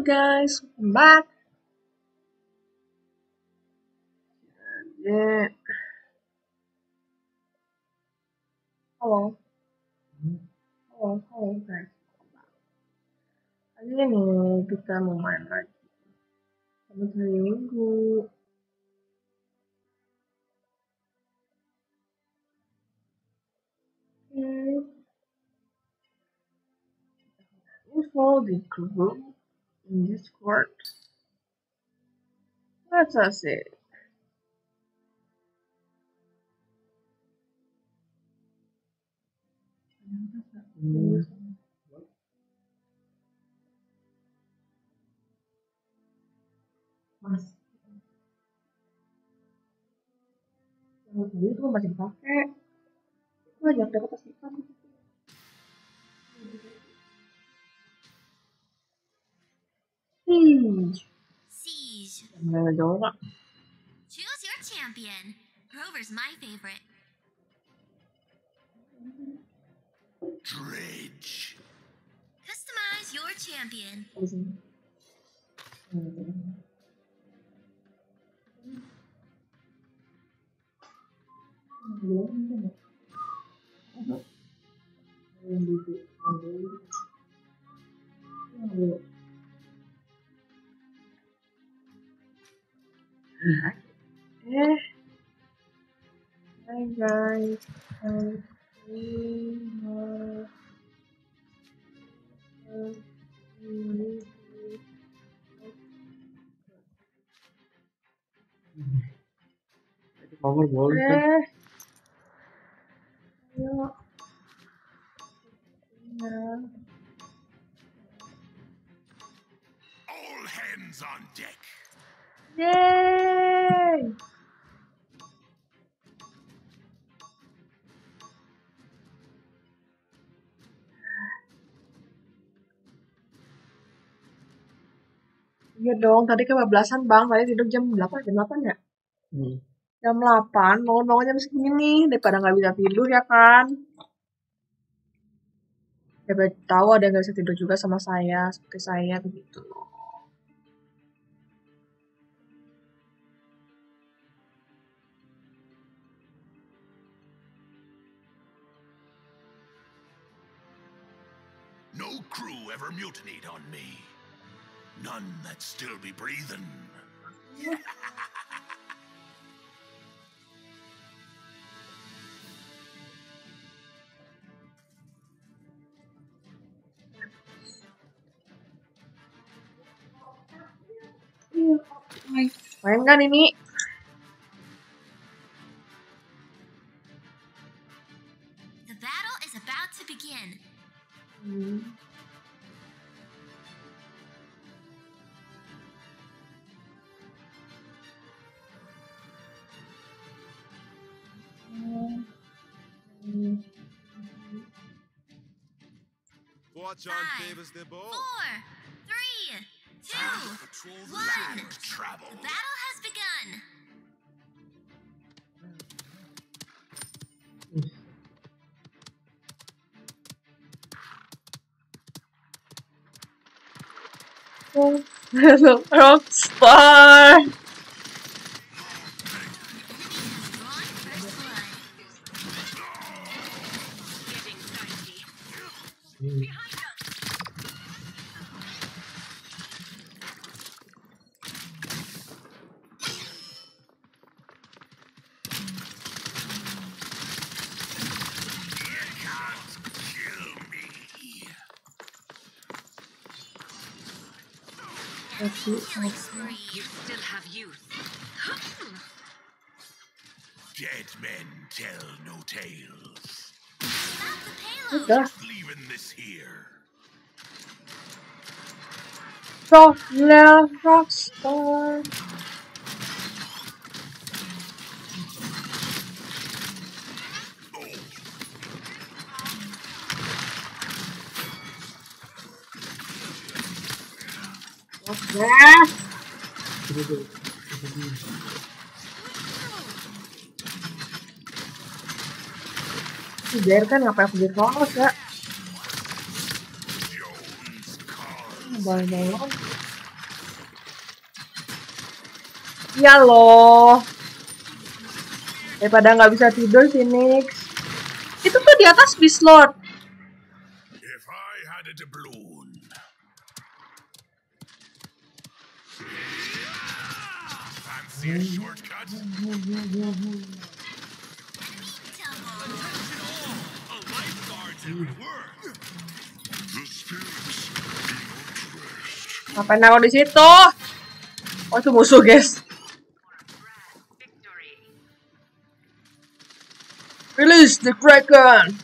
guys, welcome back. Jadi, halo, halo, halo guys. Hari ini kita mau main lagi. Selamat hari Minggu. Oke. Info di group in Discord. Let's us it. Mas, yang tadi itu masih dipakai. Banyak dapat tas Hmm, Siege. mana doang. Choose your champion. Rover's my favorite. Dredge. Customize your champion. Di sini. Eh, hi guys, I'm Power wall kan Eh, ayo. Ya. All hands on deck. Yeay! Iya dong, tadi kebablasan bang, tadi tidur jam 8, jam 8 ya? Hmm. Jam 8, bangun-bangun jam segini, daripada nggak bisa tidur ya kan? Daripada tahu ada yang nggak bisa tidur juga sama saya, seperti saya begitu crew ever mutinied on me. None that still be breathing. Main kan ini? The battle is about to begin. Hmm. Fortune Five, favors the bold. Four, three, Time two, to patrol the one. land of travel. The battle has begun. Rockstar! Enemy has You still have youth. Dead men tell no tales. Stop the payload. Leaving this here. Rock, Lil Nah. Biar kan ngapain aku jadi polos ya? Balon-balon. Ya loh. Daripada nggak bisa tidur sih Nyx Itu tuh di atas Beast Lord. Ngapain naruh di situ? Oh itu musuh guys. Release the Kraken.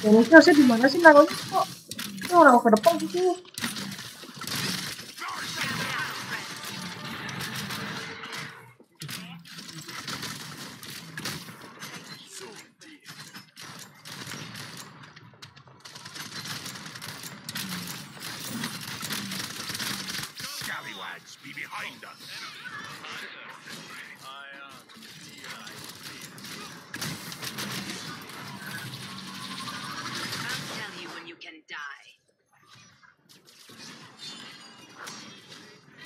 Ini harusnya di mana sih naruhnya kok? Ini orang ke depan sih. Scallywags be behind us. I'll tell you when you can die.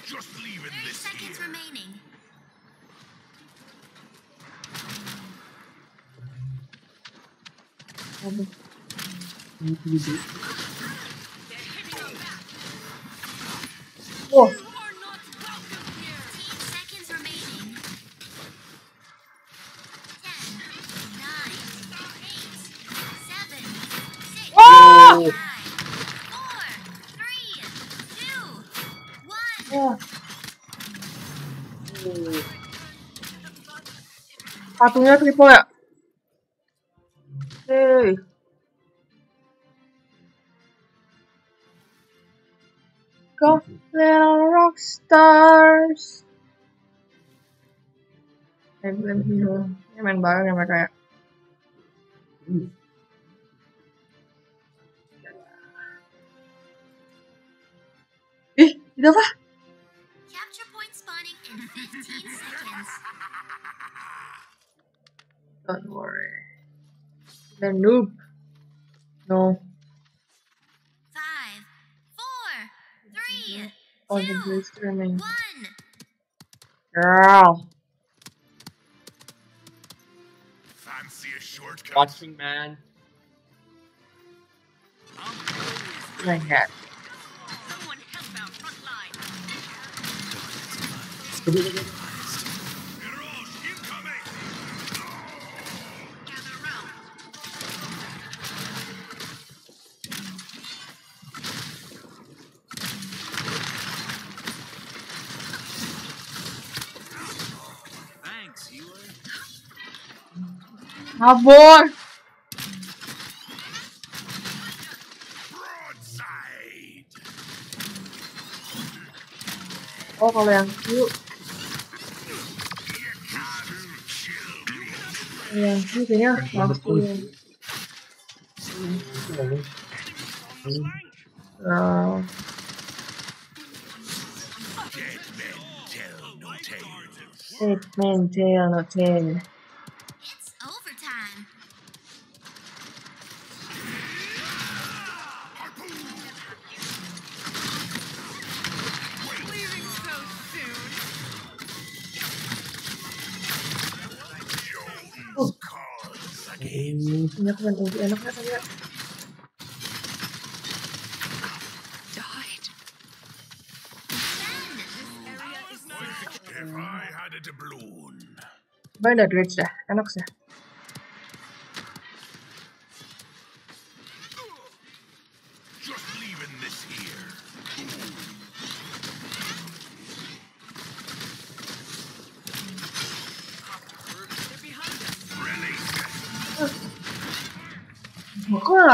Just leaving 30 this seconds here. remaining. Wah, 15 seconds Patungnya triple ya? Hey. Go little rock stars. Hero. Ini main bareng ya mereka ya. Ih, itu apa? Don't worry. The noob. No. 5, 4, 3, Oh, the streaming. 1. Girl. Fancy a shortcut? Watching man. My head. Someone help out front line. Kabur. Broadside! Oh, kalau yang Q. You can't kill me! Yang Q kayaknya langsung. Uh, Dead men tell no tales. Dead man tell no tale. Ini aku main ulti enak ya tadi ya. Died. If I had a doubloon. Coba ada dredge dah, enak sih.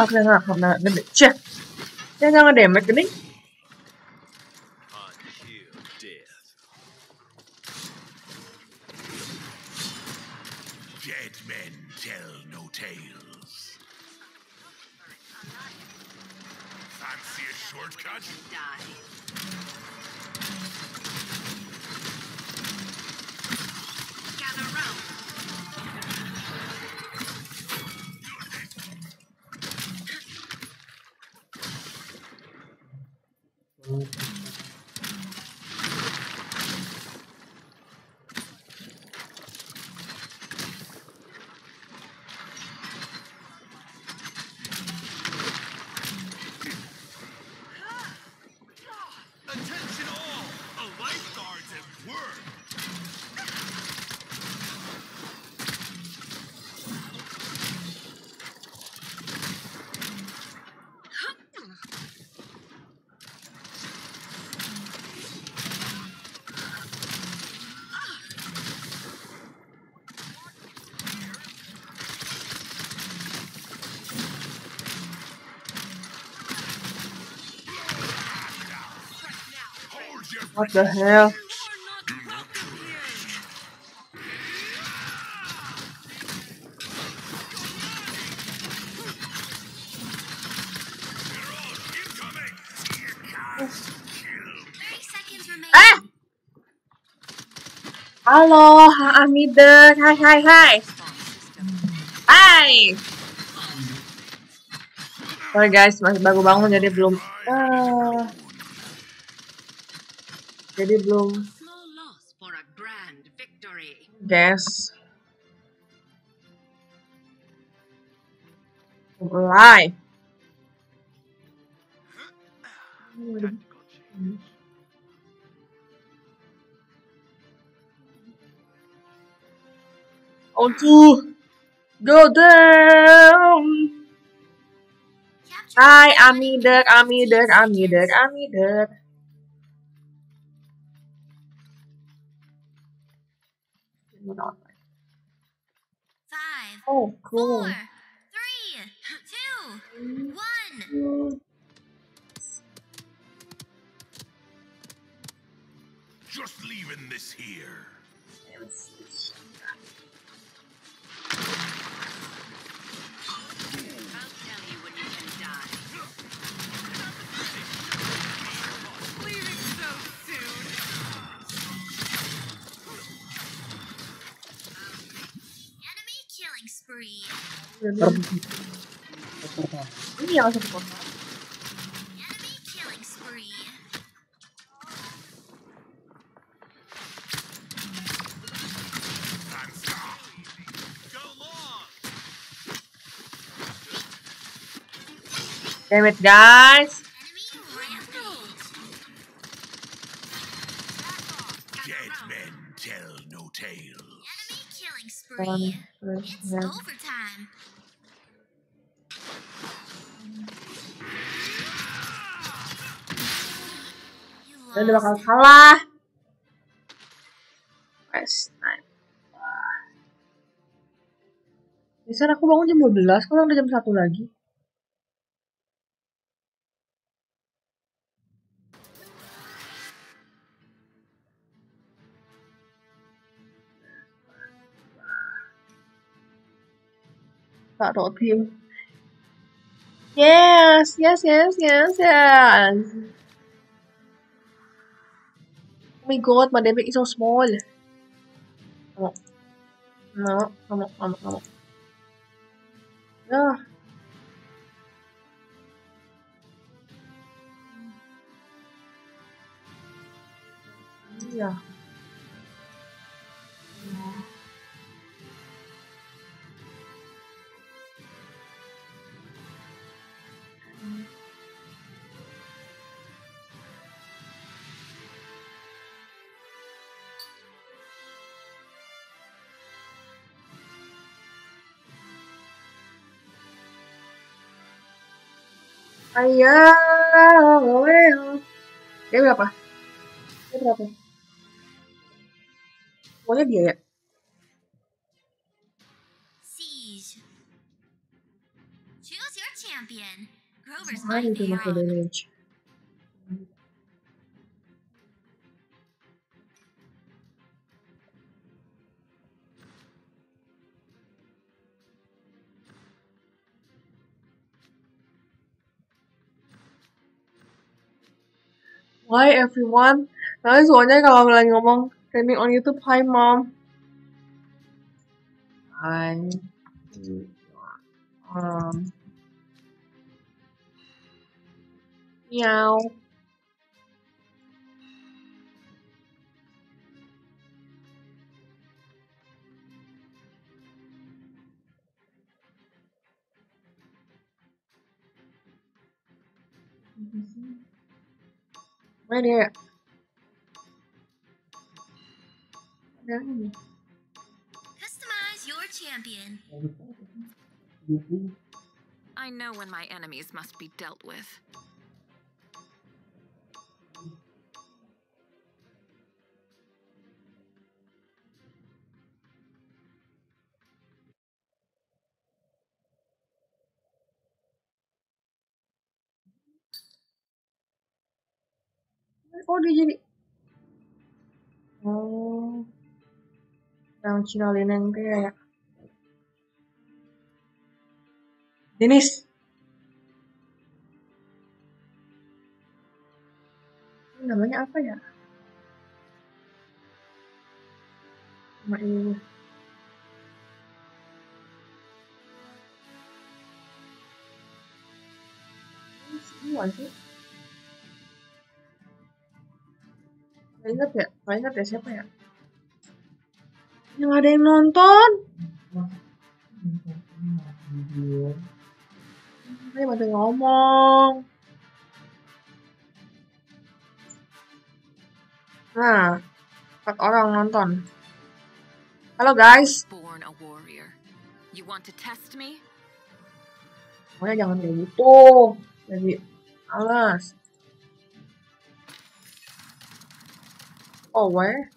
Kok nggak kena nggak kena gede? Cek. Dia nggak ngedamage gini. Unkill What the hell? incoming! 30 seconds remaining. Ah! Halo, Amida. Hai, hai, hai. Hai. Sorry guys, masih baru bangun jadi belum. Ah. Jadi belum, Small loss for a grand victory. guys. Live. Tactical change. How to go down. Capture Hai, Amida, Amida, Amida, Amida. five, Just leaving this here. I'll tell you when you can die. Leaving so soon. Enemy killing spree. Ini yang satu kota. Damn it, guys. Dead men tell no tales. Enemy killing Um, spree. terus, It's overtime. Saya udah bakal kalah. Guys, time. Biasanya aku bangun jam 12, kok udah jam 1 lagi? Tak tahu tim. Yes, yes, yes, yes, yes. Oh my god, my debit is so small. No. No, no, no, no, no. Yeah. Yeah. Ayo, dia berapa? Dia berapa? Pokoknya dia ya. Siege. Choose your champion. Grover's Mana might Hi everyone? Nanti soalnya kalau lagi ngomong trending on YouTube, Hi mom. Hi. Um. Meow. Mana dia ya? Customize your champion. Mm-hmm. I know when my enemies must be dealt with. Oh dia jadi. Oh. Yang Cina Lineng tuh ya. Denis. Ini namanya apa ya? Nama ini. Ini semua sih. Gak inget ya? Gak inget ya siapa ya? Yang ada yang nonton? Ayo pada ngomong. Nah, empat orang nonton. Halo guys, Born a warrior. You want to test me? pokoknya jangan kayak gitu. Jadi, alas. Oh, where?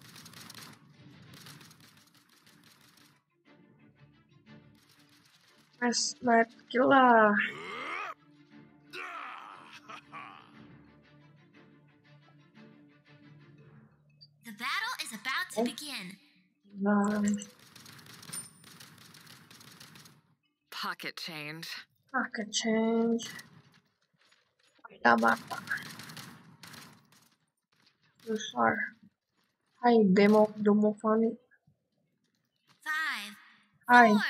Mas, night kill lah. The battle is about to Oh. begin. Nah, Pocket change. pakai change. Ada bapak. Hai, demo, demo funny. Five, Hai, four,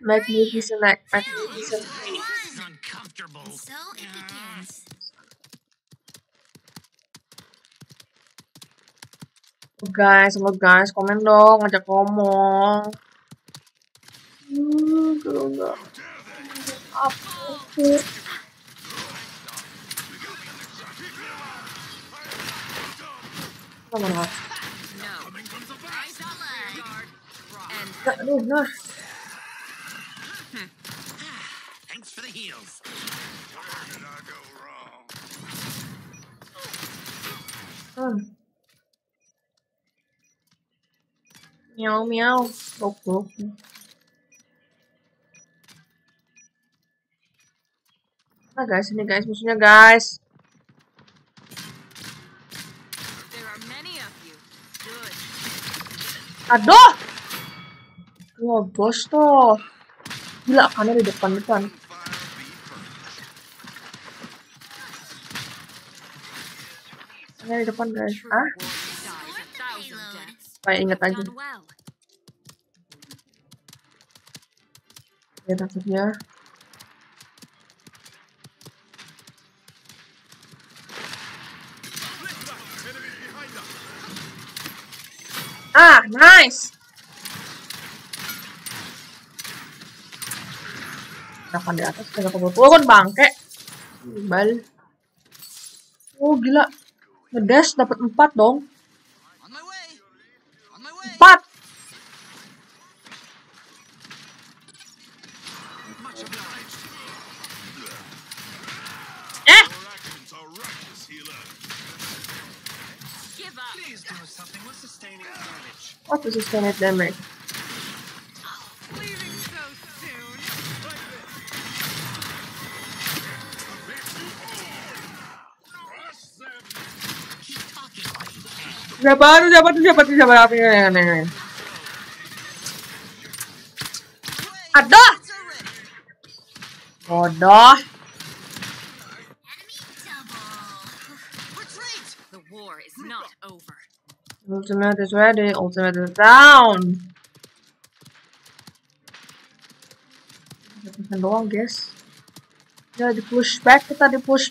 magnificent, two, magnificent. one. uncomfortable. And so it begins. Halo guys, halo guys, komen dong, ngajak ngomong. Hmm, kalau enggak. Apa sih? Sama lah. Nah. Thanks for the heals. Where did I go wrong? Miau, miau. Goblok. Nah guys, ini guys, musuhnya guys. there are many of you. Good. Aduh! Wah, bos tuh. Gila, kannya di depan-depan. Kannya di depan guys. True Hah? warrior dies a Fourth thousand payload. deaths. Kayak inget aja. Ya, takutnya. Ah, nice! Gerakan di atas, gak kebal turun bangke. Bal. Oh gila. Ngedash dapat 4 dong. On my way. On my way. 4. Much obliged. Eh! Actions are righteous, Enemy double. Retreat. The war is not over. Ultimate is ready, ultimate is down. Doang, guys. Ya, di push back, kita di push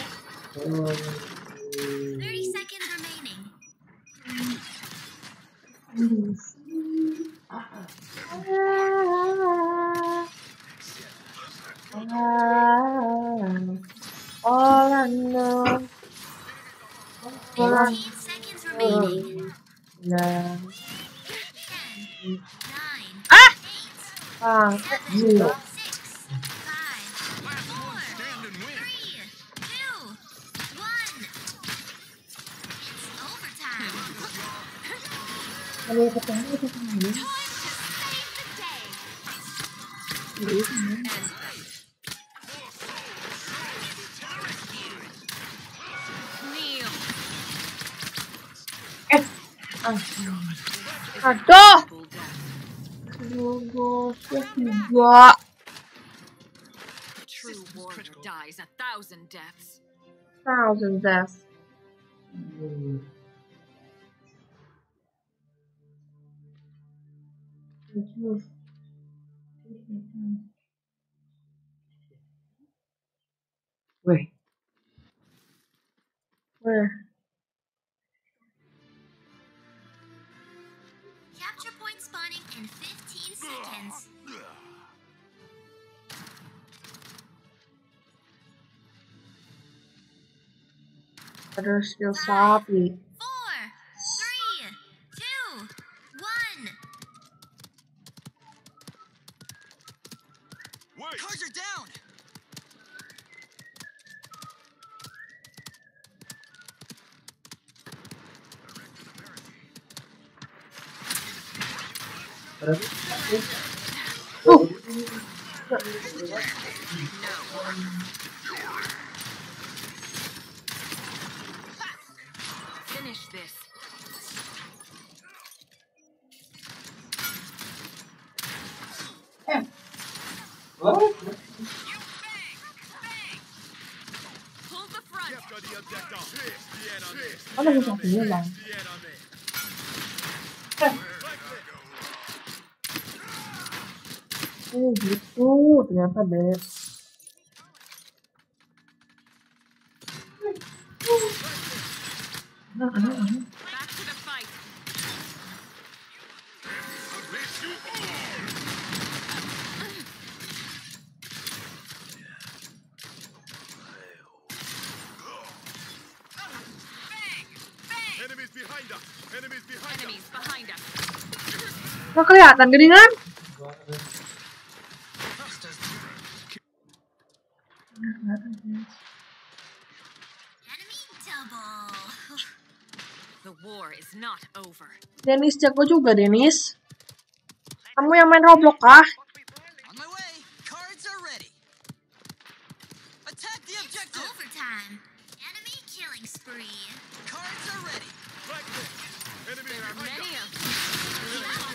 juga. A true warrior dies a thousand deaths. Thousand deaths. Wait. Where? Ada skill sapi. Four, three, two, one. Wait! Cards are down. Uh, Nggak kelihatan geningan? Enemy double. The war is not over. Dennis jago juga, Dennis. Kamu yang main Roblox kah? On my way. Cards are ready. Attack the It's objective. overtime. Enemy killing spree. Cards are ready. Flank this. Enemies There are behind many us. of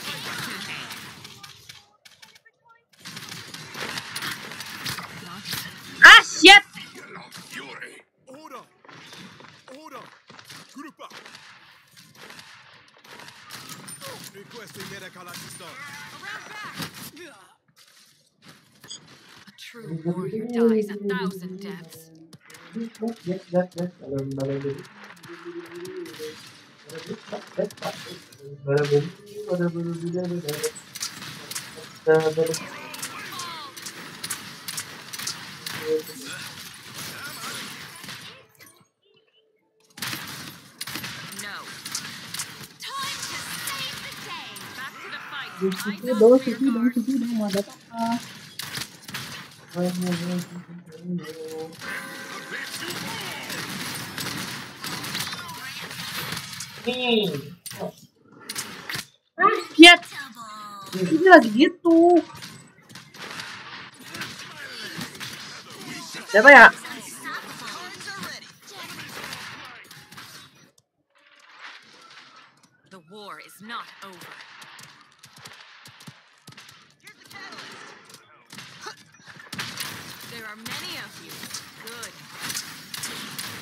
Ah, shit! Fury. Order. Order. Group up. Requesting medical assistance. a true warrior dies a thousand deaths. No. Time to save the day. Back to the fight. Situ Eyes out dong, for your situ dong, guard. situ dong, mau ada apa? Ah, shit! Double. Ini lagi gitu. Siapa ya? The war is not over. Here's the catalyst. There are many of you. Good.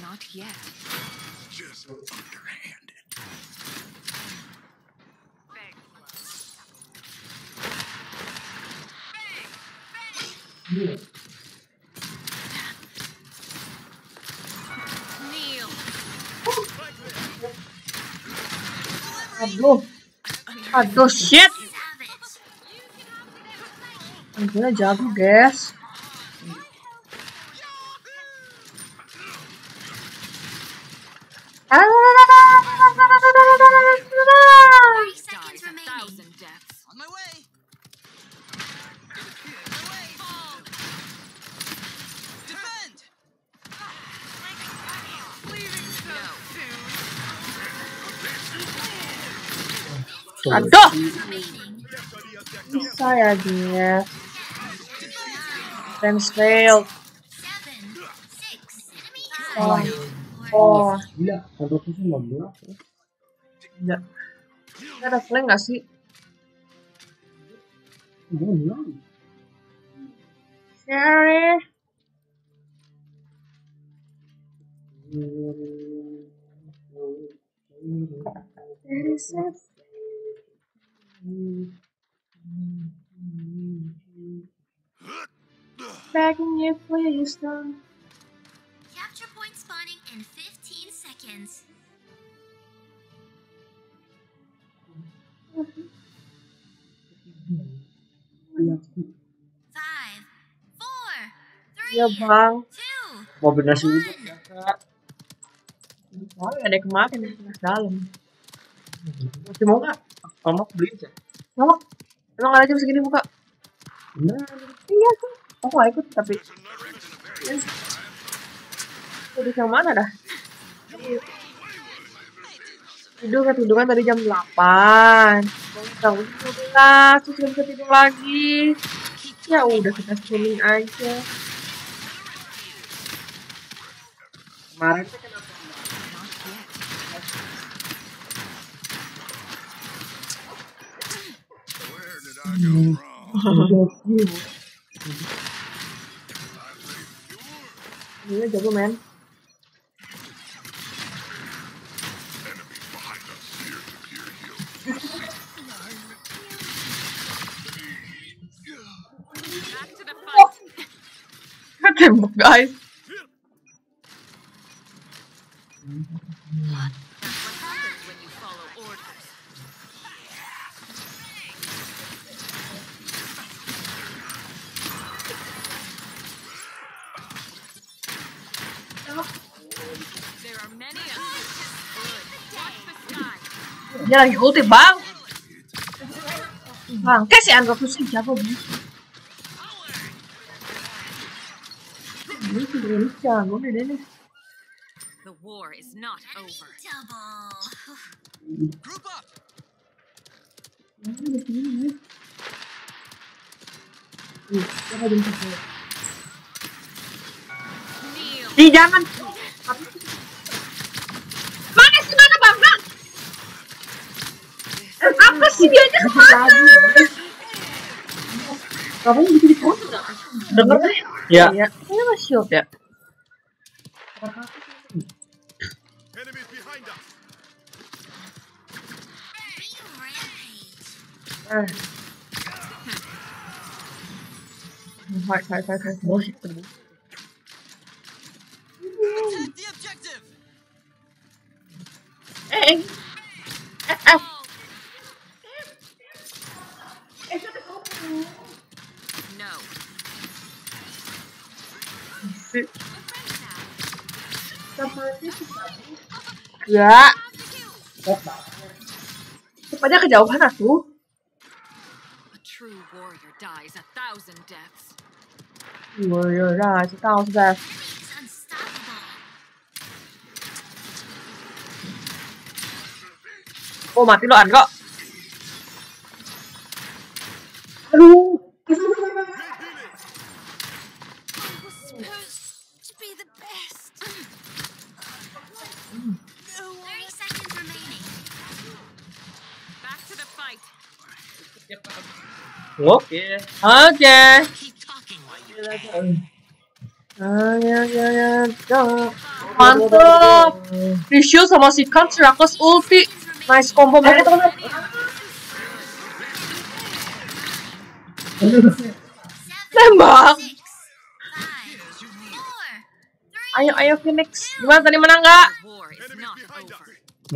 Not yet. Just underhanded. Kneel. Aduh. Aduh, shit. Savage. Anjirnya jago, guys. Thirty Aduh, bisa ya, guys. Defense failed. Oh, oh. Gila, kontrol PC 15 ya. Ya. Kita ada flank gak sih? Gue bilang. Share. Begging you, please don't. Capture point spawning in 15 seconds. Five, four, three, Ya bang, two, Mobil nasi uduk one. oh, ada kemarin di dalam. Masih mau nggak? Kamu beli aja. Ngomong, emang ada jam segini buka? Bener. Iya tuh, aku gak ikut tapi. Udah yang mana dah? Tidur kan tidurnya tadi jam 8 Jam 12 Terus gak bisa tidur lagi Ya udah kita streaming aja Kemarin tuh kenapa? Where did I go wrong? Ini jago men Back to the fight. Tembak guys Dia lagi ulti bang Bang, kayak si Android tuh sih jago bang Ini sih ini jago nih ini The war is not over. Double. Group up. Ini di sini nih Ih, siapa jam satu? Kneel. Ih, jangan Mana sih mana bang bang Eh, Apa sih dia aja ke mana Kamu bisa di foto gak? Denger kan? Ya. Iya, kayaknya masih shield ya Enemies behind us. Enemy rampage. Eh. Hai, hai, hai, hai. Bullshit. Attack the objective. Eh, eh. Eh, eh. No. Ya. Cepatnya kejauhan aku. A true warrior dies a thousand deaths. Warrior rise a thousand deaths. Enemy is unstoppable. Oh, mati lo, An, kok. Aduh. To be the best. Thirty seconds remaining. Back to the fight. Oke. Oke. Keep talking while you Ah, ya, ya, ya. Dah. Mantap. Rishu sama si Khan Sirakus ulti. Nice combo banget, Tembak. Ayo, ayo Phoenix. Gimana tadi menang nggak?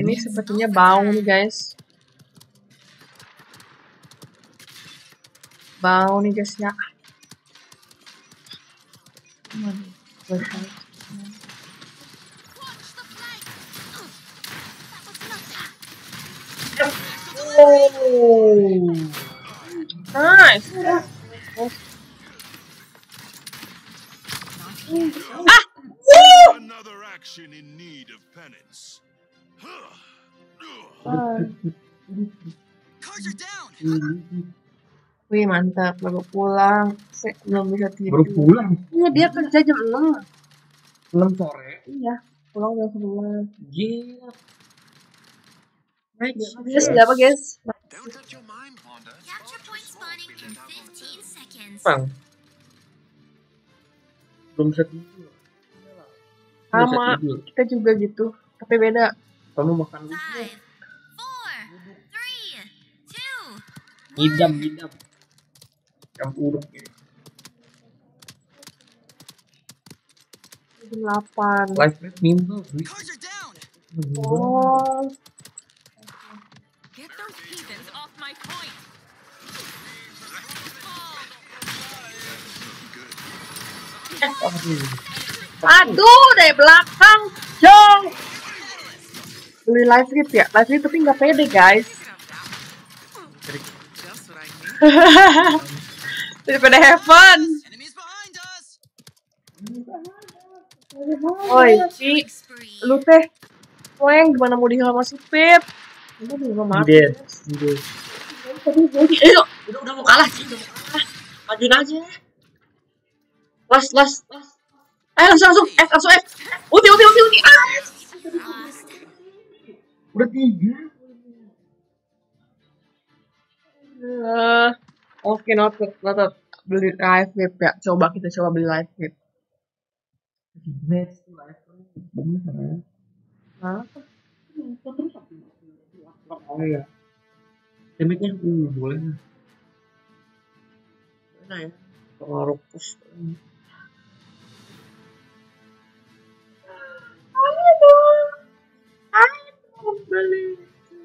Ini sepertinya bau nih guys. Bau nih guys ya. Oh. Nice. Ah! Woo! Another action in need of penance. Cards are down. Wih mantap, baru pulang. Saya belum bisa tidur. Baru pulang. Iya dia kerja jam 6 6 sore. Iya, pulang jam 11 Gila. Guys, ada apa guys? Don't let your mind wander. Capture point spawning in 15 seconds. Bang. Belum bisa tidur. Sama, tidur. kita juga gitu. Tapi beda. Kamu makan Five, four, three, two, ngidam ngidam. Yang gitu. Jam 8. Live are down. Oh, Aduh. dari belakang. Jong. Beli live gift ya? Live gift tapi nggak pede guys. Just what I need. Daripada heaven. Oi, Ci. spree. Lu teh. Weng, gimana mau dihilang sama si Pip? Udah juga mati. Gue Ayo, udah udah mau kalah sih, udah mau kalah. Majuin aja. Las, las, las. Ayo langsung, langsung. F, langsung F. Ulti, ulti, ulti, ulti. Ah. Udah tiga. Eh, Oke, noted, noted. Beli live vape ya. Coba kita coba beli live vape. Match live. Bener. Kenapa? Oh iya. Damage-nya uh boleh. Mana ya? Pengaruh push.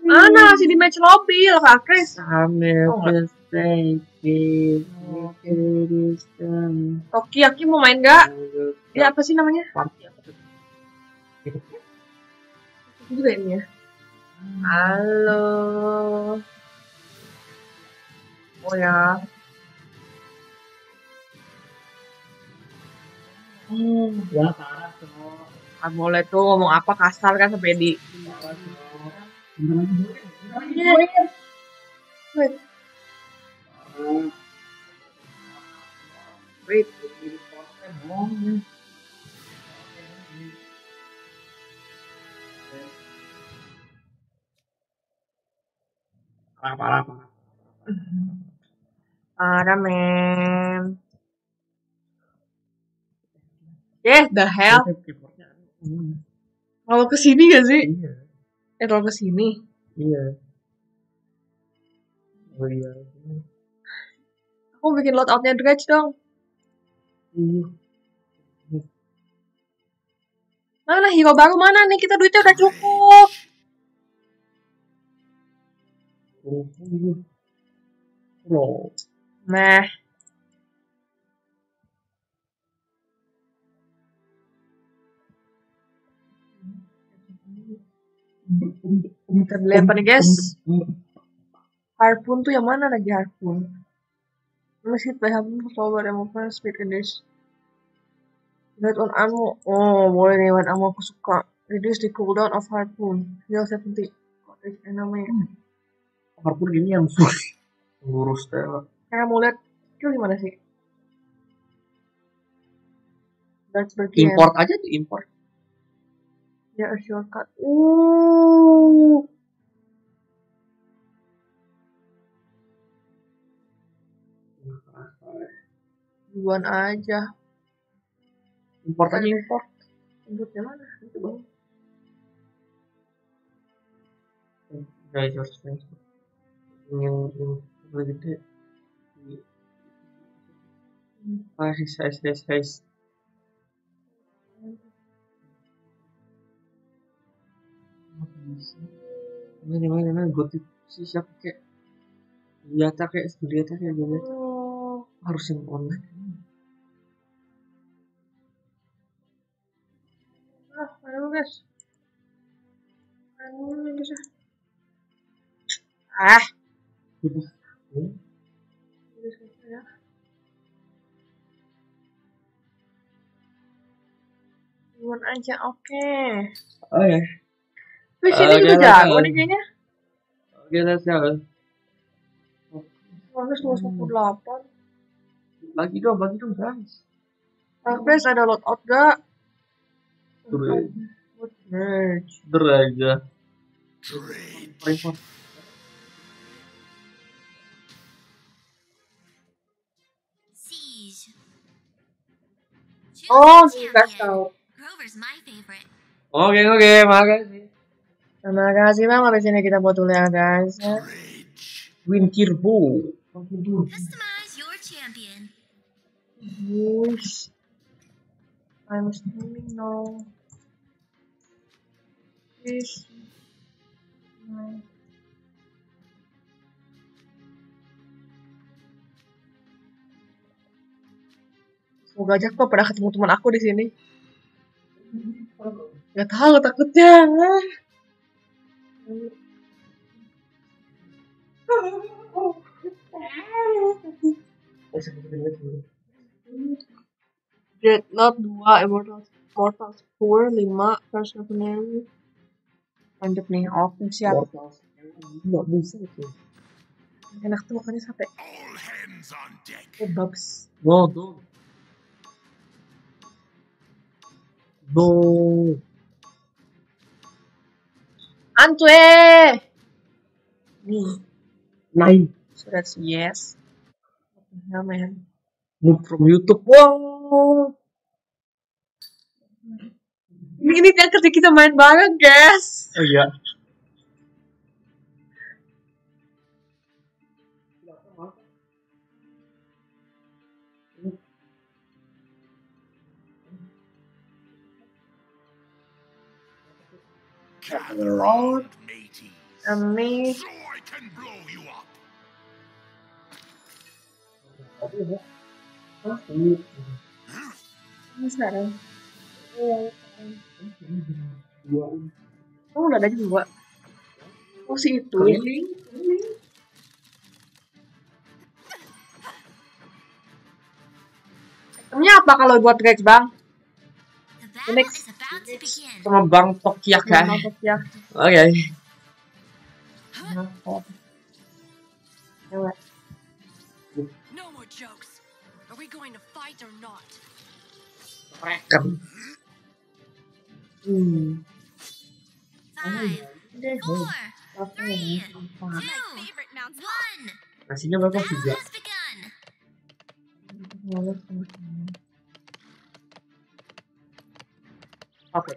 Mana sih di match lobby loh Kak Chris? Samir Oh, enggak. Perspective. Toki Aki mau main nggak? Ya apa sih namanya? Juga ini ya. Halo. Oh ya. Hmm, Ya parah tuh. Kan boleh tuh ngomong apa kasar kan sampai di. Wait, wait. Parah parah parah. Ada men. Eh, the hell? Hmm, Kalau ke sini gak sih? Iya. Eh, kalau ke sini. Iya. Oh iya. Aku bikin loadoutnya Dredge dong. Uh. Mana hero baru mana nih? Kita duitnya udah cukup. Uh. Apa nih guys? Harpoon tuh yang mana lagi Harpoon? Hit by Harpoon for power and movement speed in this. Red on ammo. Oh, boleh nih one ammo aku suka. Reduce the cooldown of Harpoon. Heal 70. Protect enemy. Harpun ini yang sulit. Lurus deh. Kayak mau lihat itu gimana sih? Import aja tuh import. Ya, a shortcut. Uh. Duluan aja. Import aja import. Inputnya mana? Itu bang. Guys, harus yang yang yang lebih gede. Guys, guys, guys, guys. Mana mana mana gue si siapa kayak senjata kayak senjata kayak Oh, harus yang online. ah, lu guys? Lu guys? Ah, Udah. Hmm. guys, ya. Duluan aja, oke. Oh ya. Wih, sini Oke juga jago nih kayaknya. Oke let's go. Bagus 298. Bagi dong, bagi dong guys. Ada gak? Repot. Siege. Choose Oh, tahu. Oke oke, makasih. Terima kasih bang, habis ini kita buat ya guys. Win Turbo. Customize your champion. Please. No. Semoga aja kok pernah ketemu teman aku di sini. Gak tahu takutnya. Dreadnought 2, Immortals, Mortals 4, 5, First Mercenary. Lanjut nih, oke siap. Nggak bisa tuh. Enak tuh makannya sate. All hands on deck. Eh, babs. No, no. No. Antwe! Nih, Nine. so that's yes. What the hell, man? Noob from YouTube. Wow. Ini, ini kan kerja kita main bareng, guys. Oh iya. Gather round, mateys. Ini, So I can blow you up. ini sekarang. Oh, udah ada juga. Oh, si itu. Itemnya apa kalau buat Rex, Bang? The battle Next. is about to begin. Sama Bang Tokiak kan. Mantap ya. Oke. Mantap. Cewek. No more jokes. Are we going to fight or not? Keren. Hmm. Five, Deh, four, apa three, ya? Empat. two, Favorite mounts one. Nasinya berapa Battle tiga? Oke.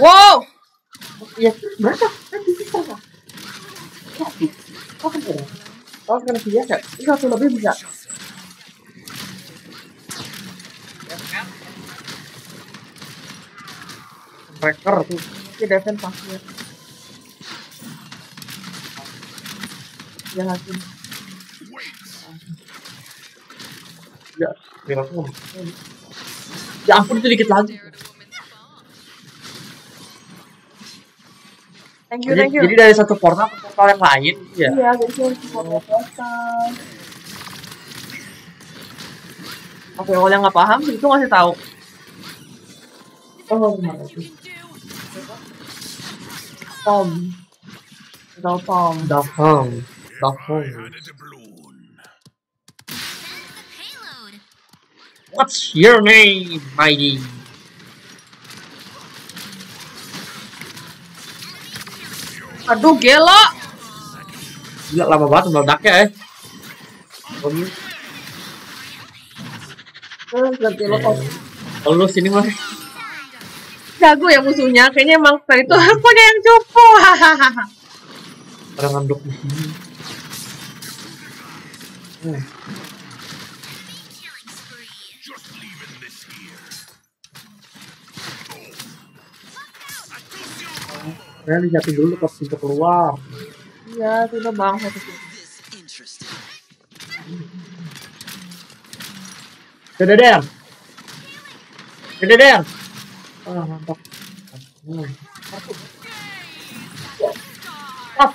Wow! Iya, berapa? Kan. Oh, kan kan biasa. Ini satu lebih bisa. Tracker tuh. Ini defense pasti. Ya hakim. Ya, aku. Ya ampun itu dikit lagi. Thank you, Jadi, thank you. jadi dari satu portal ke portal yang lain, ya. Iya, jadi cuma cuma total. Oke, kalau yang nggak paham, itu ngasih tahu. Oh, can do. Tom. Atau Tom. Dahong. What's your name, Mighty? Aduh, gelo. Gila lama banget meledaknya ya. Oh, iya. Eh, ganti lo. Oh, lu sini mah. Jago ya musuhnya. Kayaknya emang tadi tuh punya yang cupu. Hahaha. Nganduk di sini. Hmm. Saya lihatin dulu pas pintu keluar iya sudah bang Kededer. Kededer. Dededer. Ah, mantap. Hmm. Ah,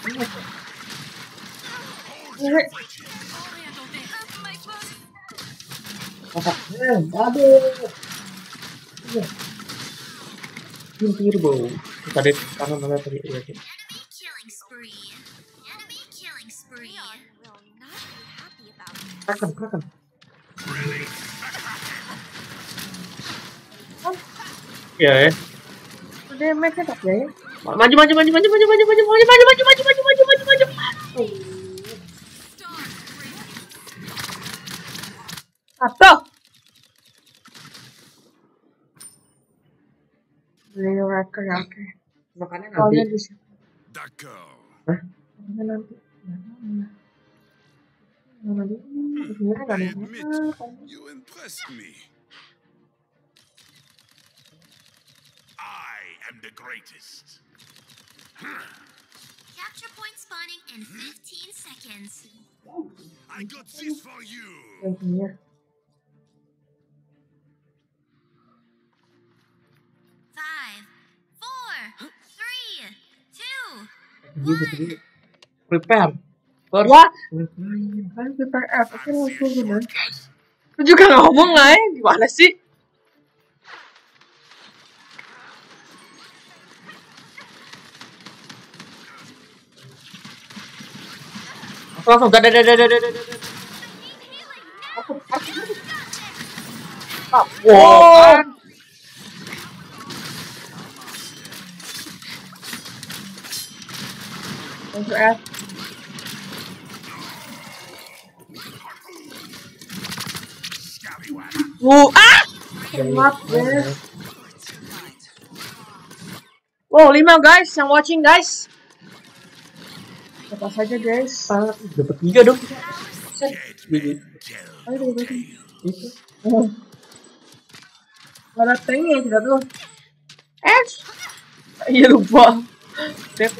Aduh. Pintir bau. Tadi kanan ada tadi ya. Kraken, kraken. Iya ya. udah make up ya ya. Maju maju maju maju maju maju maju maju maju maju maju maju maju maju maju. Atau. Beli record ya oke. Makanya Soalnya nanti di situ D'accord. Soalnya nanti. Mana dia? Hmm. Sebenarnya nggak I ada admit, apa-apa. you impressed me. I am the greatest. Capture point spawning in hmm? 15 seconds. I got this for you. jadi prepare. For Wah. Kan PPF, langsung juga ngomong lah ya, gimana sih? Langsung Wow. Thank you, F. Wow, ah! Guys. Wow, lima guys yang watching guys. Apa saja guys. Ah, dapat tiga dong. Ada Ayo, Itu. Tidak tuh. Eh. Iya lupa. Death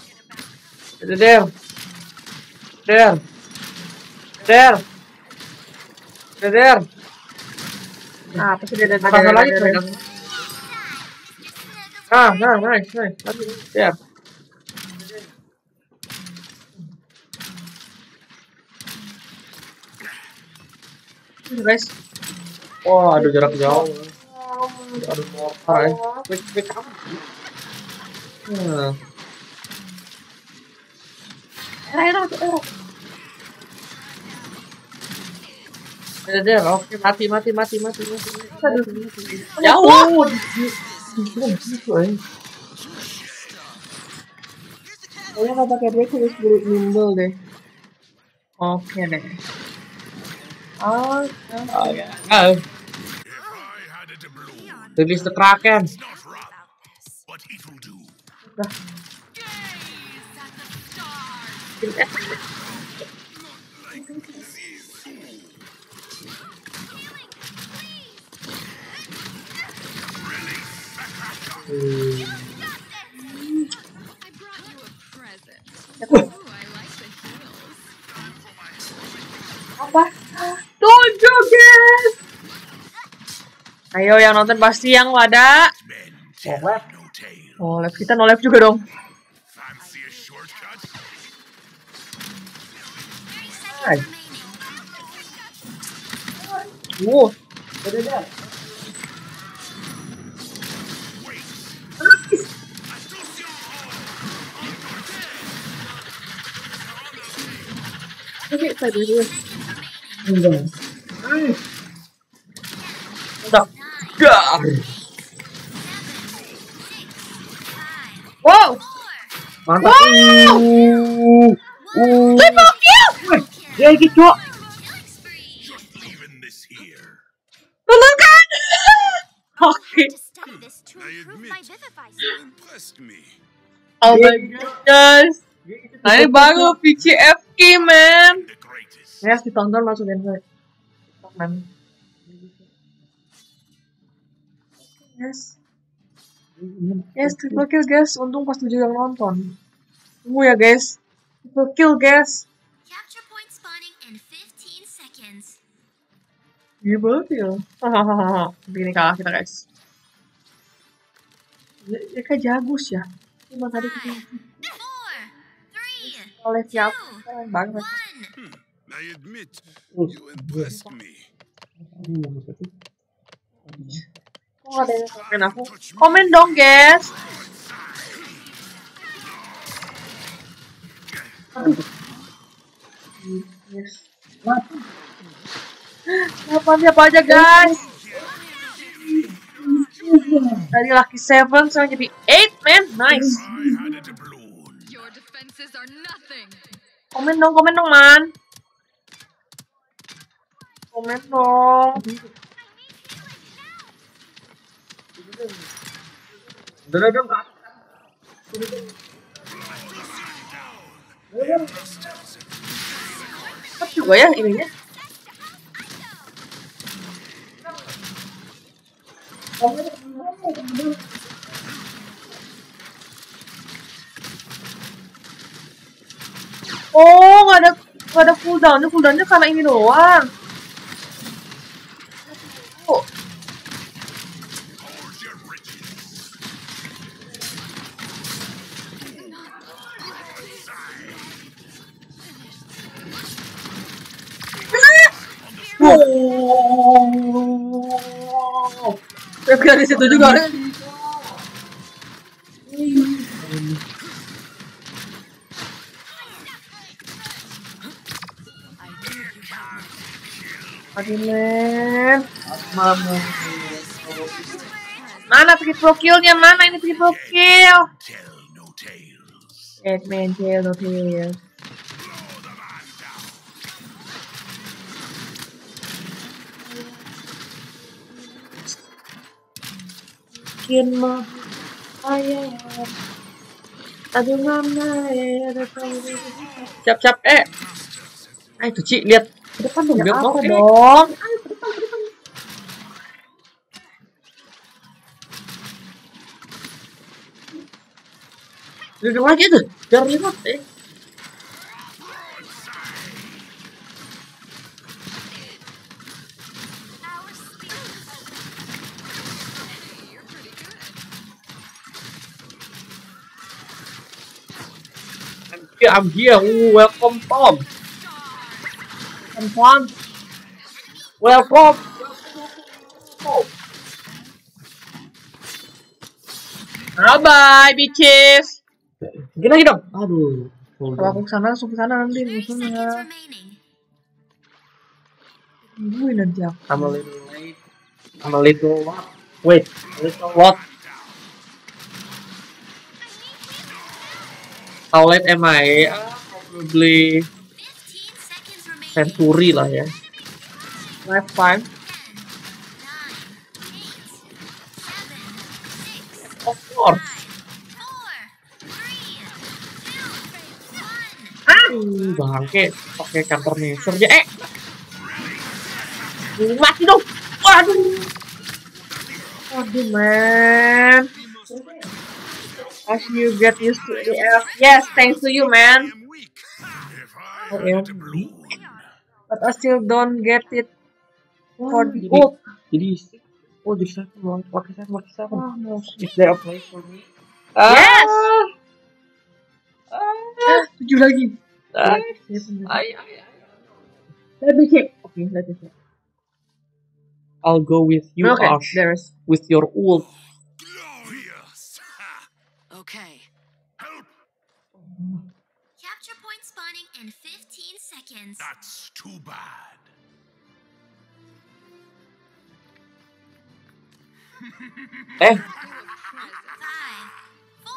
Del. Der Der Der Nah, apa sih Del? Lagi tuh. Ah, nah, nice, nice. Del. guys. Wah, aduh jarak jauh. Aduh, mau apa ya? Hmm. Era, era, oke mati mati mati mati mati. Aduh. Jauh. Eh. Kayaknya nggak pakai break harus buru nimble deh. Oke deh. Oh. Ah, a blow, release the Kraken. it's Ayo yang nonton pasti yang wadah. Oh, live kita no live juga dong. Ai. Uou, cái dela? Por que tá doido? Não dá. Tá. Uou! Manda. Uou! Uou! Triple kill! Dia lagi cok. Here. Tolongkan! Oke. To study this to I improve admit. my. Oh god, guys. Ini baru VCFK, man. Greatest. Yes, ditonton masukin saya. Man. Yes. Yes, triple kill, guys. Untung pas tujuh yang nonton. Tunggu ya, guys. Triple kill, guys. Triple kill. Hahaha. Begini kalah kita, guys. Ya, ya kayak jagus ya. Cuma tadi kita oleh siapa? Keren banget. one. I admit, you impressed me. Kok nggak ada yang komen aku? Komen dong, guys. Yes. Apa siapa aja, guys? Dari Lucky Seven sekarang jadi eight, man. Nice. Komen dong, komen dong, man. Komen dong. Udah, udah, udah. Cepet juga ya ininya. Oh, nggak ada nggak ada cooldownnya, cooldownnya karena ini doang. Oh, Kira di situ juga. Aduh, men. Mana triple kill-nya? Mana ini triple kill? Tell no tales. Dead man tail, no tail. Bikin mah ayam. Aduh mama ya, ada Siap siap eh. Ayo tuh Ci, lihat ke depan dong, Ya, Bel. apa Oke. dong? Lihat lagi tuh, biar lihat eh. I'm here. Ooh, welcome, Tom. Welcome, Tom. Welcome. Oh, Bye bye, bitches. Gini lagi dong. Aduh. Kalau on. aku ke sana, langsung ke sana nanti 30 seconds musuhnya. Tungguin nanti aku. I'm a little late. I'm a little what? Wait, a little what? How late am I? Ah, probably 15 seconds remaining. century lah ya. Lifetime. 10, 9, 8, 7, 6, Of course. 5, 4, 3, 2, 1. Ah, bangke pakai counter measure ya. Eh, mati dong. Waduh. Aduh, man. As you get used to it. Yes, thanks to you, I man. am weak. If I I am had a doubloon. But I still don't get it for the jadi, ult. jadi oh di sana mau pakai saya pakai saya. Oh, no. Is there a place for me? Yes! Ah, Tujuh lagi. ah, Yes, ay, ay, ay. Let me check. Okay, let me check. I'll go with you, okay, Ash, there's. with your ult. okay. Help! Capture point spawning in 15 seconds. That's too bad. eh?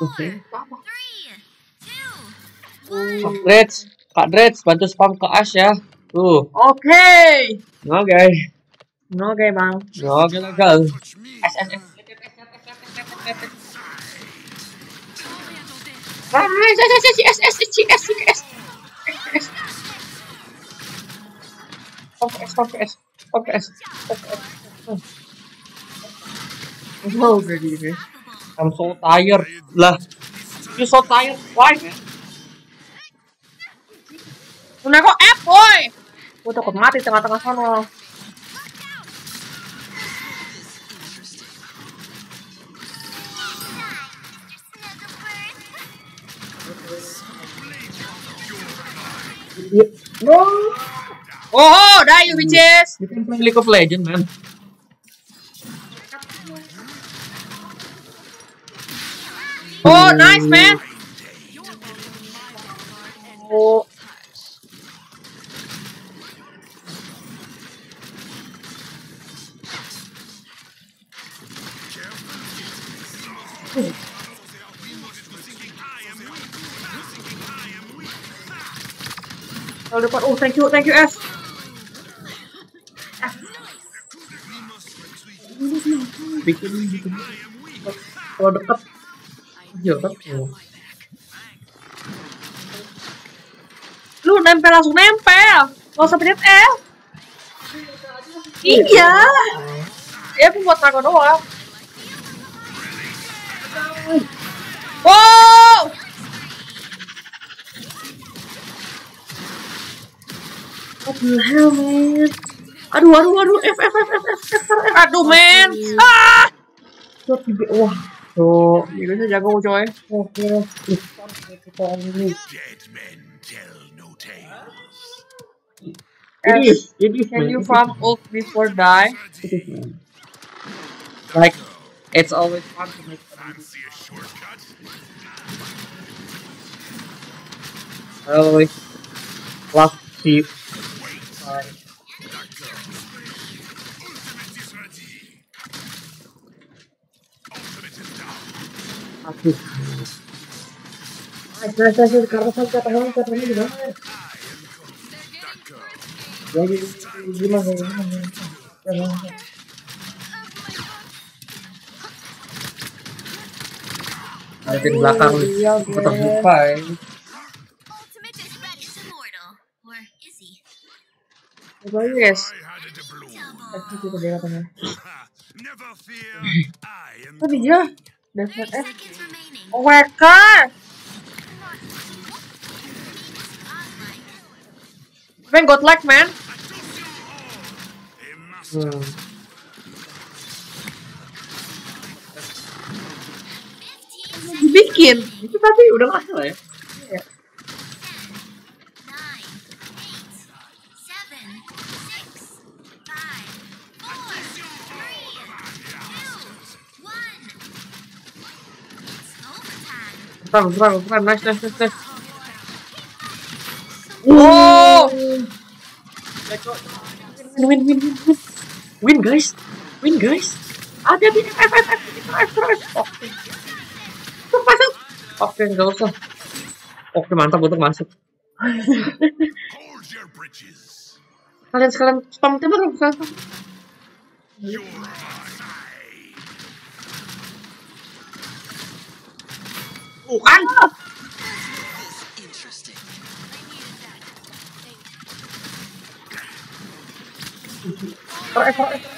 Okay, Kak Dreds, Kak Dreds bantu spam ke Ash ya. Tuh. Oke. Okay. No guy. No guy bang. No guy. Ash, ash, ash. CS CS CS CS CS Focus I'm so tired. Lah. You so tired. Why Udah kok F boy Gue takut mati tengah-tengah sana No, Oh, dah you bitches. you can play League of Legends, man. Oh, nice, man. Oh, oh thank you, thank you S. Bikin, bikin. Kalau dekat, iya kan? Oh. Lu nempel langsung nempel. Gak usah pencet L. Iya. Ya aku buat naga doang. Wow. What the hell, man? Aduh, aduh, aduh, F, F, F, F, F, F, F, aduh, man. Ah! Tuh, wah. Tuh, Gila sih jago coy. oke. Ih, kita ini. Dead men tell no tales. It is, it is, Can you farm man. ult before die? It is, man. Like, it's always fun to make fun. Fancy a shortcut? I always love to Hai. Aduh. Nice, nice, nice. Kartosan, kartosan, kartosan di mana? Jadi gimana? Gimana? Gimana? Ada di belakang, iya, tetap buka. Guys. Pasti kita dia katanya. Itu dia. Dapat F. OWK. Oh, man, got lag, man. Hmm. Dibikin. Itu pasti udah masalah ya. Serang, serang, serang. Nice, nice, nice, nice. Oh! Win, win, win, win, win. Win guys, win guys. Ada di F, F, F, F, F, F, Oke. Masuk, masuk. Oke, nggak usah. Oke, mantap untuk masuk. Kalian sekalian spam tembak dong, sekalian spam. Bukan. F, F, F.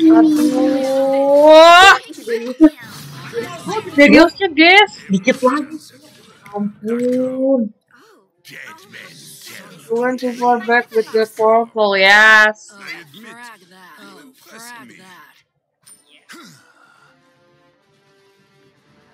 Aduh. Seriusnya, guys. Dikit lagi. Ampun. Tell You want to fall back with your purple, yes.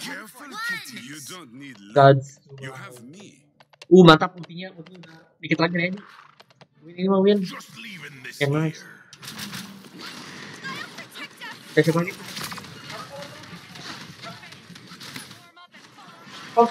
Careful, one. kitty. You don't need love. God's You have me. Uh mantap ultinya, udah dikit lagi ready. Win ini mau win. Okay, nice. Ya siapa lagi? Oh,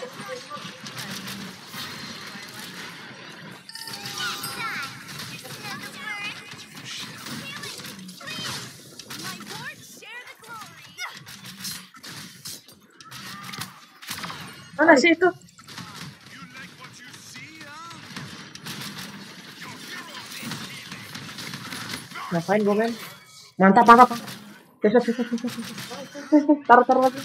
Mana sih itu? Ngapain gue men? Mantap, mantap. Bisa, bisa, bisa, bisa. Taruh, taruh lagi.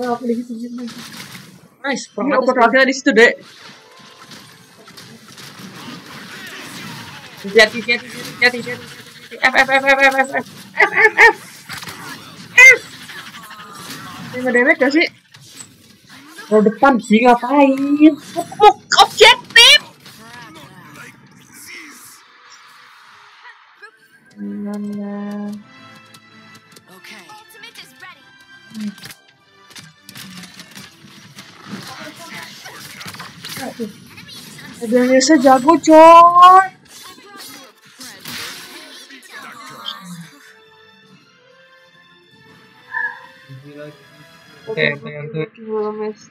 Nah, aku di Nice, perangkat di situ, Dek. Hati, hati, hati, hati. F, F, F, F, F, F, F, F, F, depan sih ngapain? Objektif. Is ready. Indonesia jago, coy.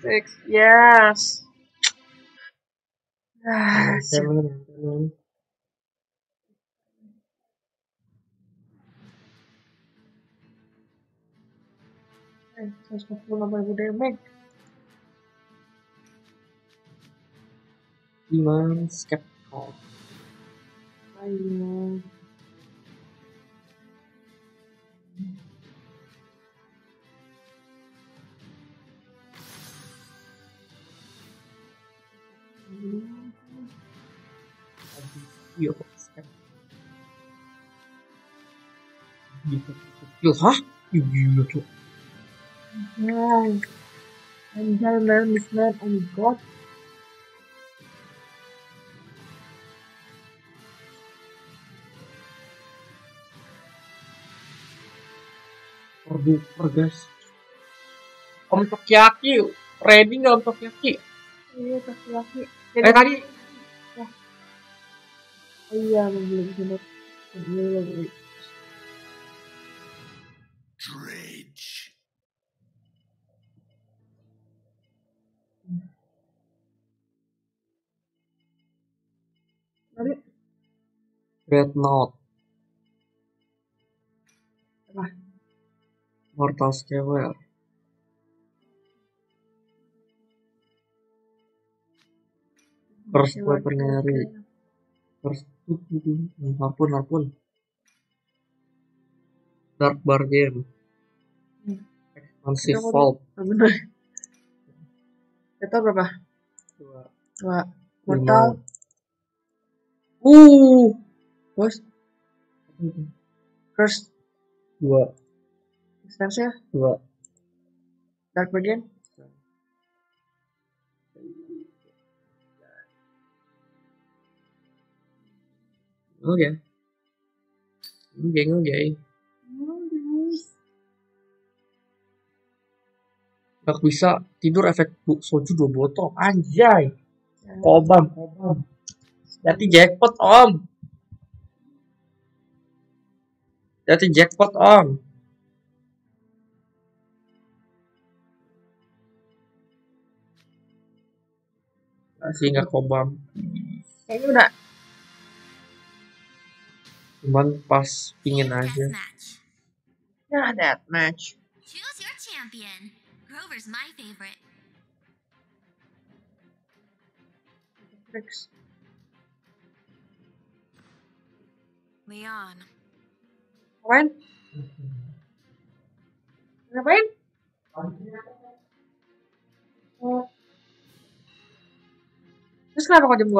Six. Yes. That's my phone number would make. Demon skeptical. Yuha? Yuha. Right. And Delmer man, not a god. Perdu, pergas. Om Tokyaki, ready nggak Om Tokyaki? Iya, Tokyaki. Laki-laki. Eh tadi Oh iya, belum benar. Belum. Dredge. Tadi Dreadnought, apa? Mortal Skewer, Perstuperneri. Perstup itu. harpun ya harpun Dark Bar Game. Hmm. Vault. Ah, bener. Total berapa? Dua. Dua. Mortal. Uh. bos First. Hmm. Dua. Expansive? Dua. Dark bar game oke, oke, oke, Gak bisa tidur efek bu soju dua botol, anjay, kobam, kobam, jadi jackpot om, jadi jackpot om. Masih nggak kobam, Kayaknya udah. Cuman pas pingin aja. Ya, that match. Choose your champion. Grover's my favorite. Leon. Ngapain? Ngapain? Terus kenapa kau jam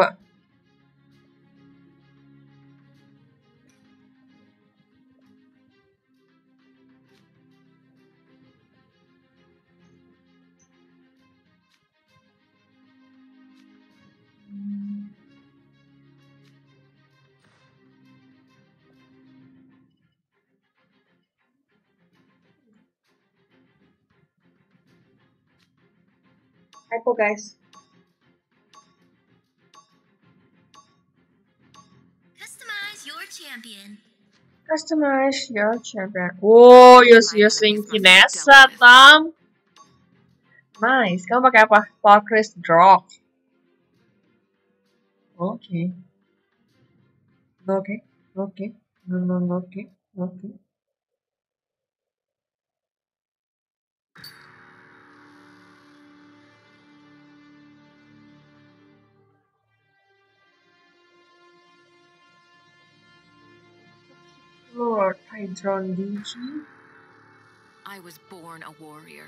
2? Typo guys. Customize your champion. Customize your champion. Wow, you're using Kinesa, Tom. Nice. Kamu pakai apa? Palcris Drop. Oke. Oke. Oke. No, no, no, Oke. Oke. Lord Hydron DG. I was born a warrior.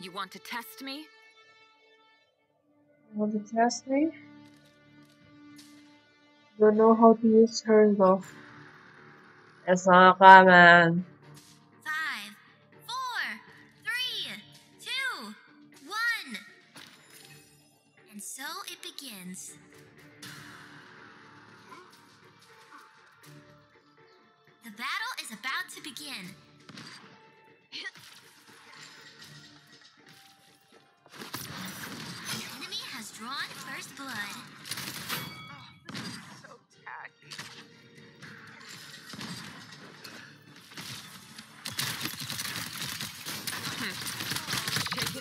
You want to test me? You Want to test me? Don't know how to use her though. It's not man. Five, four, three, two, one. And so it begins. Battle is about to begin. The enemy has drawn first blood. So tacky.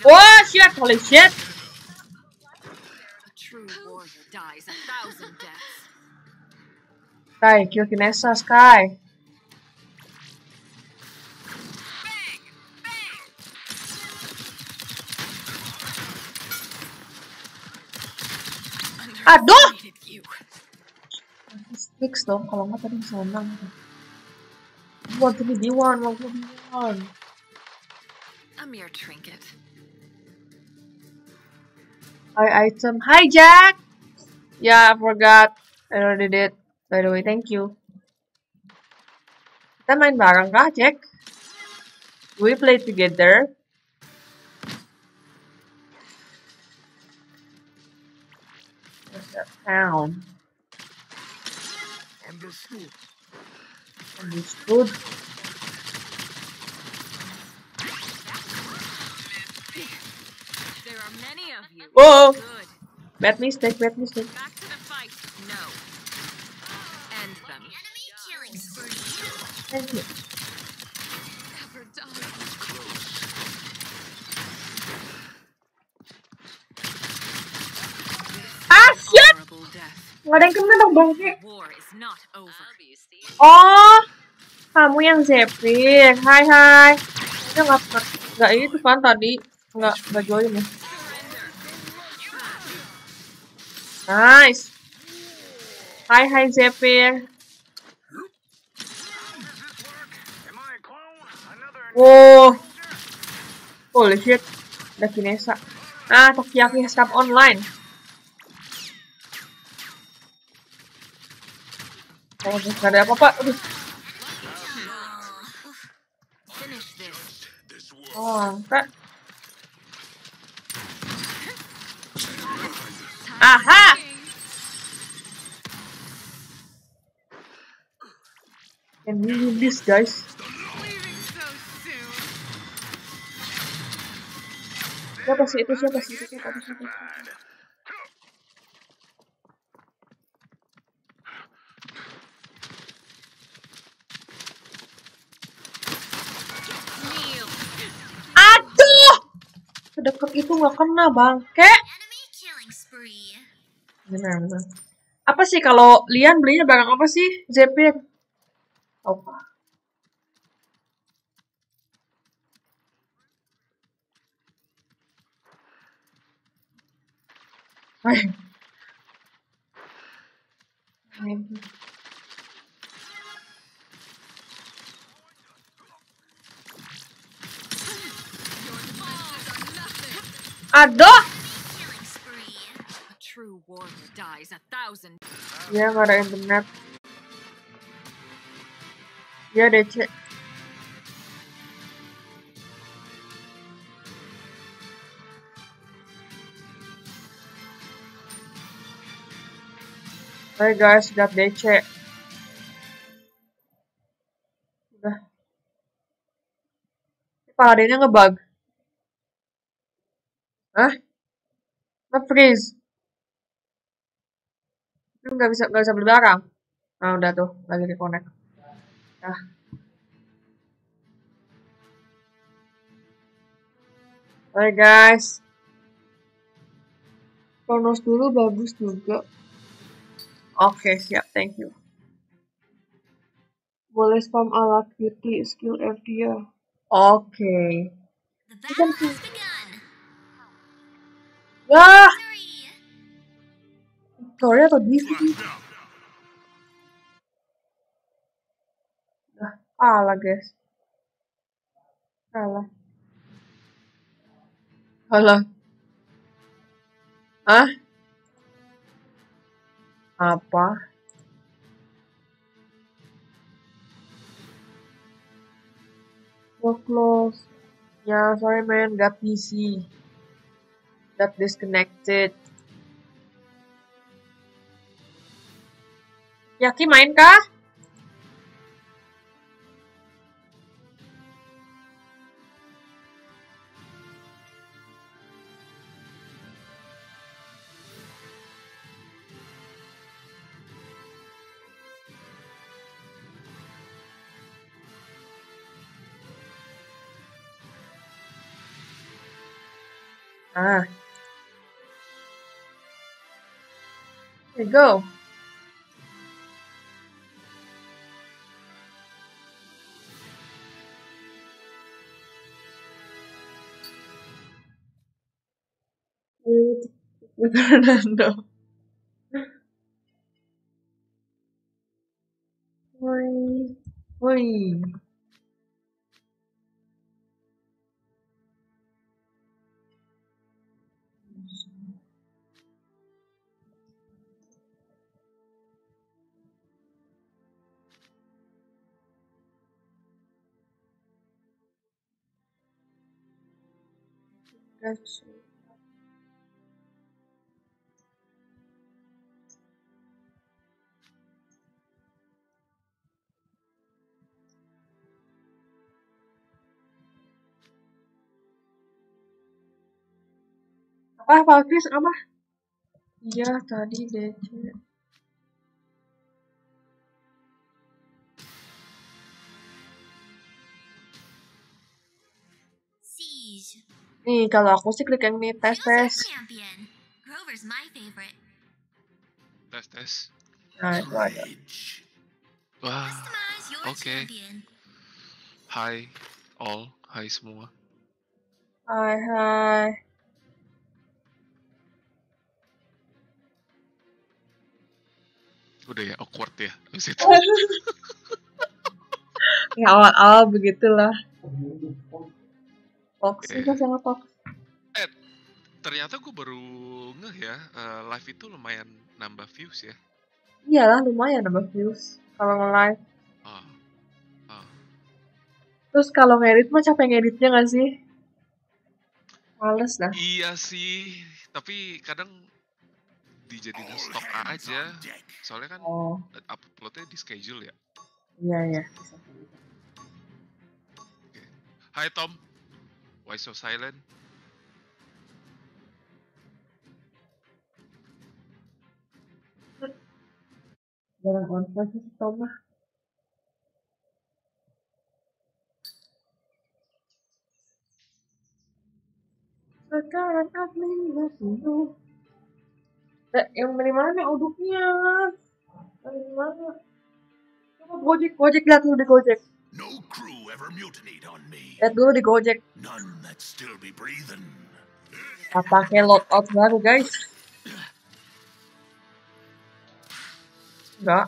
Oh shit! Holy shit! A true warrior dies a thousand deaths. Sky, kill Kinesa, Sky. Aduh! Needed you. Fix dong, kalau nggak tadi bisa menang. Want to be the one, want to be the one. A mere trinket. Hi item. Hi Jack! Yeah, I forgot. I already did. By the way, thank you. Kita main bareng kah, Jack? We play together. What's that sound? Understood. Understood. There are many of you. Whoa! Good. Bad mistake, bad mistake. Back to the fight. No. End them. Enemy killing spree. Thank you. Nggak ada yang kena dong, bangke. Over. Oh, kamu yang Zephyr. Hai, hai. Kayaknya nggak nggak itu kan tadi nggak nggak join ya. Nice. Hai, hai Zephyr. Wow. Holy shit. Ada Kinesa. Ah, Takoyaki Stop Online. Oh, nggak ada. Aduh. This. This war. Oh, angka. Aha! Can we win this, guys? Siapa sih itu? Siapa sih itu? Siapa sih itu? Kneel. Aduh! Sedekat itu nggak kena, bangke. Benar, benar. Apa sih kalau Lian belinya barang apa sih? Zephyr. Apa? Hai. Hai. Aduh! Killing spree. A true warrior dies a thousand. Dia nggak ada internet. Dia DC. Hai guys, got DC. Udah. Paladinnya ngebug. Hah? Nge-freeze. Lu nggak bisa nggak bisa beli barang. Nah udah tuh lagi di connect. Nah. Hai guys. Kronos dulu bagus juga. Oke siap, thank you. Boleh spam ala cutie skill F dia. Oke. The Three. Victoria atau DC? Nah, kalah guys. Kalah. Kalah. Hah? Apa? So close. Yeah, sorry man, got PC. Got disconnected. Yaki main kah? Here you go. With Fernando. Oi. Oi. Apa Valkris apa? Iya tadi DC. Nih kalau aku sih klik yang ini tes tes. Tes tes. Nah itu ada. Rage. Wah, oke. Hai all, hai semua. Hai hai. Udah ya awkward ya. Abis itu. Ya awal-awal begitulah. Fox itu sangat Fox. Eh, ternyata gue baru ngeh ya, eh, live itu lumayan nambah views ya. Iyalah lumayan nambah views kalau nge-live. Ah, ah. Terus kalau ngedit mah capek ngeditnya gak sih? Males dah. Iya sih, tapi kadang dijadiin stok aja. Soalnya kan Oh, eh, uploadnya di schedule ya. iya iya. Hai Tom, why so silent? Jarang konser sih si Tom mah. Sekarang aku lihat dulu. Eh, yang dari mana uduknya? Dari mana? Coba Gojek, Gojek lihat dulu di Gojek. No crew ever mutinied on me. Lihat dulu di Gojek. None that still be breathing. Apa pakai loadout baru guys? Enggak.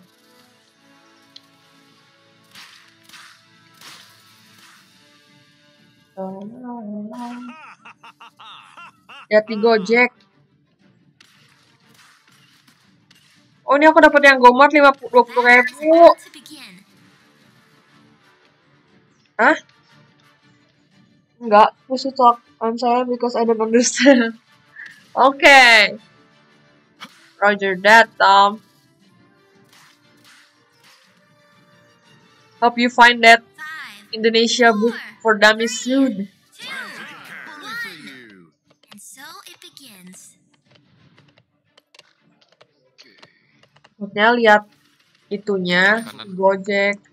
Lihat di Gojek. Oh ini aku dapat yang Gomart 50 20 ribu. Hah? Enggak, please talk. I'm sorry because I don't understand. okay. Roger that, Tom. Hope you find that Indonesia book for dummies soon. Two, lihat itunya, Gojek.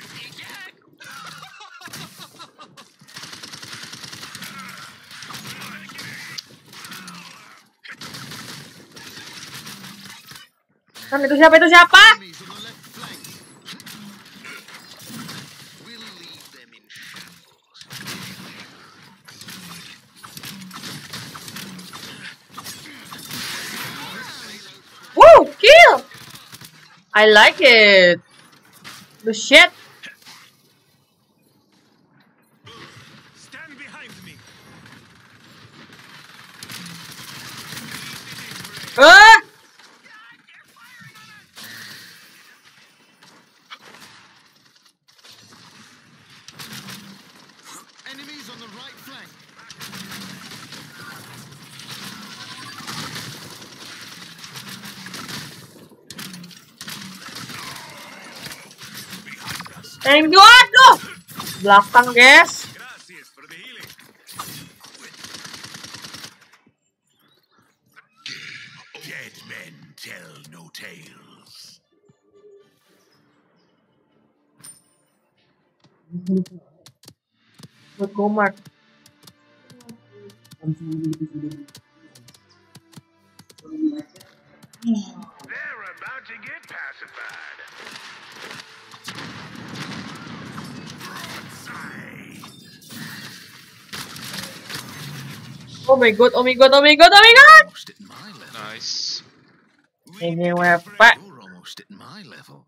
Kan itu siapa itu siapa? Woo, kill! I like it. The shit. Stand behind me. Ah! Enemies on the right flank. You, aduh. Belakang, guys. For Oh my god, oh my god, oh my god, oh my god. Almost at my level. Nice. Ini wepe. You're almost at my level.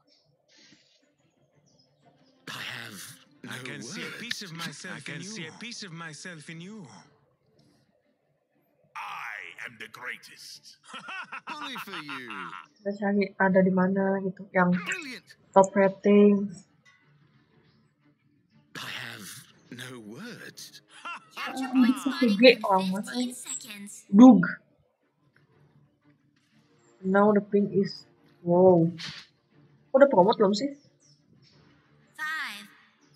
I have no I can see a piece of myself I can in you. see a piece of myself in you. I am the greatest. Bully for you. Kita cari ada di mana gitu yang Brilliant. top rating. I have no words. Capture point spotted Gede mas. 15 Now the ping is wow. Udah promote belum sih? Five,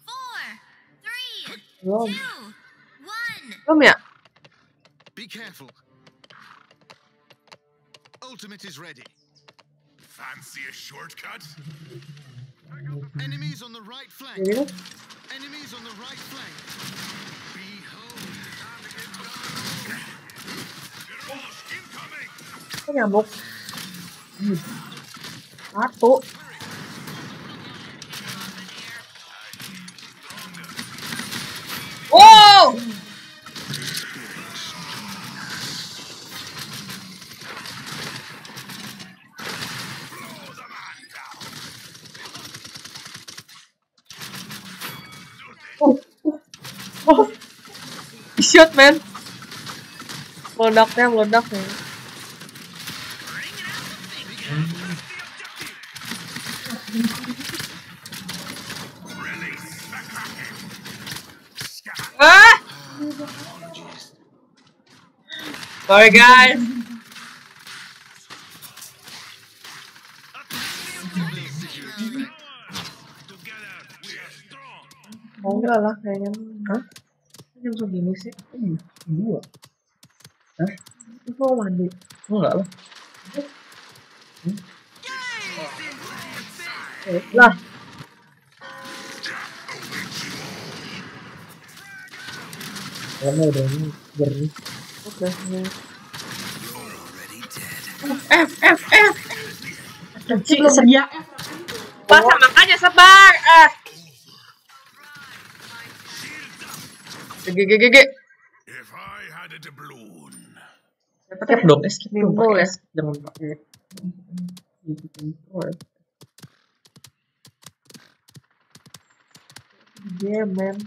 four, three, Belum. two, one. Belum ya? Be careful. Ultimate is ready. Fancy a shortcut? Enemies on the right flank. Enemies on the right flank. Behold. Incoming. Kok nyamuk? Hmm. Satu. Wow! Oh, oh, oh. Shoot, man. Meledaknya, meledak ya. Ah! Sorry guys. Oh enggak lah kayaknya. Hah? Jam segini sih? Hmm, dua. Hah? Itu mau mandi? Enggak lah. Hmm? Eh, lah. Kamu udah ini jernih. Oke, ini. F, F, F. Sedia F. Bahasa makanya sebar. Eh. If I had a doubloon. Pakai dong, skip nimble ya. Jangan pakai. Nimble. Yeah, man.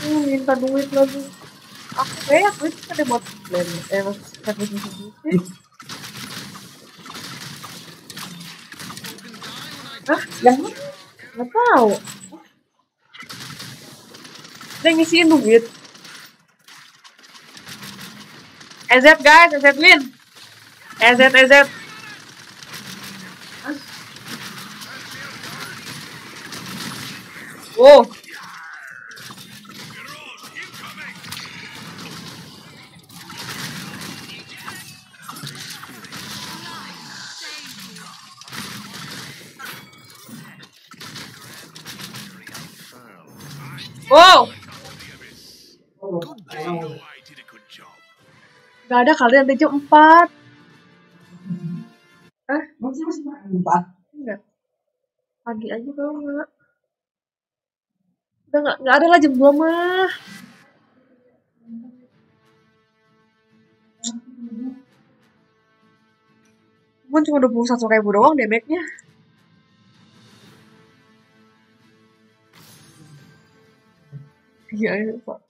Uh, minta duit lagi. aku kayak aku itu ada buat plan eh maksudnya service musuh gitu Hah? Yang mana? Nggak tahu. Dia ngisiin duit. EZ guys, EZ win. EZ, EZ. Wow. Gak ada kali nanti jam 4. Eh, Masih masih makan empat. enggak. Pagi aja kalau enggak. Udah enggak, enggak ada lah jam 2 mah. Cuman cuma 21 ribu doang damage-nya. Iya, iya, Pak.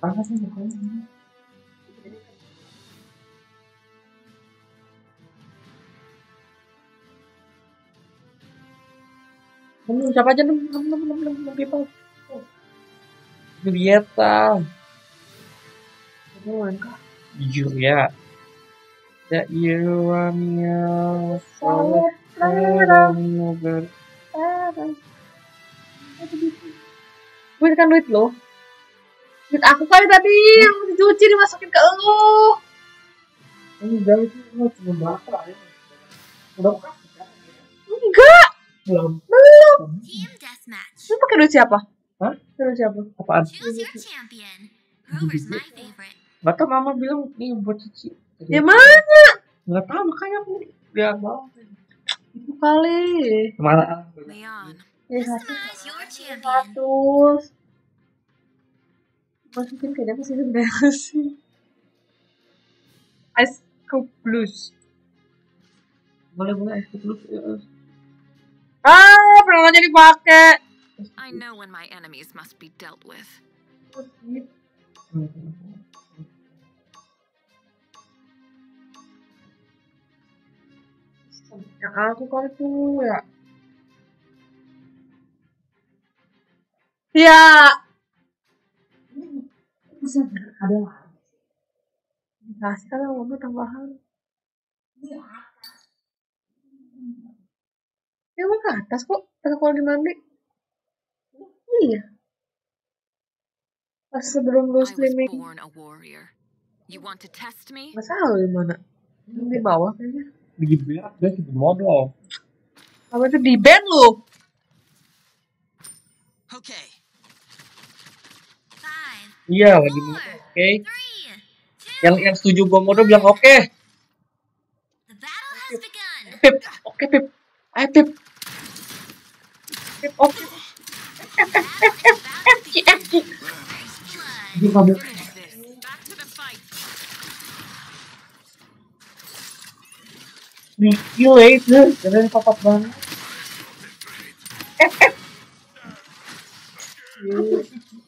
Pokoknya. Siapa aja enam enam enam enam enam people. Julieta. Beneran kah? Julia. Ya Romeo. Solid Romeo ber. Duit kan duit lo. Duit aku kali tadi yang dicuci dimasukin ke lo. Enggak itu cuma berapa ya? Udah kasih kan? Enggak, Belum. belum. Lu pakai duit siapa? Hah? Duit siapa? Apaan? Gak tau mama bilang nih buat cici. Ya mana? Gak tau makanya aku dia mau. Itu kali. Ke mana? Leon. Ya satu. Aku sih sebenarnya sih. Ice Cube Blues. Boleh boleh ikut lu. Ah, pernah aja dipakai. I know when my enemies must be dealt with. Yang aku kali tuh ya. Ya. Bisa ada lah. Dikasih kan sama tambahan. Ya emang ke atas kok. Tapi kalau di mandi. Iya. Pas sebelum lu streaming. born a warrior. You want to test me? Masa lu di mana? Di bawah kayaknya. Di berak dia di modal. Apa itu di band lu? Okay. Iya lagi. Oke. two. Yang yang setuju gua modal bilang oke. Begun. Pip. Oke Pip. Ayo Pip. Pip oke. FG FG. Dia. Bikin ya itu. Jangan papat banget.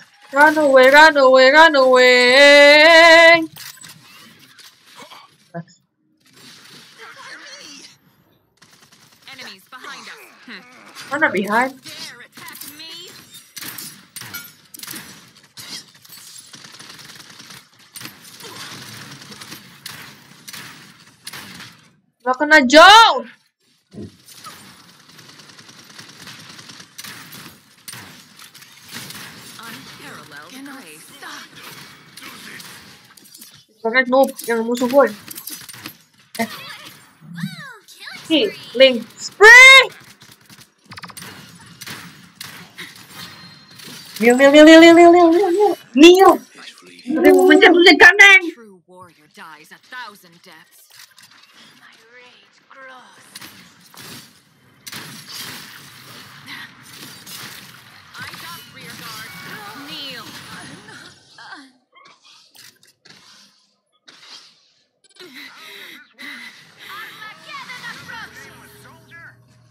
Run away, run away, run away! Enemies behind us. Mana behind? Dare attack me? Gak kena jauh! Soalnya noob yang musuh boy. Woo! Killing Nih, spree. link. Spring! Nil nil nil nil nil nil nil nil. Neil! His fleet. Ada yang mau mencet lu gandeng! True warrior dies a thousand deaths. My rage grows.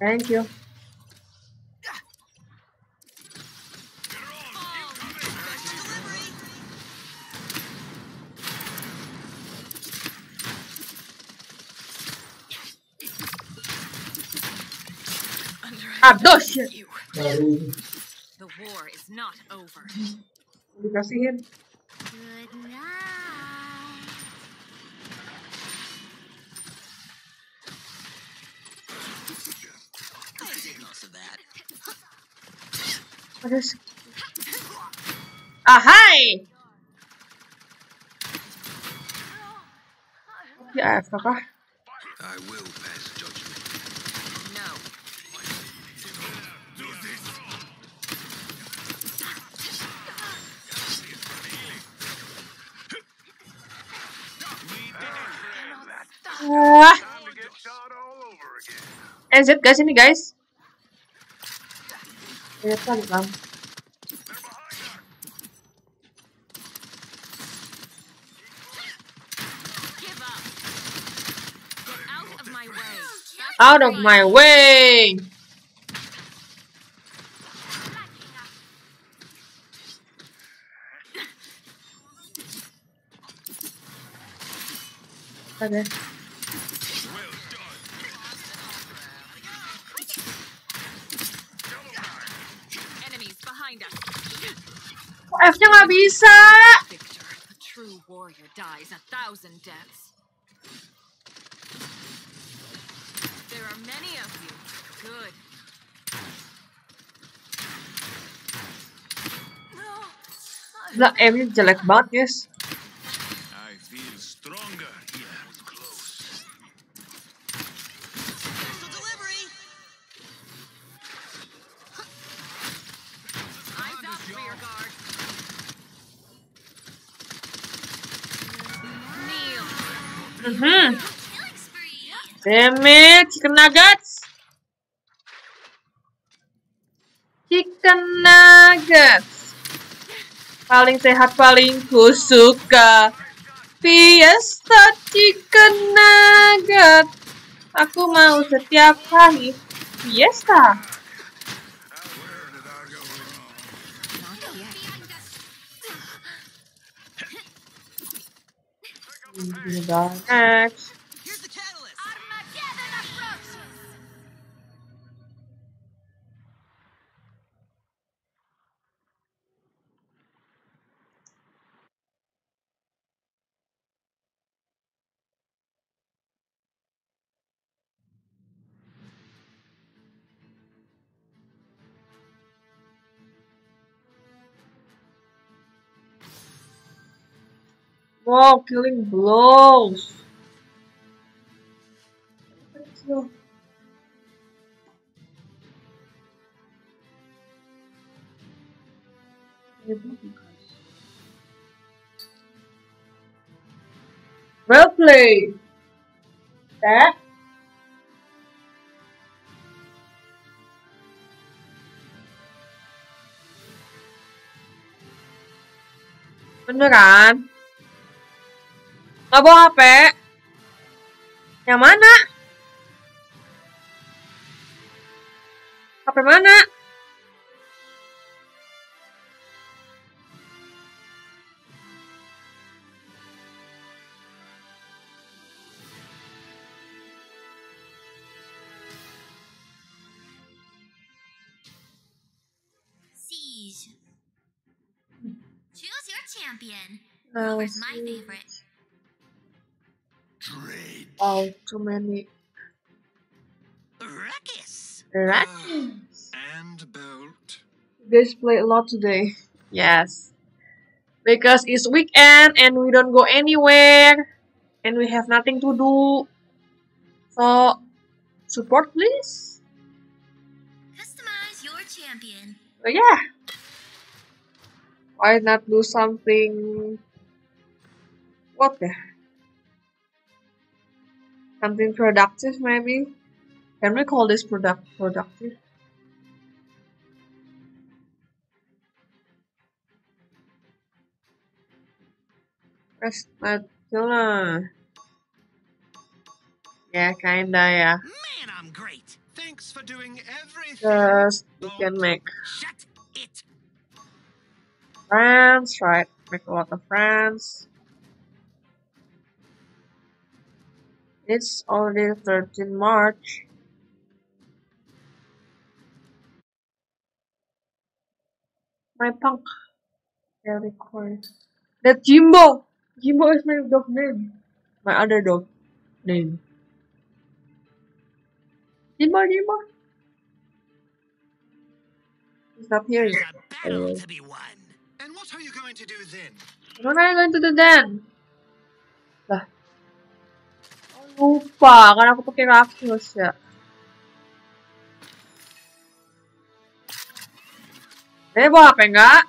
Thank you. Aduh, shit. You. Baru The war is not over. Dikasihin. Good night. I did most of that. Ahai! Ya, apakah? I will pass judgment. No. Ah, over again. NZ guys ini guys. Lihat kan, Bang. Give up. Get out of my way. Back Out of my way! Ada. Enemies behind us. Kok F-nya nggak bisa? There. Lah, M-nya jelek banget, guys. Damn it, chicken nuggets. Chicken nuggets. Paling sehat paling ku suka. Fiesta chicken nugget. Aku mau setiap hari. Fiesta. Next. Wow, killing blows. Well played. That. Beneran? Nggak bawa HP? Yang mana? HP mana? Siege. Hmm. Choose your champion. Oh, Rover's my favorite. Trade. Oh, too many. Ruckus. Rats. Uh, and belt. You guys play a lot today. Yes. Because it's weekend and we don't go anywhere. And we have nothing to do. So, support please. Customize your champion. Oh yeah. Why not do something? What ya? Something productive maybe? Can we call this product productive? Rest lah. Yeah, kinda yeah. Man, I'm great. Thanks for doing everything. Just you can make Shut it. friends, right? Make a lot of friends. It's already 13 March. My punk. Yeah, record. That Jimbo! Jimbo is my dog name. My other dog name. Jimbo, Jimbo. He's not here yet. a battle to be won. And what are you going to do then? What are you going to do then? Oh, lupa, kan aku pakai rakus ya. Eh, bawa HP enggak?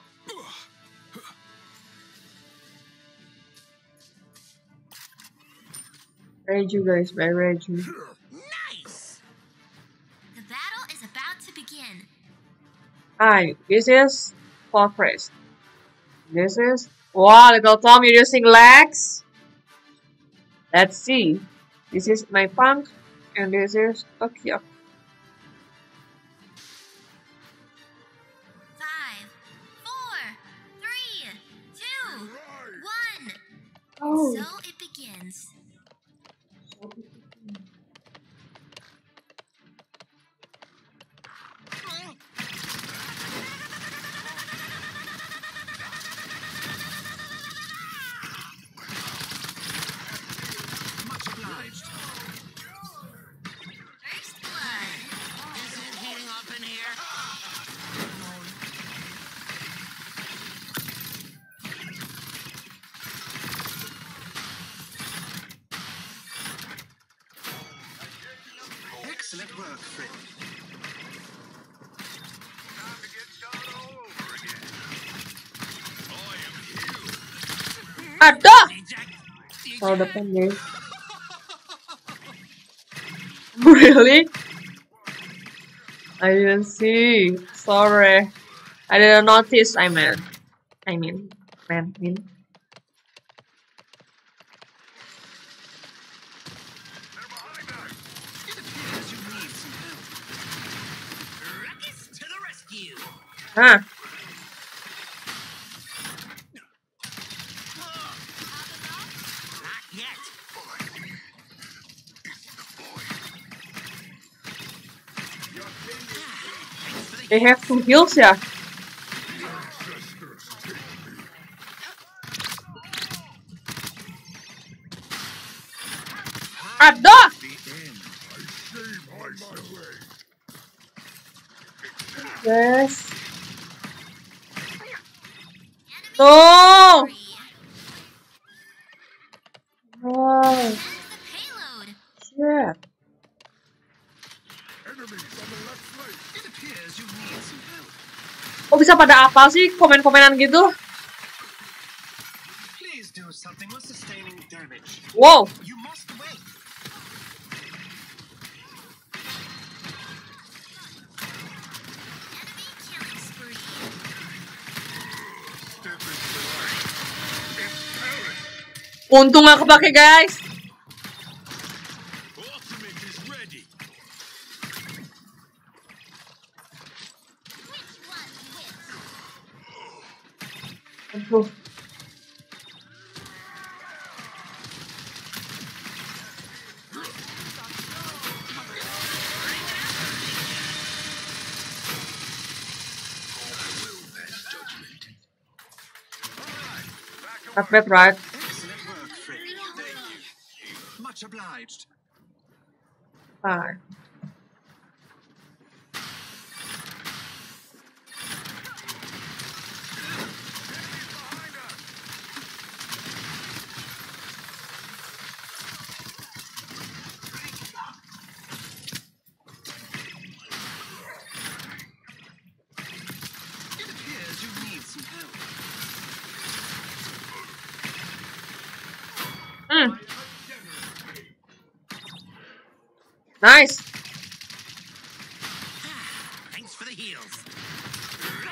Reju guys, by Reju. Nice. The battle is about to begin. Hi, this is Fortress. This is wow, little Tom, you're using legs. Let's see. This is my punk, and this is Tokyo. Five, four, three, two, one. Oh. So Really? I didn't see. Sorry. I didn't notice. I mean, They have two heals, yeah. Ada! Yes. No! Three. No. That is the payload. Shit. It appears you need some help. Kok bisa pada apa sih komen-komenan gitu? Wow. Untung gak kepake guys. Not bad, right? Excellent work, friend. Thank you. Much obliged. Nah. It appears you need some help. Nice. Thanks for the heals.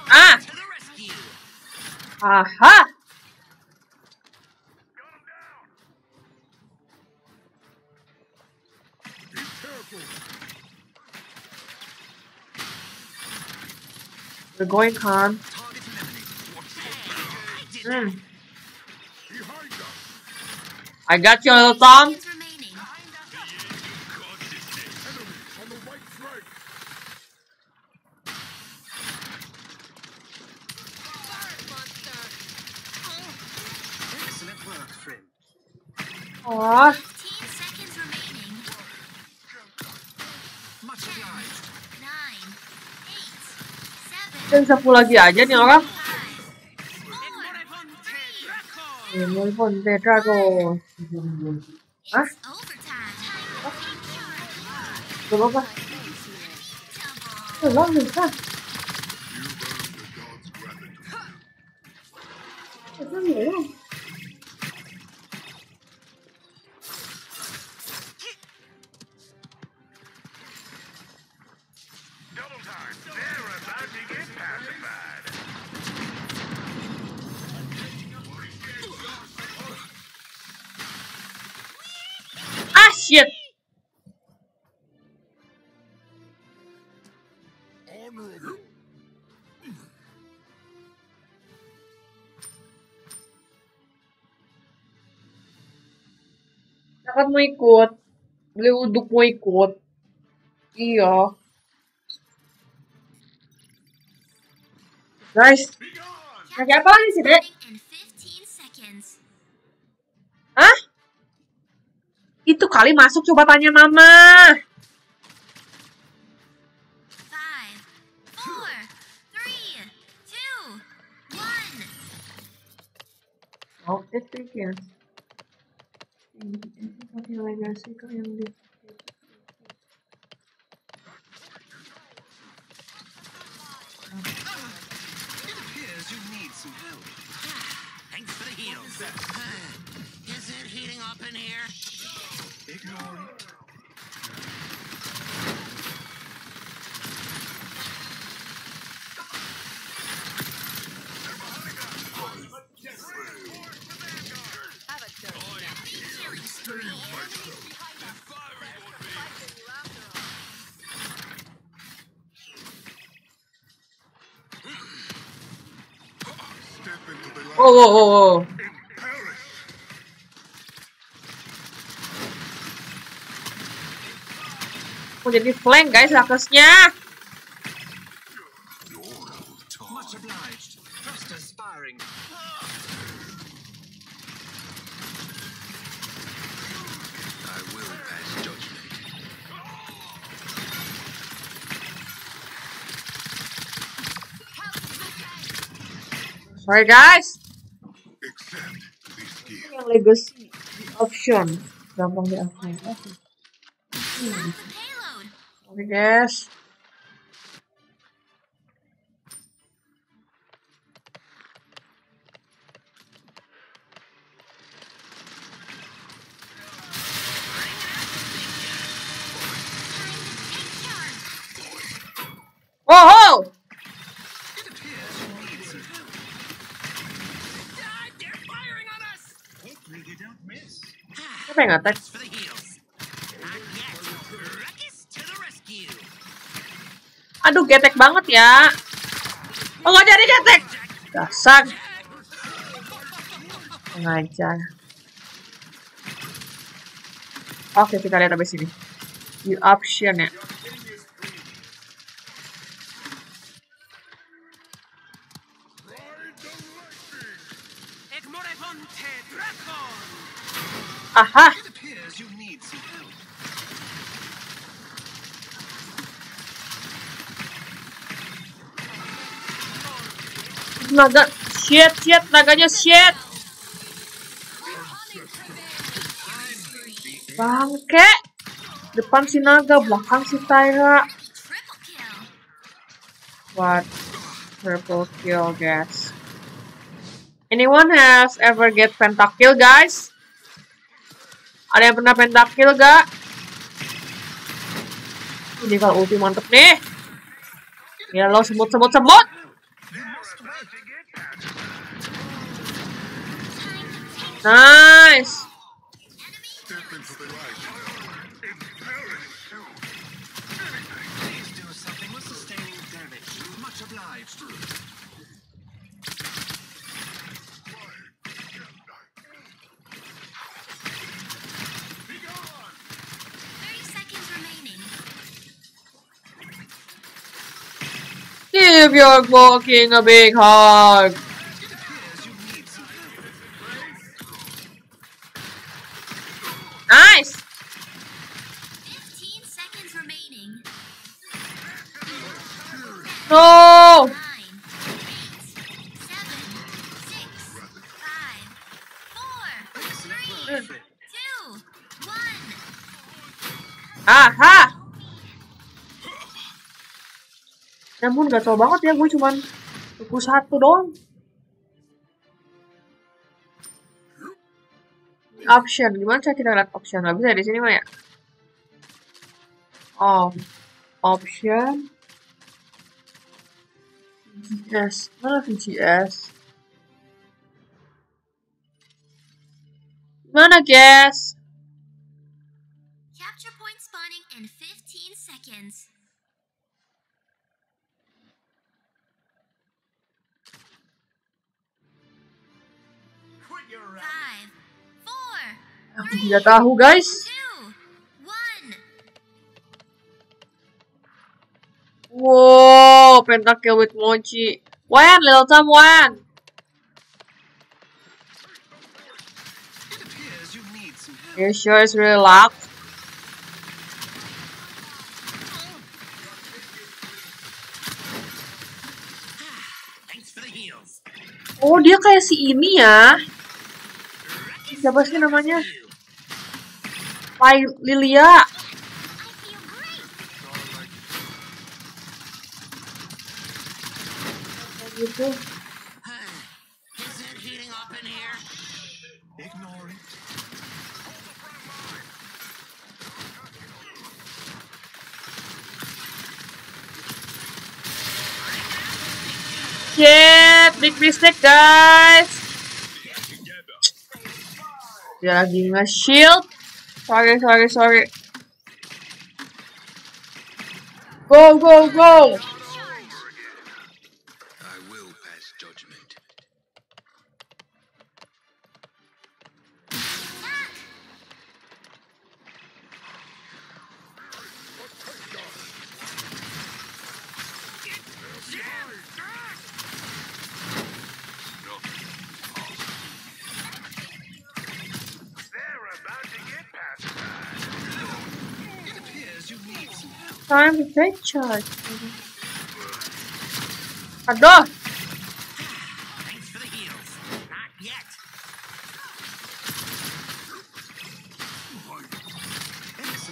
Ah. To the rescue. Aha. We're going Khan. Target eliminated. I did Hmm. that. Behind us. I got you, little Tom. Bisa full lagi aja nih orang. 5, 4, mau Ponte Dragon. Hah? Belum apa? Mau ikut. Beli uduk mau ikut. Iya. Guys, pakai apa lagi sih, Dek? In 15 seconds. Hah? Itu kali masuk coba tanya mama. 5, 4, 3, 2, 1. Oh, it's ya. Pakai legasi kok yang di It appears you need some help. Thanks for the heals. Is it heating up in here? Ignore it. Rakesnya. Much obliged. Thrusters firing. I will pass judgment. Sorry guys. Accept this gift. Yang legacy option. Gampang di. Oke. Oke guys. Take charge. Oh, oh. It appears you need some help. Ah, they're firing on us! Hopefully they don't miss. Siapa yang attack? Thanks for the heals. Not yet. Ruckus to the rescue. Aduh, getek banget ya. Oh, nggak jadi getek. Dasar. Pengajar. Oke, kita lihat habis ini. Di option ya. Aha. Naga. Shit, shit. Naganya shit. Bangke. Depan si naga, belakang si Tyra. What? Triple kill, guys. Anyone has ever get pentakill, guys? Ada yang pernah pentakill gak? Ini kalau ulti mantep nih. Ya lo semut semut semut. Nice. if you're walking a big hog. Tau banget ya, gue cuman buku satu doang. Option, gimana cara kita lihat option? Gak bisa di sini mah ya? Oh, option. VGS, mana VGS? Mana guys? Aku tidak tahu guys. Wow, pentakill with mochi. One, little time one. You sure it's really loud? Oh, dia kayak si ini ya. Siapa sih namanya? It. Shit, big mistake guys. Dia lagi nge-shield. Sorry, sorry, sorry. Go, go, go. I will pass judgment. They're about to get pacified. It appears you need some help. Take charge. Aduh. Thanks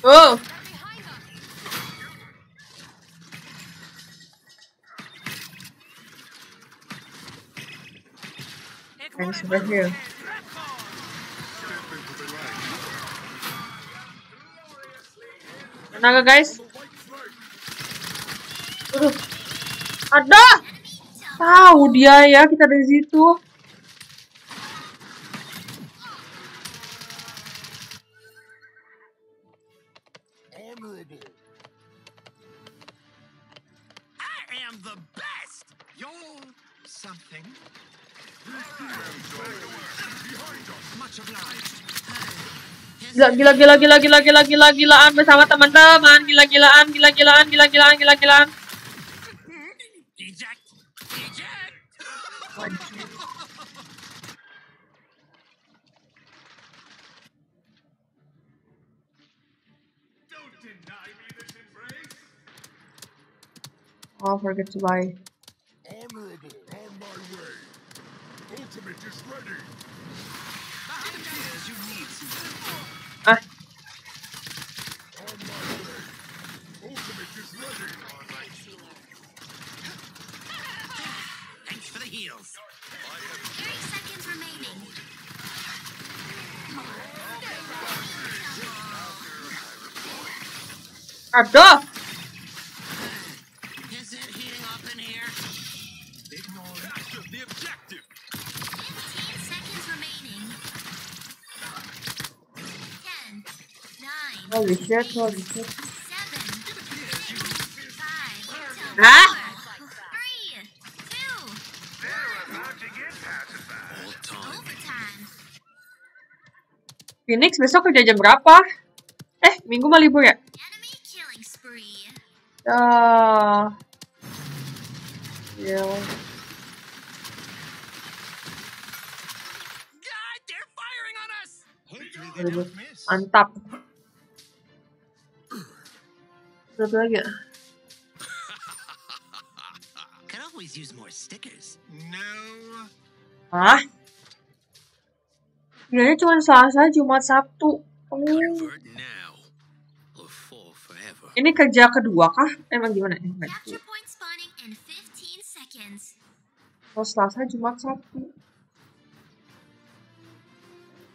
for. Oh. Thanks over here. Tenaga guys. Aduh. Ada. Tahu dia ya kita dari situ. Gila gila gila gila gila gila gila gilaan bersama teman-teman. Gila gilaan gila gilaan gila gilaan gila gilaan. Oh, forget to buy. Overtime. Phoenix besok kerja jam berapa? Eh, minggu mah libur ya? Miss. Mantap. Satu lagi ya? Could always use more stickers. No. Hah? Kirain cuma Selasa, Jumat, Sabtu. Oh. Ini kerja kedua kah? Emang gimana? Eh, nggak tahu. Capture point spawning in 15 seconds. Oh, Selasa, Jumat, Sabtu.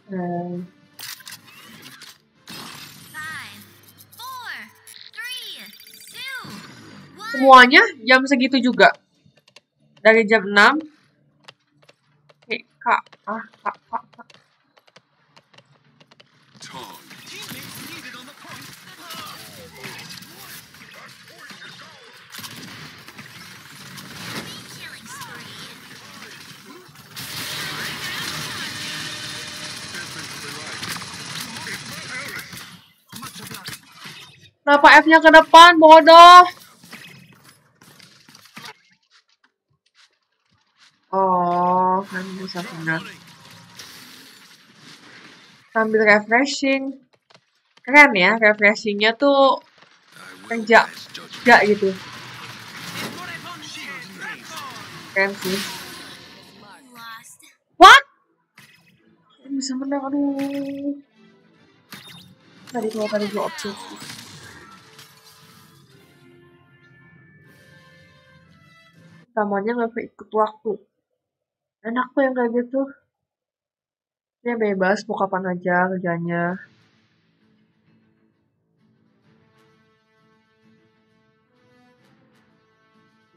Eh, 5, 4, 3, 2, 1. semuanya jam segitu juga. Dari jam 6. Eh, kak. Ah, kak, kak, kak. Time. Teammates needed on the point. Enemy killing spree. Kenapa F-nya ke depan, bodoh? Oh, kan bisa benar. Sambil refreshing. Keren ya, refreshingnya tuh kerja, kerja gitu. Keren sih. What? Bisa menang, aduh. Tadi kalau tadi gue objektif. Utamanya nggak ikut waktu. Enak tuh yang kayak gitu. Dia bebas, mau kapan aja kerjanya.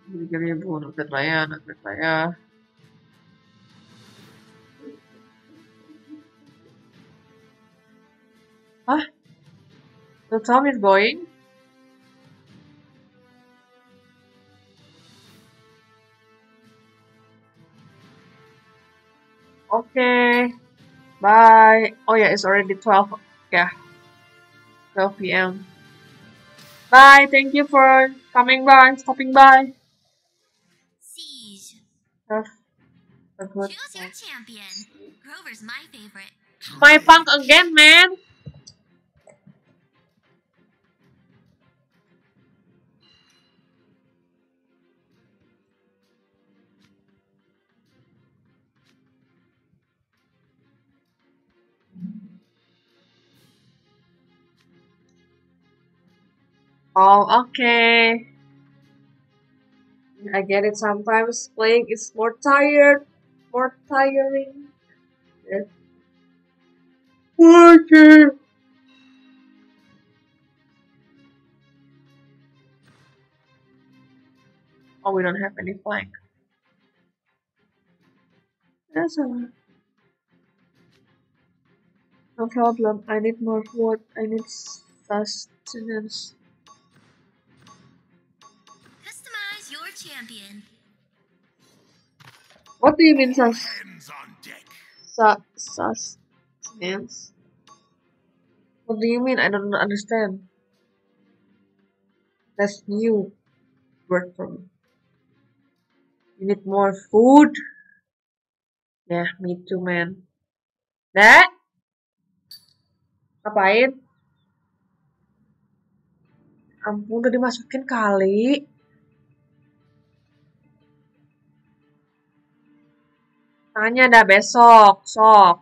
Tiga ribu, nugget lah ya, nugget lah ya. Hah? The time is going? Okay. Bye. Oh yeah, it's already 12. Yeah. 12 p.m. Bye. Thank you for coming by, stopping by. Siege. Have a good Choose your champion. Grover's my favorite. My punk again, man. Oh, okay. I get it. Sometimes playing is more tired, more tiring. Okay. Oh, we don't have any flank. That's alright. No problem. I need more food. I need sustenance. Champion. What do you mean sus Hands on deck. su sustenance? What do you mean? I don't understand. That's new word for me. You need more food? Yeah, me too, man. Dad? Ngapain? Ampun, udah dimasukin kali. Tanya dah besok, sok.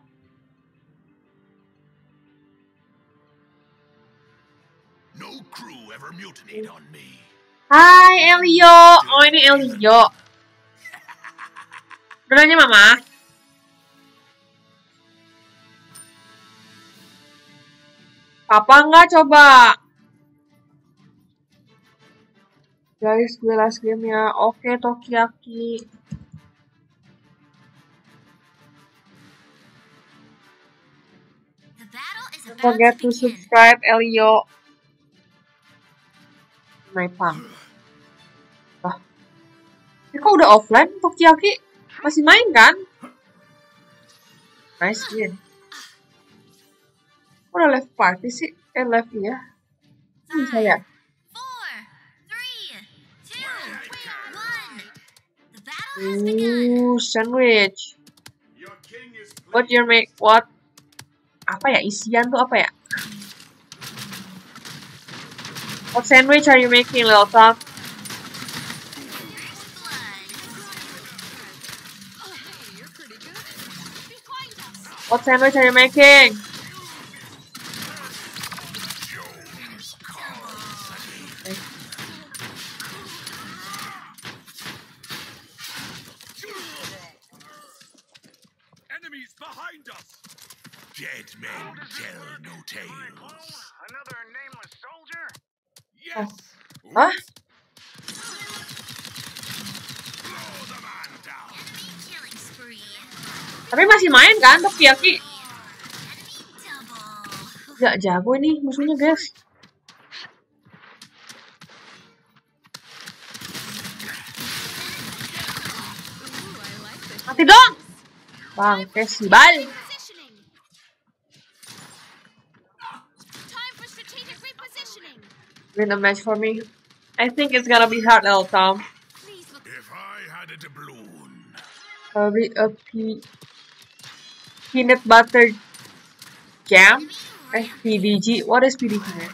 No crew ever mutinied on me. Hai Elio. Oh ini Elio. Udah nanya mama? Papa enggak coba? Guys, gue last game ya. Oke, Tokiaki. Forget to subscribe, Elio. Naipang. Lah. Ini kok udah offline, Tokiaki? Masih main kan? Nice win. Kok udah live party sih? Eh, live ya? Bisa ya? Has begun. Ooh, sandwich. What you make? What? Apa ya? Isian tuh apa ya? Oh, what sandwich are you making, Tom? Blood. What sandwich are you making? Masih kan Tokiaki? Enemy. Gak jago ini musuhnya guys. Mati dong! Bangke si bal. Time for strategic repositioning. Win a match for me. I think it's gonna be hard, little Tom. Please look If I had a doubloon, Probably a pe peanut butter jam. Eh, PDG. What is PDG? man?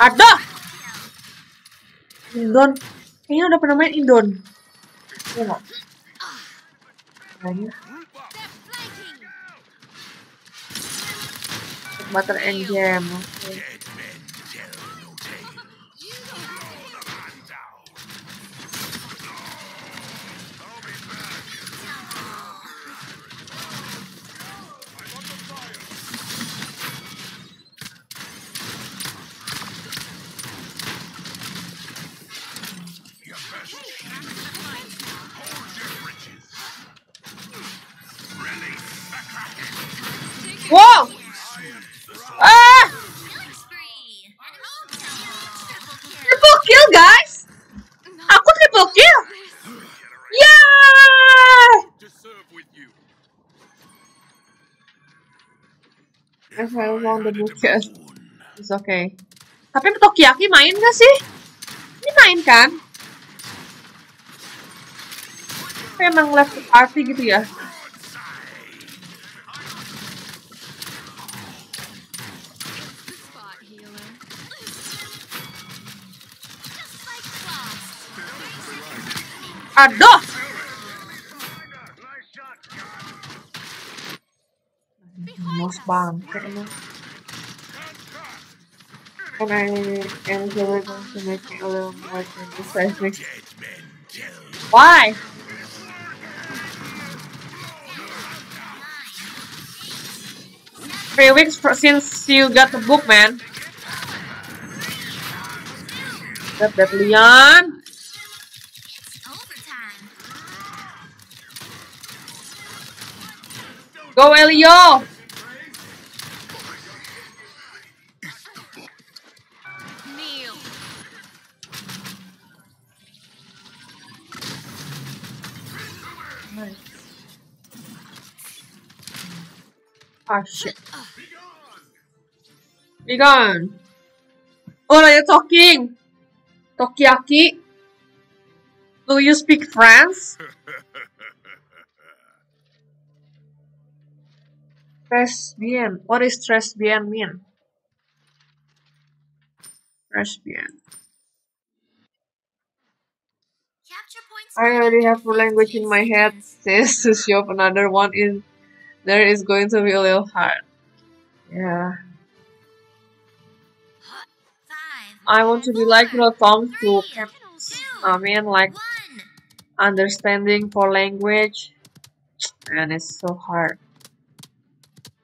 Ada. Indon. Kayaknya udah pernah main Indon. Nggak? Butter and jam. Want the doubloon. it's okay. Tapi Tokiaki main gak sih? Ini main kan? Emang left the party gitu ya? Aduh! Mos bangke emang. And I am really going to make it a little more than the seismic. Why? Three weeks for, since you got the book, man. Got that Leon. Go, Elio. Ah, shit. Be gone. Oh, you're talking. Tokiaki. Do you speak France? Tres bien. What is tres bien mean? Tres bien. I already have a language in my head. Says to show up another one in there is going to be a little hard. Yeah. I want to be like you know Tom to Three, I mean like understanding for language and it's so hard.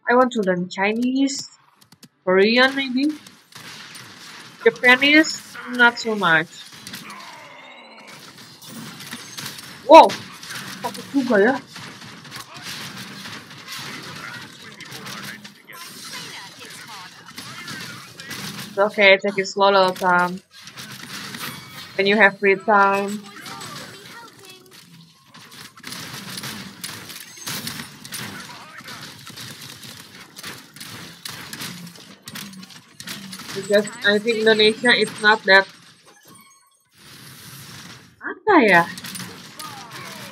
I want to learn Chinese, Korean maybe. Japanese, not so much. Wow, takut juga ya. It's okay, take it slow little time. When you have free time. Because I think Indonesia is not that apa ya?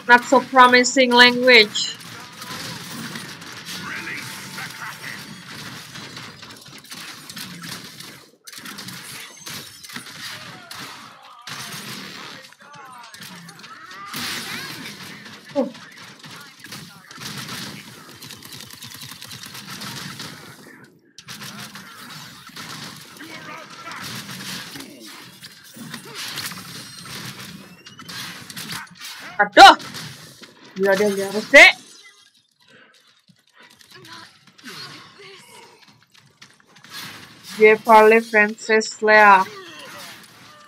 Not so promising language. Gila dia dia sih. Je parle français Lea.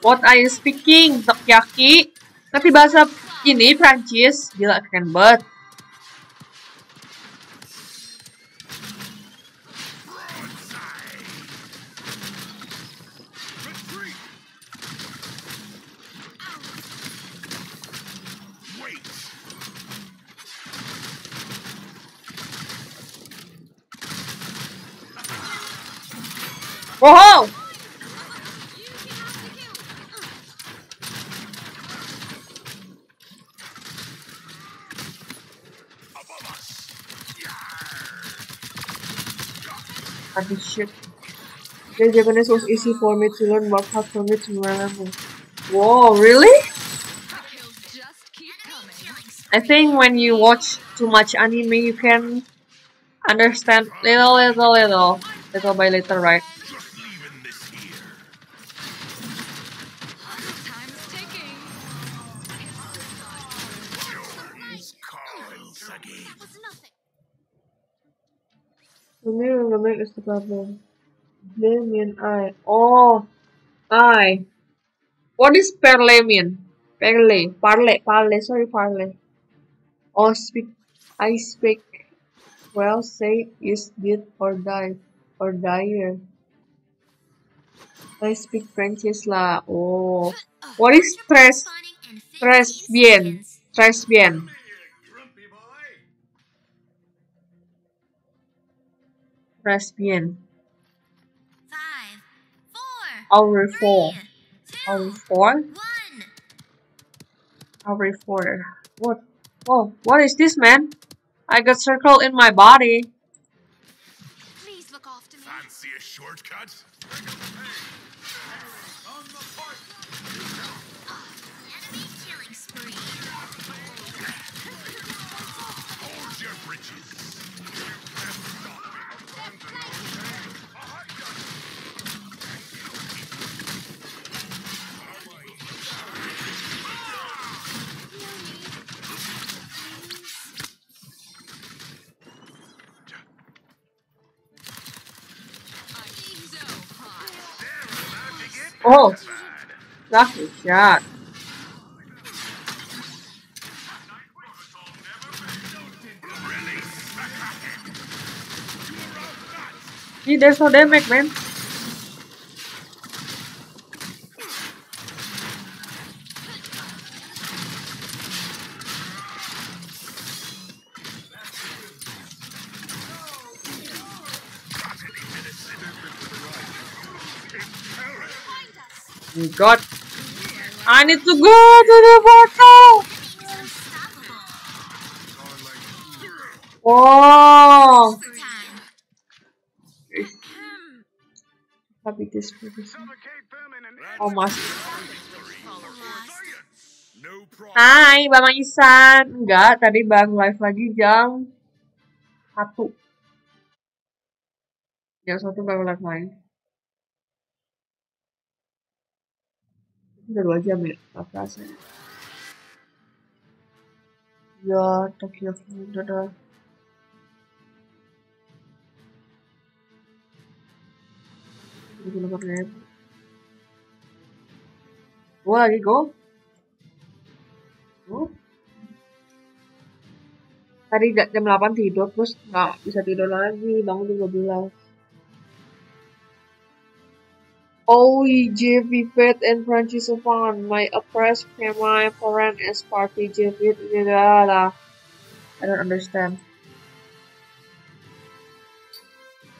What are you speaking? Takoyaki? Tapi bahasa ini Prancis. Gila keren banget. The Japanese was easy for me to learn, but hard for me to remember. Whoa, really? I think when you watch too much anime, you can understand little, little, little, little by little, right? Problem. Mean I. Oh, I. What is parle mean? Parle, parle, parle. Sorry, parle. Oh, speak. I speak. Well, say is did or die or die. I speak French lah. Oh, what is tres? Spawning in 15 Tres bien. Tres bien. Tres bien. Five, four, Our four. three, Our two, four. one. Our four. What? Oh, what is this, man? I got circle in my body. Please look after me. Fancy a shortcut? Oh, lucky shot. See, there's no damage, man. God, I need to go to the portal. Oh, tapi this Oh mas. Hai, Bang Isan. Enggak, tadi Bang live lagi jam satu. Jam satu baru live lagi. Udah dua jam ya, gak kerasa. Ya, Tokyo View udah dah. Gue lagi go. Go. Tadi ja- jam 8 tidur, terus nggak bisa tidur lagi, bangun jam 12. OIJ Vivet and Francis Sofan, my oppressed my parent as party lah. I don't understand.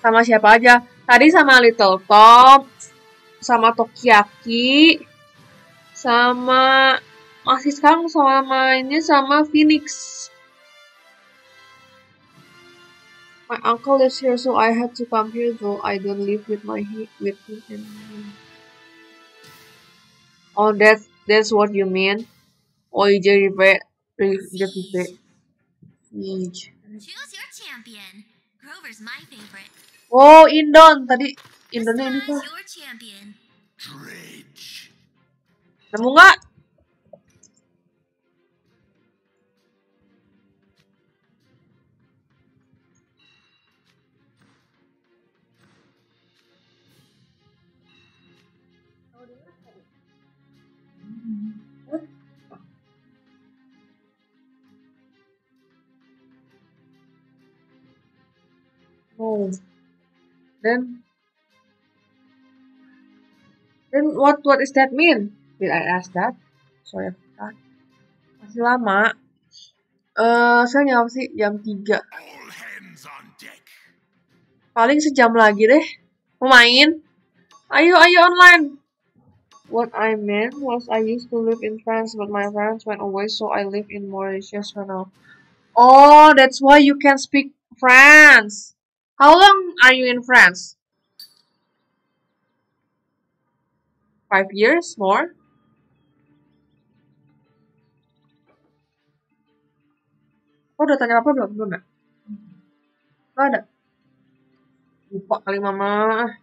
Sama siapa aja? Tadi sama Little Top, sama Tokiyaki, sama masih sekarang sama mainnya sama Phoenix. My uncle lives here, so I had to come here, though I don't live with my with him anymore. Oh, that's that's what you mean. Oh, jadi ribe, jadi ribe. Ij. Choose your champion. Grover's my favorite. Oh, Indon tadi Indonnya ini Choose tuh. your champion. Dredge. Nemu nggak? Oh, then then what what is that mean? Did I ask that? Sorry, I forgot. Masih lama. Eh, saya nyampe sih jam 3. All hands on deck. Paling sejam lagi deh. Mau main? Ayo, ayo online. What I meant was I used to live in France, but my parents went away, so I live in Mauritius for now. Oh, that's why you can speak France. How long are you in France? Five years more? Oh, udah tanya apa belum? Belum ya? Nggak ada. Lupa kali mama.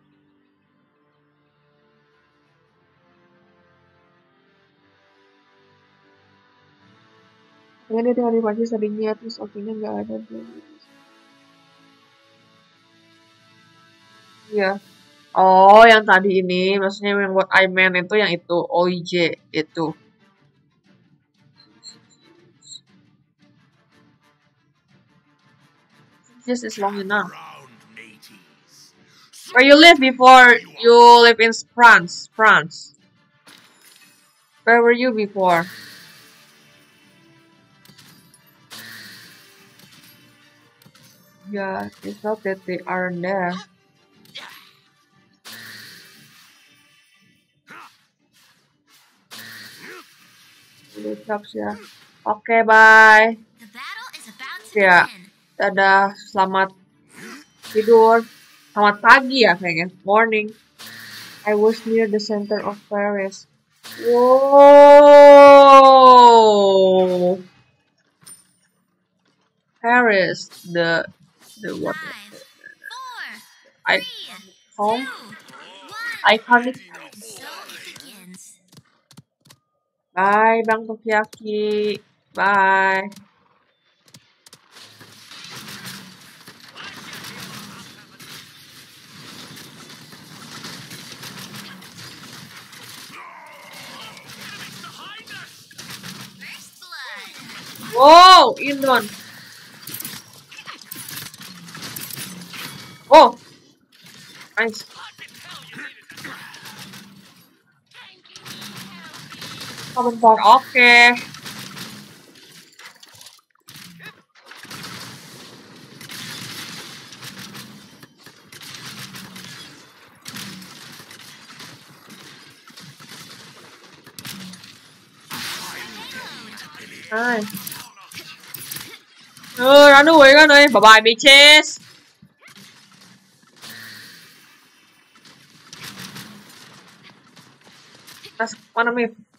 Kayaknya dia tinggal di Prancis tadinya, terus akhirnya nggak ada dia. Iya. Oh, yang tadi ini, maksudnya yang what I meant itu yang itu, OIJ itu. This is long enough. Where you live before you live in France? France. Where were you before? Yeah, it's not that they aren't there. Caps ya. Oke, bye. To Yeah. begin. Dadah, selamat tidur. Selamat pagi ya kayaknya. Morning. I was near the center of Paris. Whoa! Paris, the the what? Five, four, I three, home two, iconic. So it begins. Bye, Bang Tokiyaki. Bye. First blood. Wow, Indon. Oh, nice. Komentar oke. Nice. Ừ, ra đuổi ra đây. Bye bye bitches. That's one of me.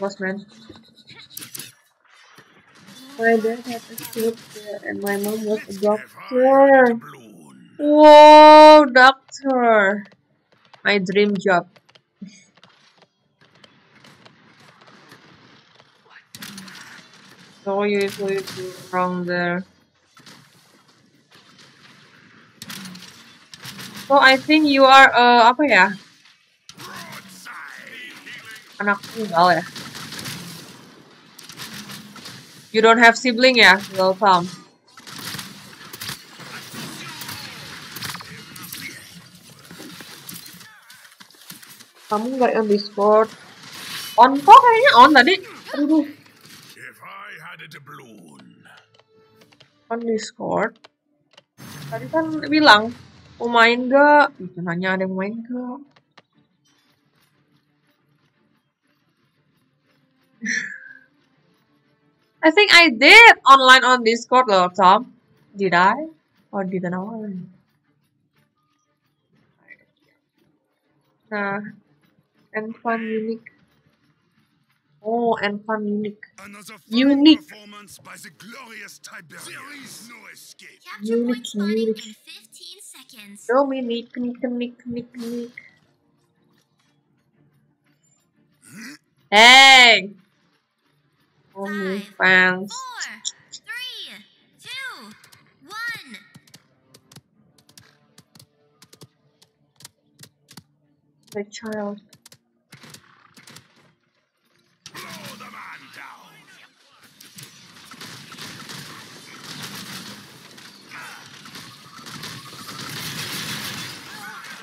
Close, man. My dad had a there, and my mom was a doctor. Whoa, doctor. My dream job. So you you do wrong there. So I think you are uh, apa ya? Anak tunggal ya. You don't have sibling ya? Welcome. Kamu nggak on Discord? On kok kayaknya on tadi. Aduh, on Discord. Tadi kan bilang mau main gak? Itu nanya ada yang main gak? I think I did online on Discord loh, Tom. Did I? Or didn't I? Nah, uh, and fun unique. Oh, and fun unique. Another Unique. performance by the glorious Tiberius. There is no escape. Capture Unique, in unique. 15 seconds. Dominic, Nick, Nick, Nick, Nick. Hey! Only Five, fans. Four, three, two, one. The child. Blow the man down.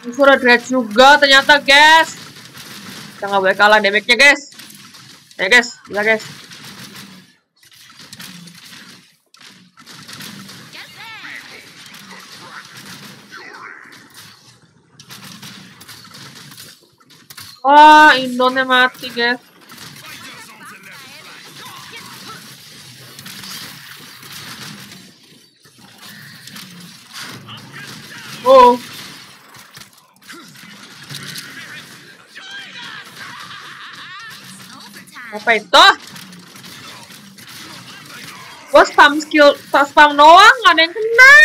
Musuh ada dread juga ternyata guys. Kita nggak boleh kalah damage-nya guys. Ya guys, bisa guys. Wah, Indonnya mati guys. Oh, apa itu? Gua spam skill, spam doang, nggak ada yang kena.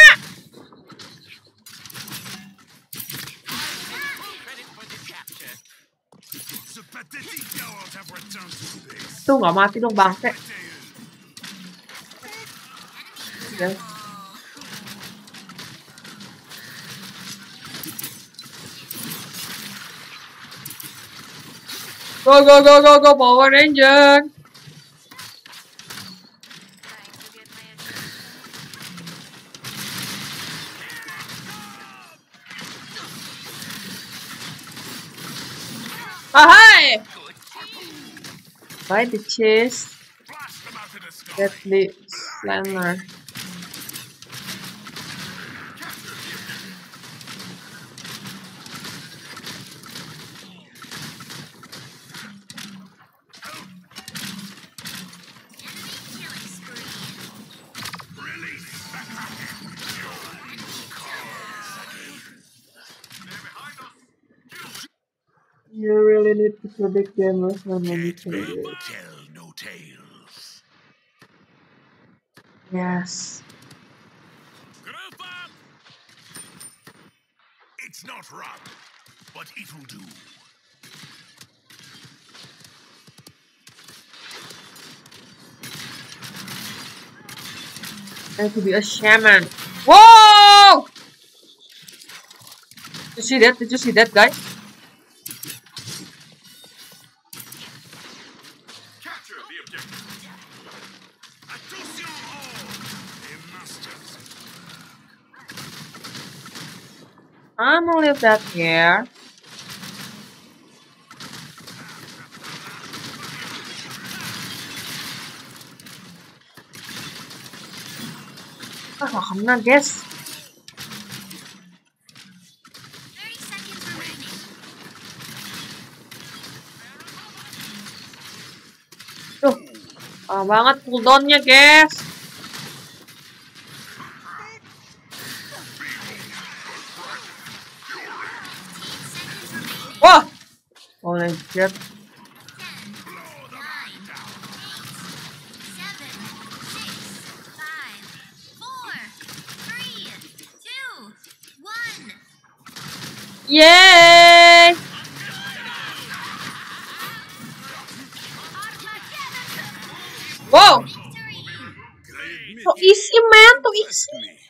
The pathetic cowards have returned to base. Tuh nggak mati dong bangke. Guys. Go go go go go Power Ranger. By the chest, Blast them out of the sky. deadly slammer. To predict damage when you play it. Tell no tales. Yes. It's not rock, but it will do. I could be a shaman. Whoa! Did you see that? Did you see that, guys? That here. Guys. 30 seconds remaining. Tuh, banget cooldownnya, guys. Holy shit. 10, 9, 8, 7, 6, 5, 4, 3, 2, 1. Yeay! Wow! So easy, man. So easy.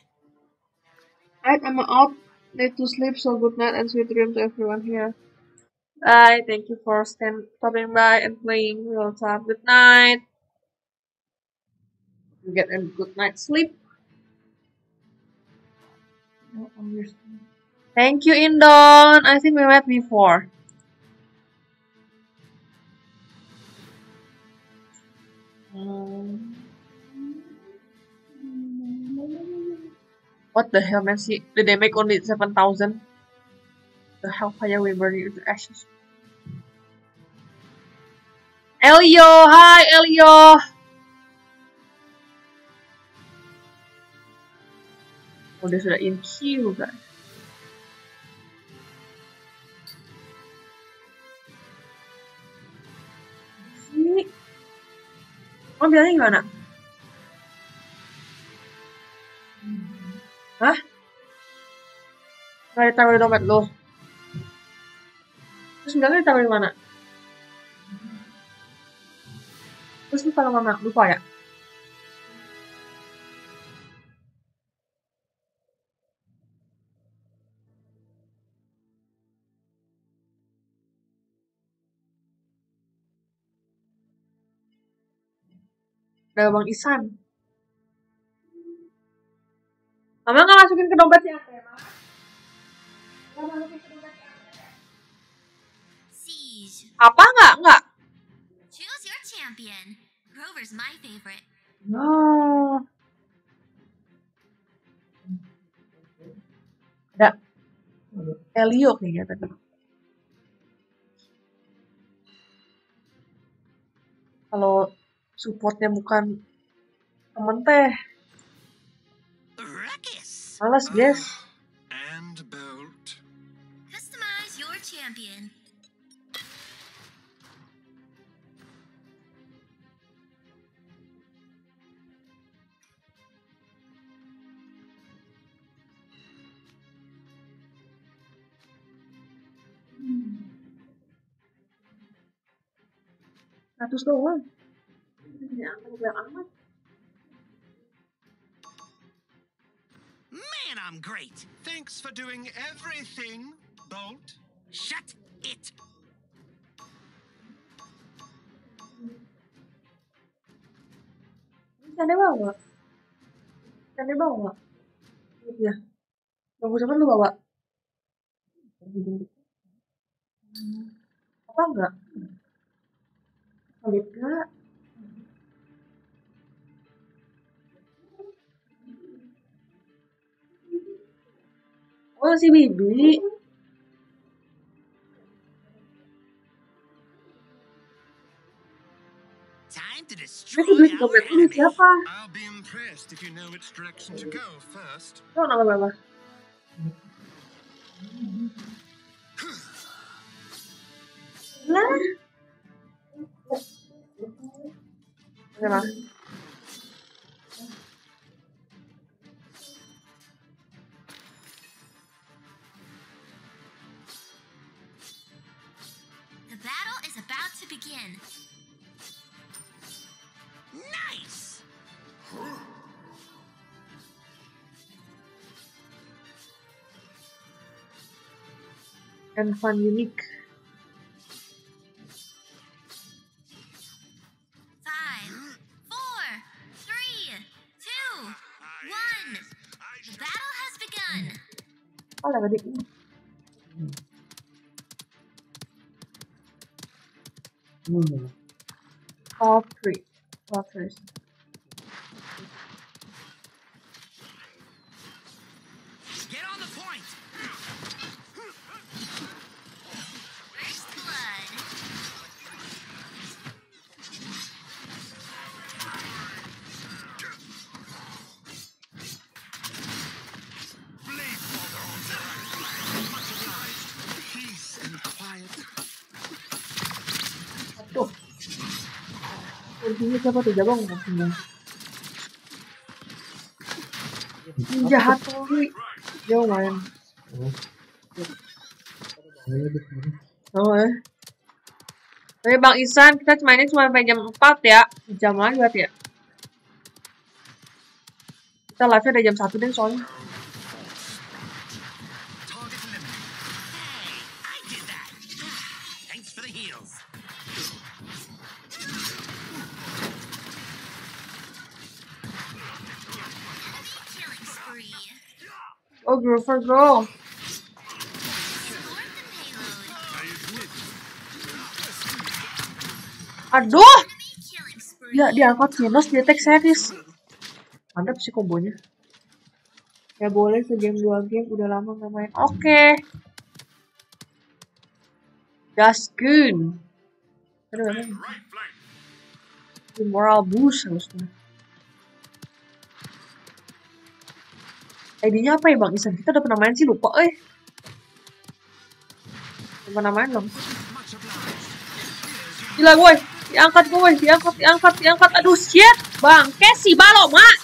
Alright, I'm out. Need to sleep, so good night and sweet dreams to everyone here. Bye. Thank you for stopping by and playing real time. Good night. You get a good night's sleep. Thank you, Indon. I think we met before. Um, What the hell? See, did they make only 7,000? The Hellfire will burn you to ashes. Elio! Hi, Elio! Oh, dia sudah in queue, guys. Sini. Oh, bilangnya gimana? Hah? Nggak ditaruh di dompet lo? Terus bilangnya ditaruh di mana? Terus lu taruh mana? Lupa ya? Ada Bang Isan. Mama nggak masukin ke dompet siapa ya, Mama? Nggak masukin ke dompet siapa? Siege. Apa nggak? Nggak. Champion. Rover's my favorite. No. Ada Elio kayaknya tadi. Kalau supportnya bukan temen teh, males guys. And Bolt. Customize your champion. Seratus doang. Banyak amat. Man, I'm great. Thanks for doing everything, Bolt. Shut it. Deh bawa. Deh bawa. Iya. Bagus apa lu bawa? Apa enggak? Solid enggak? Oh, si Bibi. Time to Ini destroy si Bibi our dompet ini enemy. siapa? I'll be impressed if you know which direction to go first. Tahu nama berapa? Lah. Berapa? The battle is about to begin. Nice. And fun unique. Oh lah tadi. Hmm. All three. All three. Get on the point. First blood. Much obliged. Peace and quiet. Aduh. Kuncinya siapa tuh nggak punya? Ninja Hattori. Dia main. Oh ya. Oke Bang Isan, kita mainnya cuma sampai jam 4 ya. Jam lagi ya. Kita live-nya dari jam 1 deh soalnya. The payload. Aduh! Spree. Ya, diangkat Genos di attack series. Mantap sih kombonya. Ya boleh sejam dua game, udah lama nggak main. Oke. That's good. Aduh, aduh. Di moral boost harusnya. ID-nya apa ya Bang Isan? Kita udah pernah main sih lupa eh. Udah pernah main belum? Gila gue, diangkat gue, diangkat, diangkat, diangkat. Aduh shit, bangke si balo mak.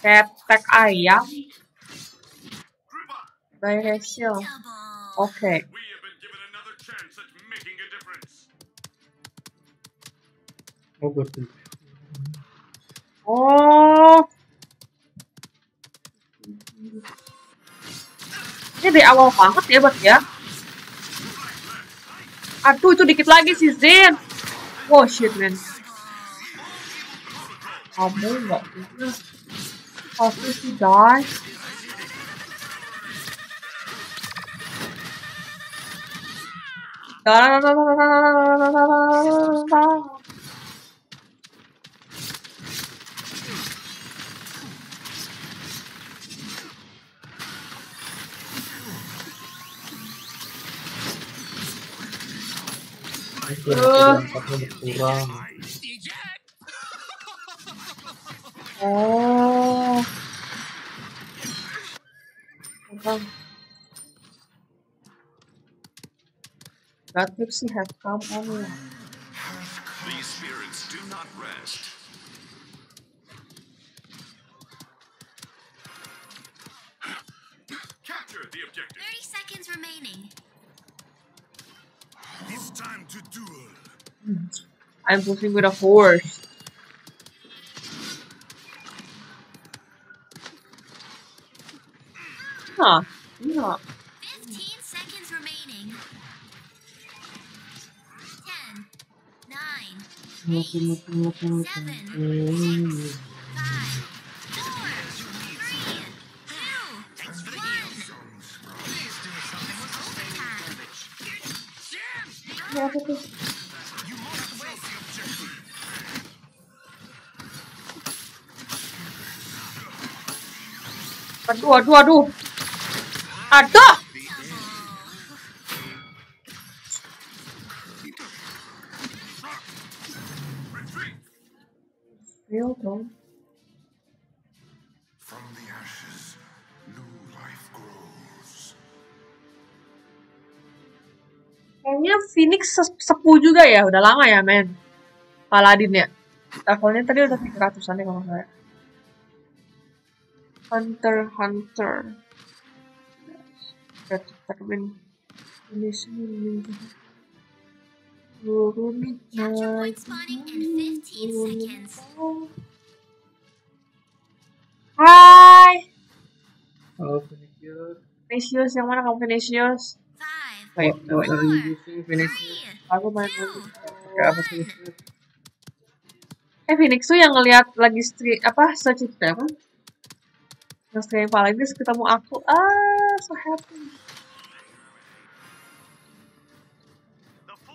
Ketek ayam. Double. Oke. We have been given another chance at making a difference. Oh, betul. Oh. Ini dari awal banget ya, Bang ya. Aduh, itu dikit lagi sih, Zen. Oh, shit, man. Kamu nggak bisa. Pasti sih, die. Itu angkatnya berkurang. Eject. Oh. Bang. That Pepsi have come on time to duel. I'm pushing with a horse. Huh. Yeah. 15 seconds remaining. 10, 9, 8, 7, 5, Apa tuh? Aduh, aduh, aduh. Aduh! Real dong. Phoenix se- sepuh juga ya, udah lama ya men. Paladin ya. Levelnya tadi udah 300an ya kalau nggak salah. Hunter Hunter. Determine finishing Turun Capture point spawning in 15 seconds. Hai, Halo, Vinicius. Vinicius yang mana kamu Vinicius? 5, Kayak lewat dari 4, Vinicius, Vinicius. 3, aku main two, lagi. Kayak apa Vinicius? Eh Phoenix tuh yang ngeliat lagi stream apa search itu apa? Yang stream paling terus ketemu aku. Ah, so happy.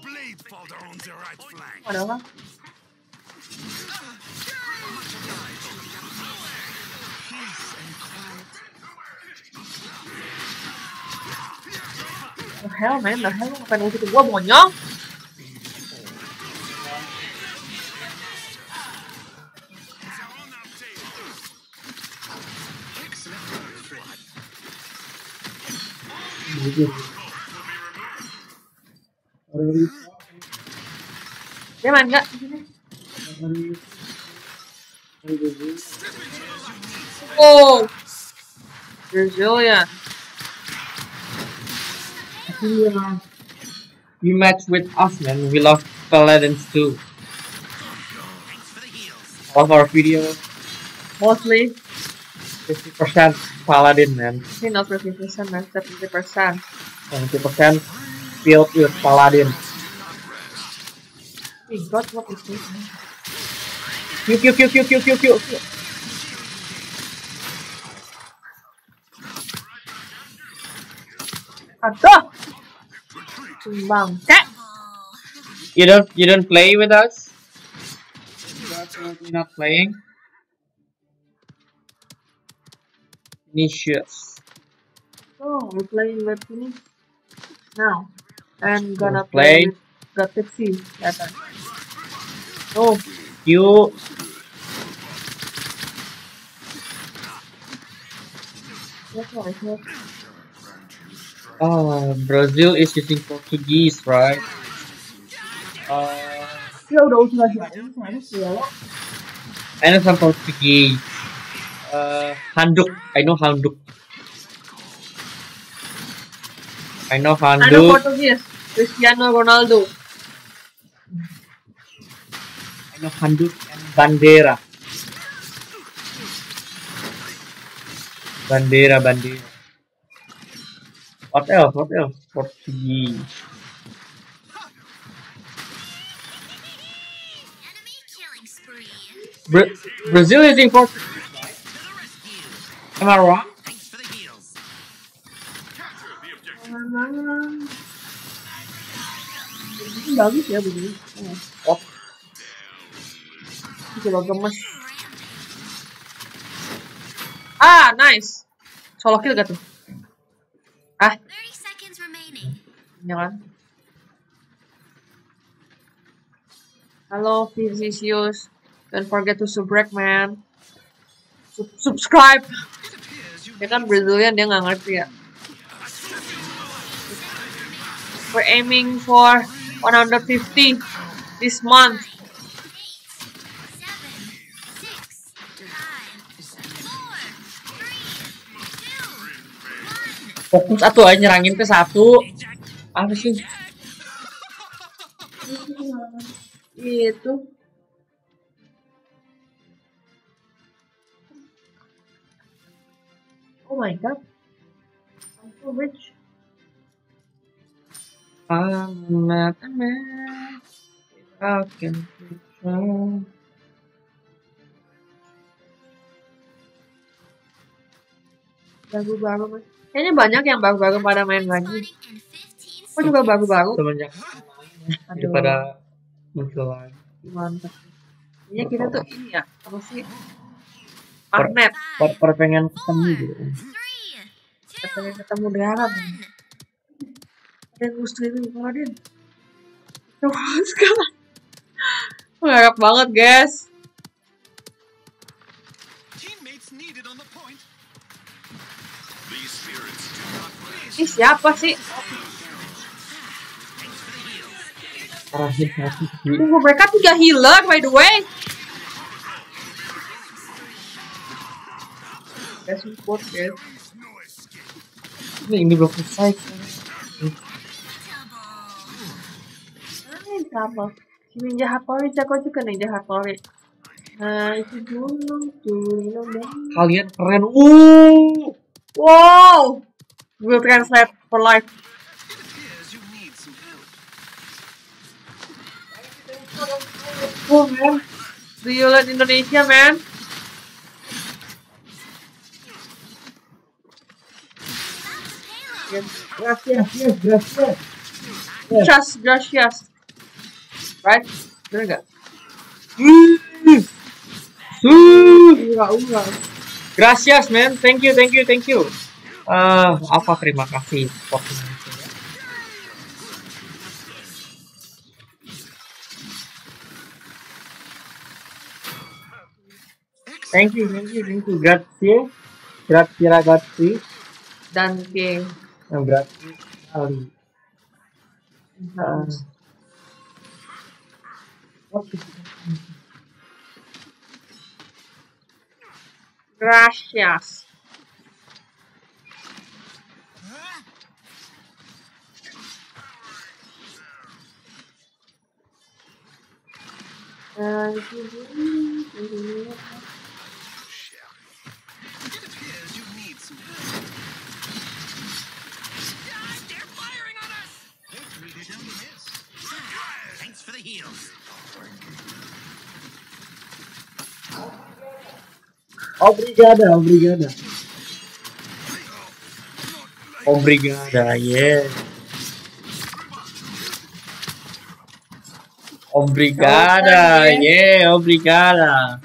Blade the hell ngapain ngusir gua monyong? Jujur. Hari Dia main nggak? di sini? hari hari jujur. Oh, Brazilian. Yeah. You match with us, man. We love Paladins too. Thanks for the heals. All of our videos, Mostly, 50% Paladin, man. sih not 50%, man, 70%. 70% filled with Paladin. Hey, God, what is this? Q, Q, Q, Q, Q, Q, Q, Q. Aduh! Sumbang. Kak! You don't, you don't play with us? You're not playing? Vinicius. Oh, we're playing with ini now. And gonna We'll play play. with God Pepsi later. Oh, you. That's what I heard. Uh, Brazil is using Portuguese, right? Uh, saya sih ya. I know some Portuguese. Uh, handuk. I know handuk. I know I know handuk. Portuguese. Cristiano Ronaldo. I know handuk and bandera. Bandera, bandera. What else? What else? Killing spree. Bra Brazil is in Portuguese. Am I wrong? For the bagus ya begini. Oh, Coba gemes. Ah, nice. Solo kill gak tuh? Ah, 30 seconds remaining. jangan. Halo, Vicious. Don't forget to subrek, man. Sub- subscribe. Dia kan Brazilian, dia nggak ngerti ya. We're aiming for 150 this month. Fokus atuh aja nyerangin ke satu. Apa sih? Itu. Oh my god. I'm so rich. I'm not a man without control. Baru-baru mas. Kayaknya banyak yang baru-baru pada main lagi. Exploding in 15 Kok juga baru-baru? Semenjak Aduh, daripada muncul lagi. mantap. Kayaknya kita tuh ini ya, apa sih? Magnet. Per, per pengen ketemu gitu. Katanya ketemu darat. Ada yang streaming kemarin. Coba sekarang. Mengharap banget guys. Ini siapa sih? Terakhir sih. Tunggu mereka tiga healer by the way. Guys, support guys. Ini, ini belum selesai. Ay, sama. Si Ninja Hattori, jago juga Ninja Hattori. Nah, itu tuh, dong. Kalian keren. Uh. Wow! Google Translate for life. Oh man, do you learn Indonesia, man? Gracias, yes, gracias. Gracias, gracias. Right? Bener nggak? Gracias, man. Thank you, thank you, thank you. Eh, apa terima kasih supportnya. Thank you, thank you, thank you. Grazie. Grazie ragazzi. Dan ke Eh, Grazie sekali. Eh, oke. gracias. Obrigada, obrigada. Obrigada, yeah. Obrigada, yeah, obrigada.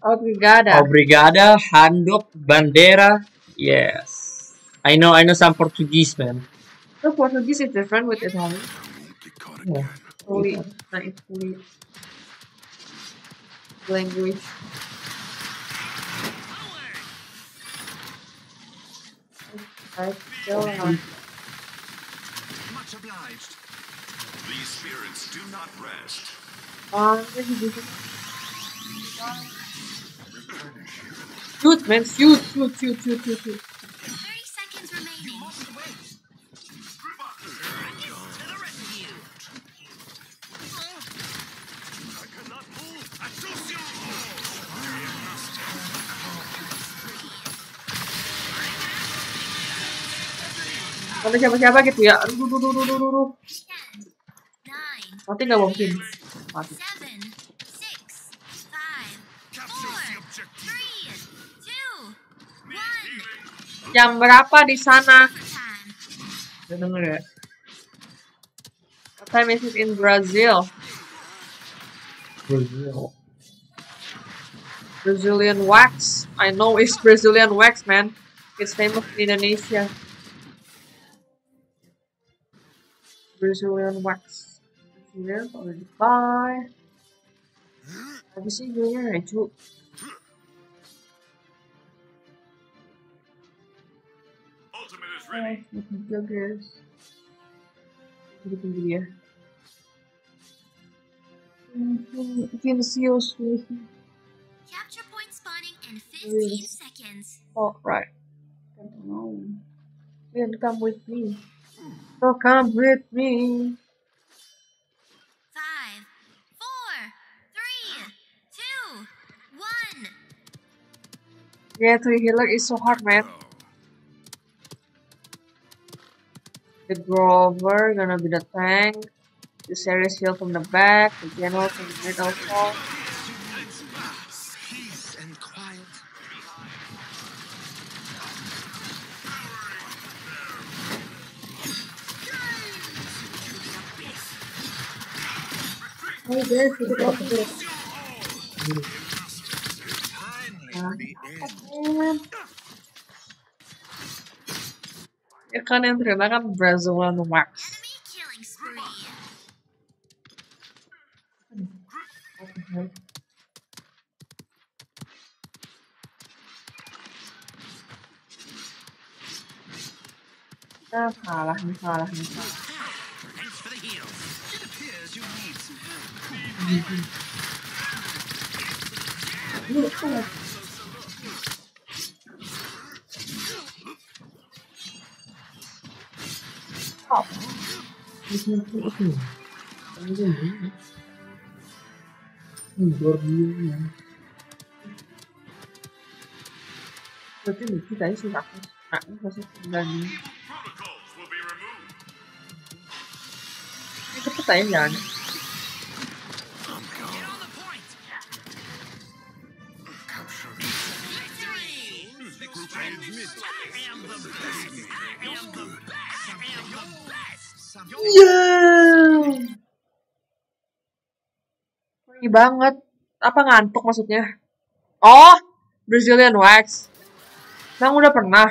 Obrigada. Obrigada, handuk, bandera, yes. I know, I know some Portuguese, man. So Portuguese is different with Italian. Yeah. again. Fully, not it's fully language. I still have do not rest. on Shoot, man, shoot, shoot, shoot, shoot, shoot, shoot. 30 seconds remaining. Must wait. To the rescue. I cannot move. Attention! Ada siapa-siapa gitu ya. Aduh, aduh, aduh, aduh, aduh, aduh. 10, 9, Mati nggak mungkin. Mati. 7, 6, 5, Capture 4, the objective. 3, 2, 1. Jam berapa di sana? Udah denger ya? What time is it in Brazil? Brazil. Brazilian wax. I know it's Brazilian wax, man. It's famous in Indonesia. Brazilian wax. Brazilian already buy. Habis sih videonya ya, cu. Ultimate is Eh, ready. video guys. Jadi tinggi dia. Hmm, Vinicius, Vinicius. Capture point spawning in 15 Yes. seconds. Oh, right. I don't know. Then come with me. So come with me. Yeah, three healer is so hard, man. The Grover gonna be the tank. The Ceres heal from the back. The General from the middle fall. Peace and quiet. Oh, there's the Grover. Finally, the end. Man. Ya kan yang terkena kan Brazilian wax. Enemy killing spree. Okay. Kita kalah nih, kalah nih, kalah. Thanks for the heals. It appears you need some help. Stop. Berarti lucu tadi sih aku. Ini masih tinggal di. Cepet aja jalan. Yeah. Pergi banget. Apa ngantuk maksudnya? Oh, Brazilian wax. Bang udah pernah.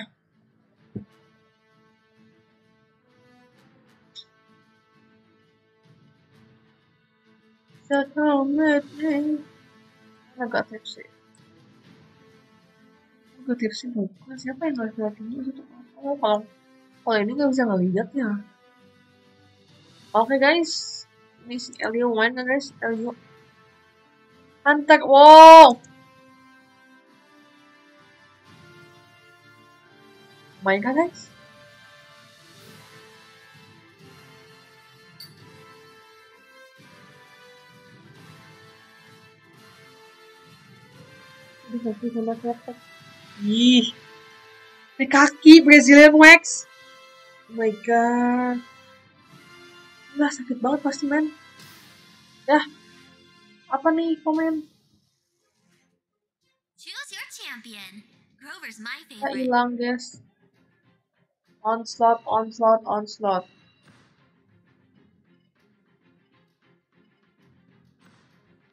Agak tipsy. Agak tipsy bukan. Siapa yang lihat ini? Oh, kalau kalau ini nggak bisa ngeliat Oke okay, guys, ini si Elio main kan guys, Elio. Antek, wow. Main kan guys? Dikasih sama siapa? Ih, ini kaki Brazilian Wax. Oh my god. Lah sakit banget pasti men. Ya. Apa nih komen? Choose your champion. Grover's my Ya favorite. hilang guys. Onslaught, onslaught, onslaught.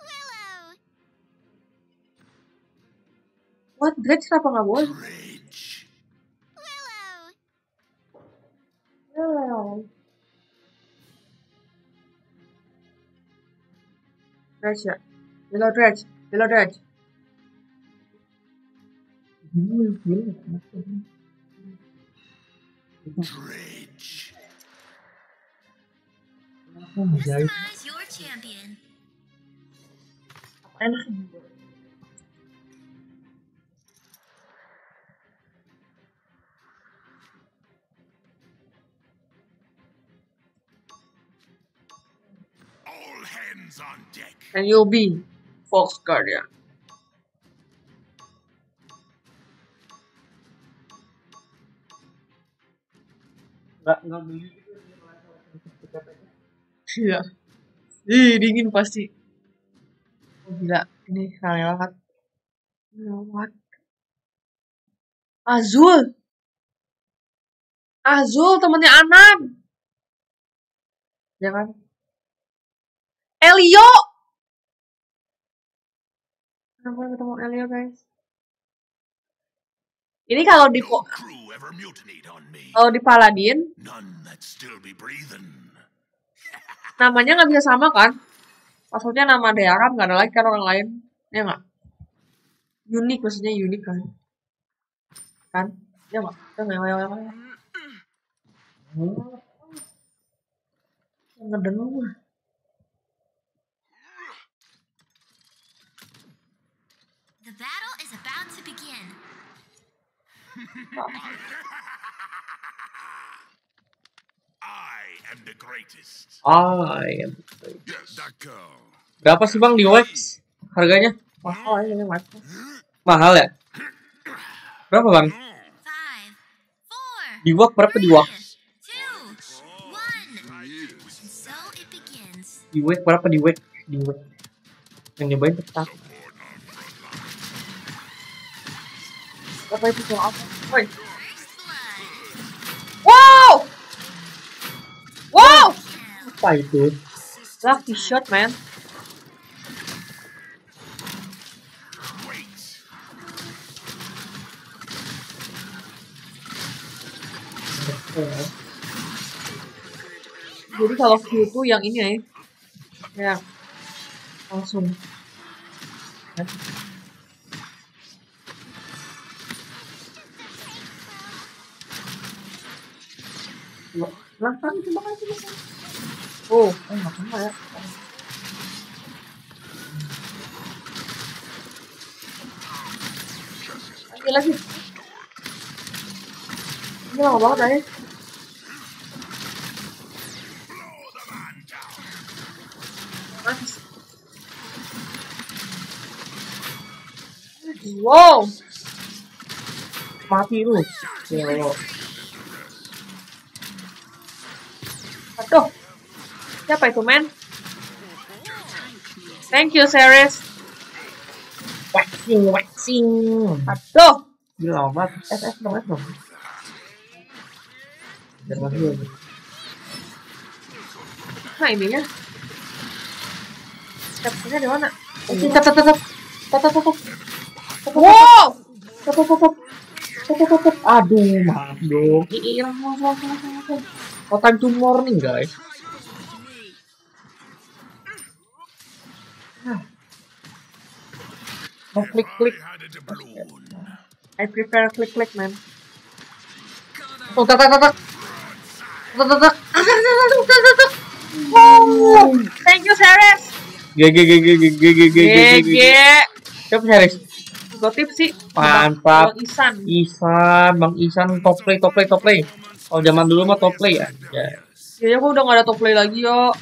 Willow. What? Dredge kenapa nggak boleh? Rage. Willow. Well. Дальше. Reloaded. Dredge. Personalize your dredge. And hands on deck. And you'll be Fox Guardian. Nggak, nggak beli Iya. Ih, dingin pasti. Oh, gila, ini banget. What? Azul. Azul temennya Anan. Ya kan? Elio. Kenapa ketemu Elio guys? Ini kalau di kalau di Paladin namanya nggak bisa sama kan? Maksudnya nama Dearam nggak ada lagi kan orang lain, ya nggak? Unik maksudnya unik kan? Kan? Ya nggak? Ya nggak? Ya nggak? Ya nggak? Ngedengar gue. The battle is about to begin. I am the greatest. Ya. Yes, that girl. Berapa sih bang di wax? Harganya? Mahal ya, ini wax. Mahal ya? Berapa bang? Five, four, Di wax berapa di wax? Di wax berapa di wax? Di wax. Yang nyobain tetap. Apa itu soal apa? Woi. Wow! Wow! Apa itu? Lucky shot, man. Jadi kalau Q itu yang ini ya. Ya. Langsung. Ya. Langsung coba kan coba kan. Oh, eh sama ya. Lagi lagi. Ini lama banget. Nice. Wow. Mati lu. Ya Allah. Siapa itu, men? Thank you, Ceres. Waxing, waxing. Aduh. Gila banget. FF dong, F dong. Jangan lagi lagi. Nah, ininya. Capnya di mana? Tetap, tetap, tetap. Tetap, tetap. Wow! Tetap, tetap. Tetap, tetap. Aduh, maaf dong. Langsung, langsung, langsung. Oh, time to morning, guys. Oh, klik klik. I prefer klik klik man. Oh, tak, tak, tak, tak. Tak, tak, tak. tak thank you, Seres. GG, GG, GG, GG, GG. Siap, Seres. Gue tips sih. Mantap. Isan. Isan, Bang Isan top play, top play, top play. Kalau zaman dulu mah top play ya. Ya, ya aku udah gak ada top play lagi, yo.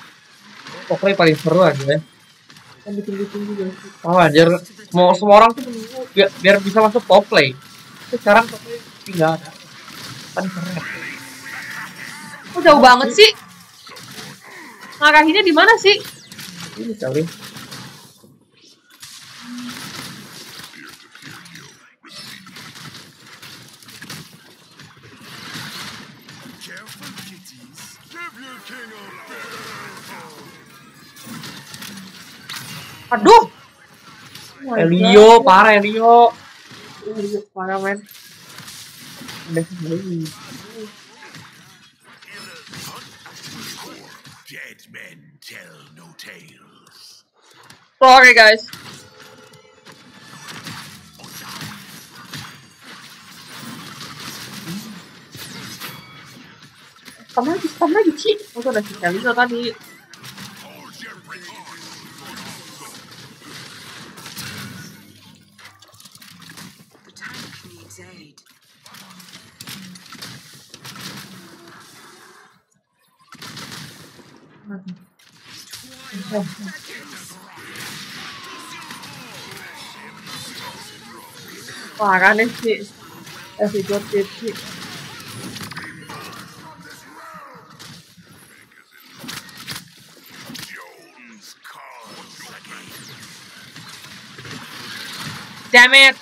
Top play paling seru aja ya. Bikin-bikin juga sih. Oh anjir, mau semua orang tuh menunggu biar, biar bisa masuk top play. Sekarang top play tinggal ada. Kan keren. Kok jauh banget sih? Ngarahinnya di mana sih? Ini kali. Aduh. Oh Elio, parah Elio. Elio, parah men. Udah sembunyi. Dead men tell no tales. Sorry guys. Spam lagi, spam lagi, Ci. Oh, itu ada si Elio tadi. Parah kan nih si F Damn it!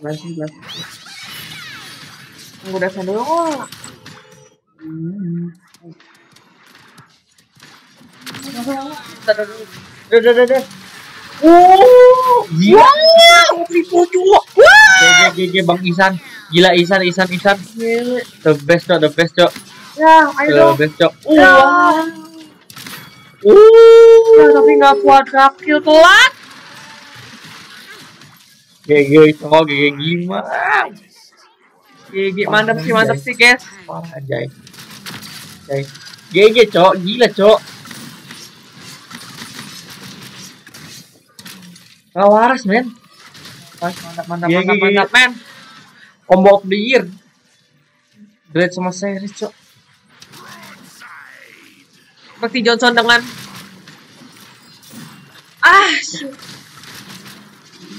Masih, masih. Udah dulu Oh. Gila. GG, GG Bang Isan. Gila Isan, Isan, Isan. The best, Cok. The best, Cok. Ya, ayo The best, Cok. Ya. Uh. Ya, tapi nggak kuat kill telat. GG, Cok. GG gimana? GG, mantap sih, mantap sih, guys. Parah, anjay. Anjay. GG, Cok. Gila, Cok. Gak waras, men. Mantap, mantap, GG, mantap, mantap, men. Combo of the year. Dread sama series, Cok. Seperti Johnson dengan ah shit.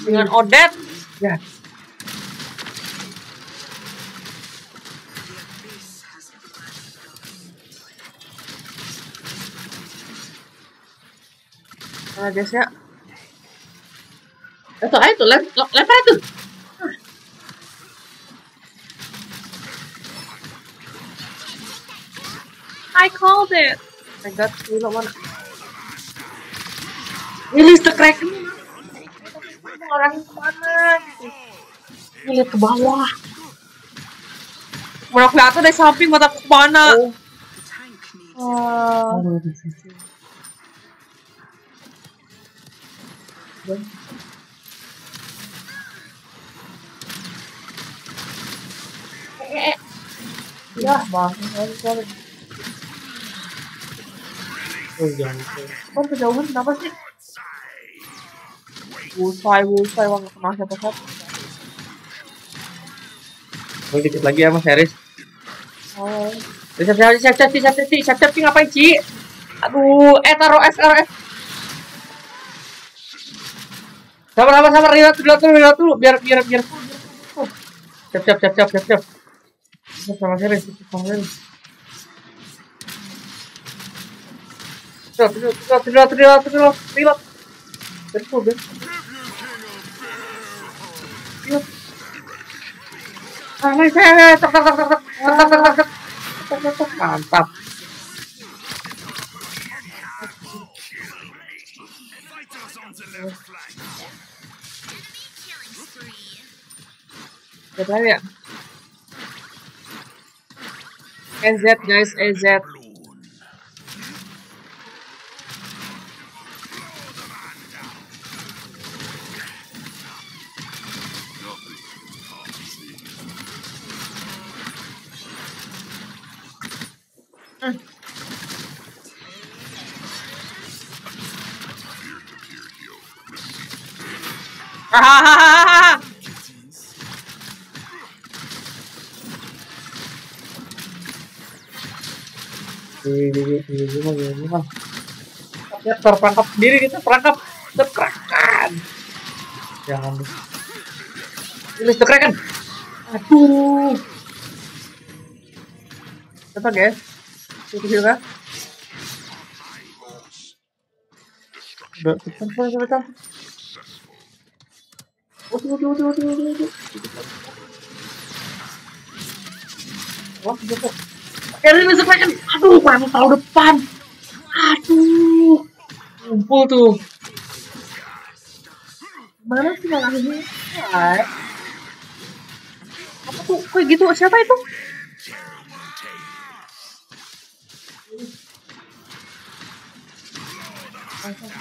dengan Odette Ya. nah guys Eso a esto, le, lo, le presto. I called it. I got you don't want Release the crack. Orang ke mana? Lihat ke bawah. Orang kelihatan dari samping mata ke mana? Oh. Uh. Oh. Oh, jangan. Kok kenapa sih? Wulfai, Wulfai, wang kena siapa-siapa. Bang, dikit lagi ya, Mas Haris. Oh. Siap, siap, siap, siap, siap, siap, siap, siap, ngapain, Ci? Aduh, eh, S, S. Sabar, sabar, sabar, dulu, dulu, biar, biar, biar. Siap, siap, siap, siap, siap, siap. Heris, siap, sama Heris. Reload, reload, reload, reload, reload, reload. Ah, eh, eh, mantap. Lagi ya. AZ guys, AZ. Ha ha ha ha ha! Ya, terperangkap sendiri gitu, ya. kita perangkap. Terkerakan jangan. Tulis terkerakan aduh. Apa guys itu juga. Cepetan cepetan cepetan Waduh, waduh, waduh, waduh, waduh, waduh. Wah. Erin bisa pakai. Aduh, kurang tahu depan. Aduh. Ngumpul tuh. Mana sih ngalahinnya? Hai. Apa tuh? Kok gitu? Siapa itu? Enemy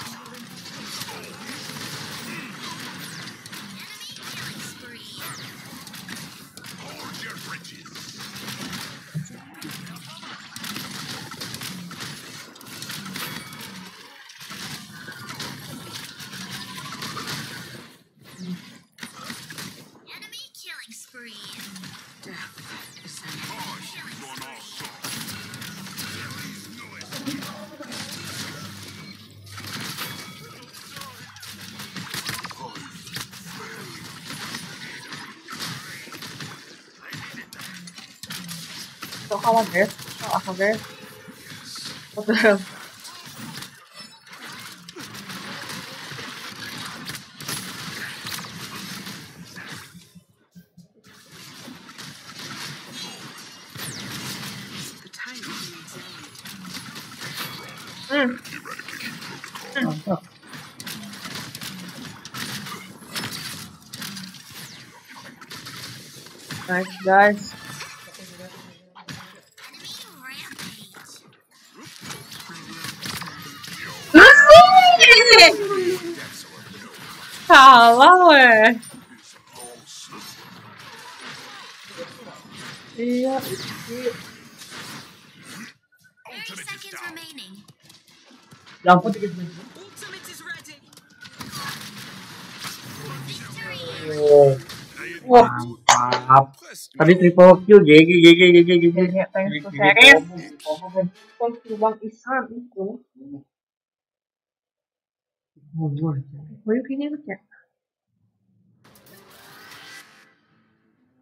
Oh, ako guys. Betul. The tiger needs aid. Hmm. Mantap. Nice guys. Kalah weh. Iya. 30 seconds remaining. Ya ampun. Oh. Wah, mantap. Tadi triple kill, GG, GG, GG, GG. Ya, thanks GG, Series. combo, combo, Kon Bang Isan itu. Combo. Oh, yuk ini enak ya.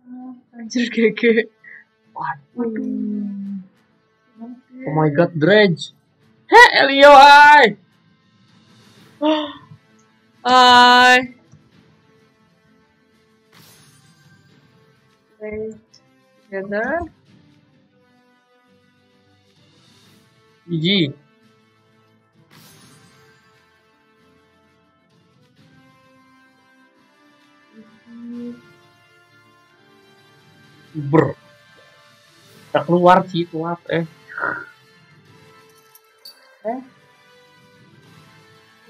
Ah, Anjir GG. Waduh. Oh my god, Dredge. Heh, Elio, hai. Hai. Stay together. GG. Ber. Kita keluar sih, keluar eh. Eh.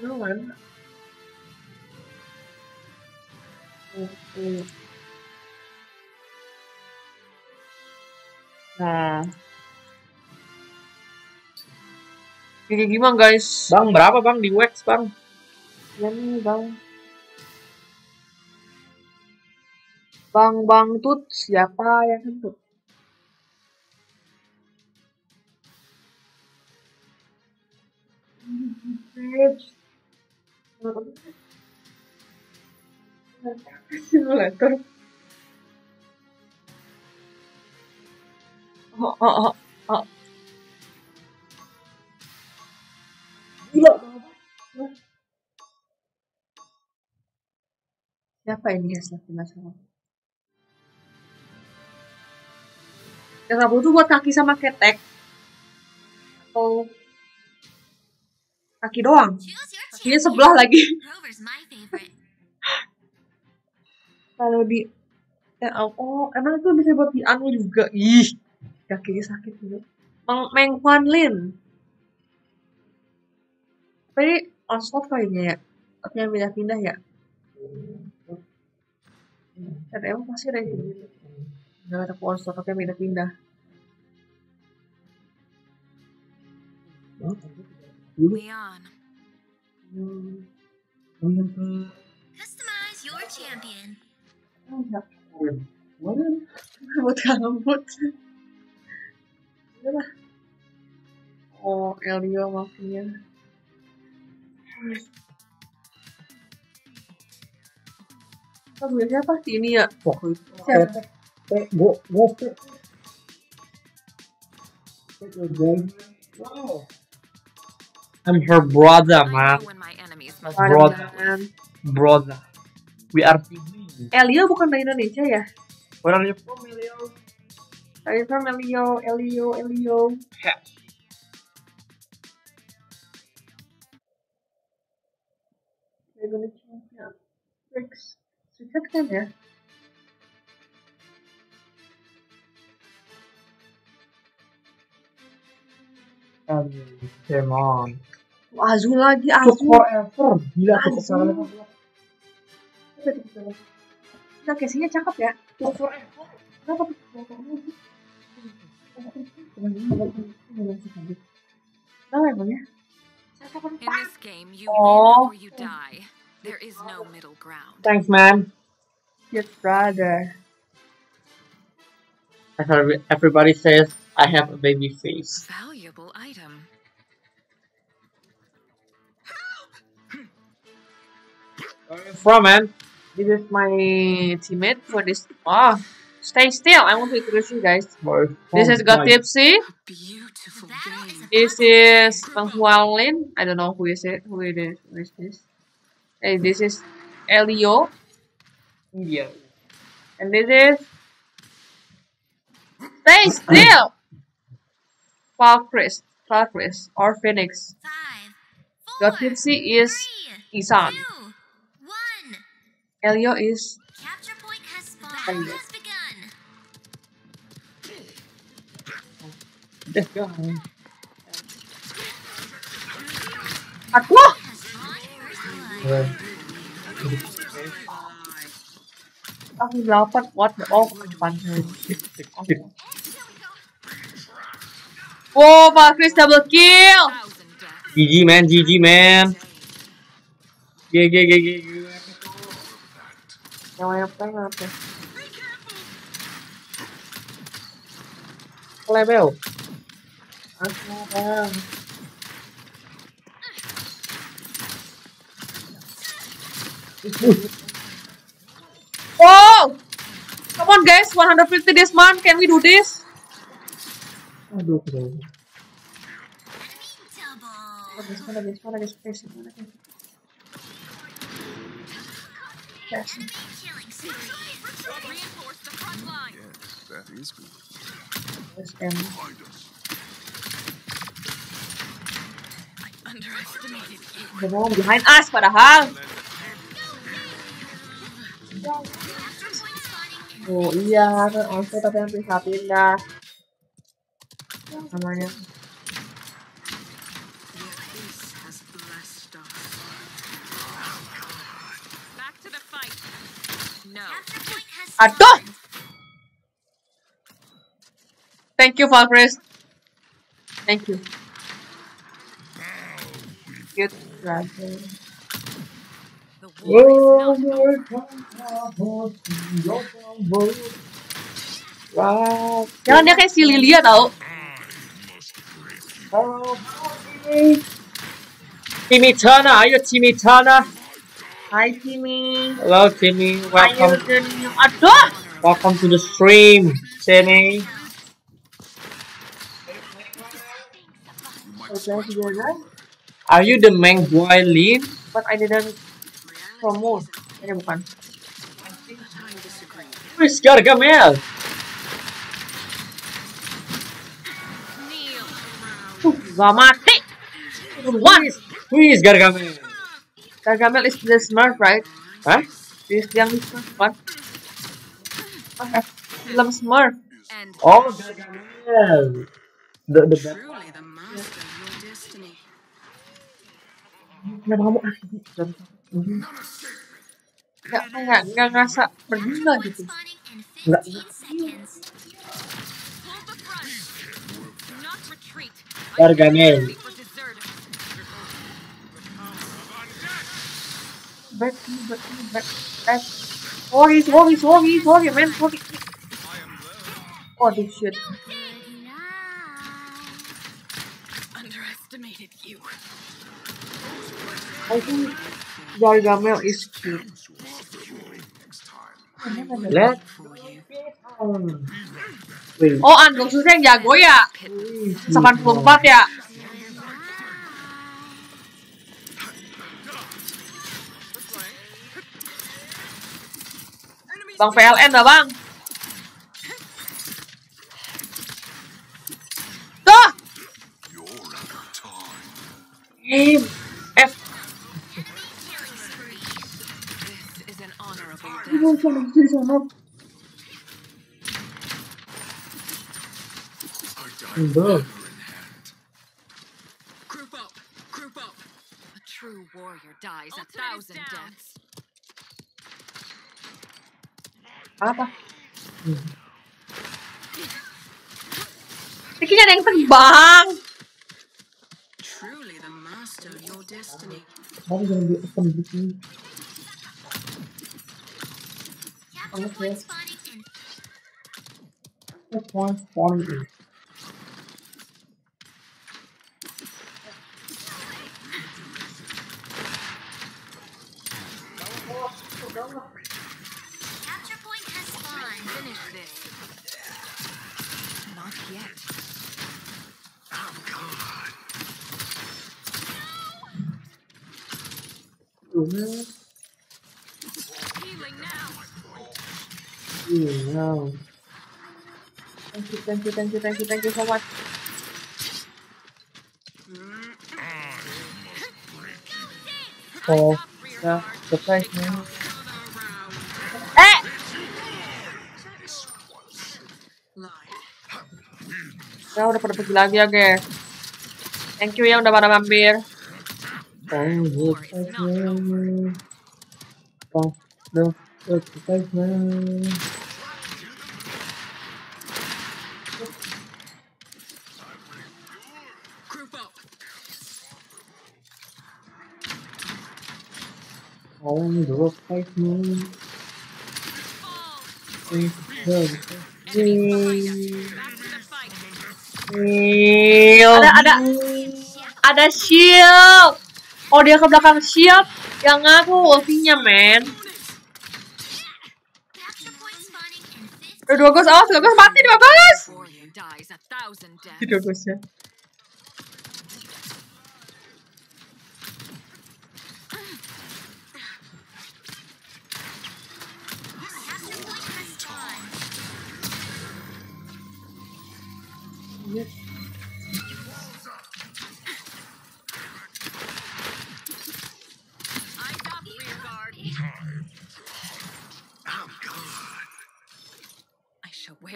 Lu mana? Nah. Kayak gimana guys? Bang, berapa bang di wax bang? Ya nih bang. Bang Bang Tut siapa yang kentut? Simulator. Oh, oh, oh, oh. Gila, Siapa ini ya laki masalah? Nggak butuh buat kaki sama ketek atau kaki doang. Kakinya sebelah lagi. Kalau di oh emang itu bisa buat di anu juga. Ih, kakinya sakit juga. Meng Meng Huan Lin. Tapi onslaught kayaknya ya. Yang pindah-pindah ya. Dan emang pasti yang gitu. Gak ada onslaught tapi pindah-pindah. Leon. Hmm. Customize your champion. Oh, ya. Buat rambut. Udah lah. Oh, Elio maafin Lagunya siapa? Si ini ya? Itu Siapa? Teh, go, go, teh. Take your game. Wow. I'm her brother, I man. know when my enemies My must brother. Padahal. Brother. We are siblings. Elio bukan dari Indonesia ya? Where are you from, Elio? Dari from Elio, Elio, Elio. Yes. Dragon Champion. Rex. Suket kan ya? Elio. Come on. Azul lagi, Took Azul. Ah, forever. Eh, Gila, tuh Azul. kesalahan. Nah, casingnya cakep ya. Took forever. Eh, Kenapa tuh? Kenapa emangnya? In this game, you Oh. win or you die. There is no middle ground. Thanks, man. Yes, brother. As every- everybody says, I have a baby face. Valuable item. Where are you from, man? This is my teammate for this. Oh, stay still. I want to introduce you guys. Where This from, is God guys? Tipsy. Beautiful game. This is oh Peng Hualin. I don't know who is it. Who it is? Who is this? Hey, this is Elio. India. And this is. Stay still! Falkris. Falkris. Or Phoenix. five, God four, Tipsy is three, Isan. two, one. Elio is. Capture point has spawned. Elio. Battle has begun. This guy. Aku! Has spawned first blood. Yeah. Aku delapan. What the? Oh, depan. Oh, Falkris double kill! GG, man. GG, man. Yeah, yeah. Yang mana apa? Yang apa? Level. Aku bang. Oh! Come on guys, 150 this month. Can we do this? Aduh. Oh. Yes. The front line. That is good. Yes, and Find us. Underestimated you. the one behind us padahal. Oh iya, kan Once tapi yang bisa pindah. Namanya. Aduh! Thank you, Falkris. Thank you. Over. Wow. Jangan dia kayak si Lilia tau. Timmy Timmy Turner, are you Timmy Turner? Hi, Timmy. Hello, Timmy. Welcome, welcome to the stream, Timmy. Are you the main boy, Lin? but I didn't promote. Ini bukan. Time disagree. Who is Gak mati. One. Who is Gargamel? Gargamel is the Smurf, right? Huh? This yang Smurf, what? Film. And Oh, Gargamel. The the bad Truly the master of your destiny. Kenapa kamu akhirnya Nggak, nggak, nggak ngerasa berguna gitu. Nggak. 15 seconds. hold the front. Do not retreat. I Gargamel. will for deserters. Back, back, back, back. Oh, he's walking, he's walking, he's walking, man. Walking. Oh, this shit. Underestimated you. I think Gargamel is cute. Let Wait, Oh, Anggongsusnya yang jago ya? 84 ya? Bang PLN dah bang. Tuh! Game F. Is an honorable bro. Group up! Group up! A true warrior dies a thousand deaths. Apa? Ini kayaknya ada yang terbang. Truly the master of your destiny. Kamu jangan di open gitu. Capture point spawning in Point point. capture Thank you, thank you, thank you, thank you, thank you so much. Oh, ya, surprise. Eh! Ya udah pada pergi lagi ya guys. Thank you ya udah pada mampir. Oh, surprise man. Oh, no, surprise man. Group up. Oh, surprise man. Thank you. Ada ada ada shield. Oh dia ke belakang shield. Yang ngaku ultinya men. Capture point spawning in 15 Udah dua gos, awas dua gos mati dua thousand deaths. Dua gos ya. capture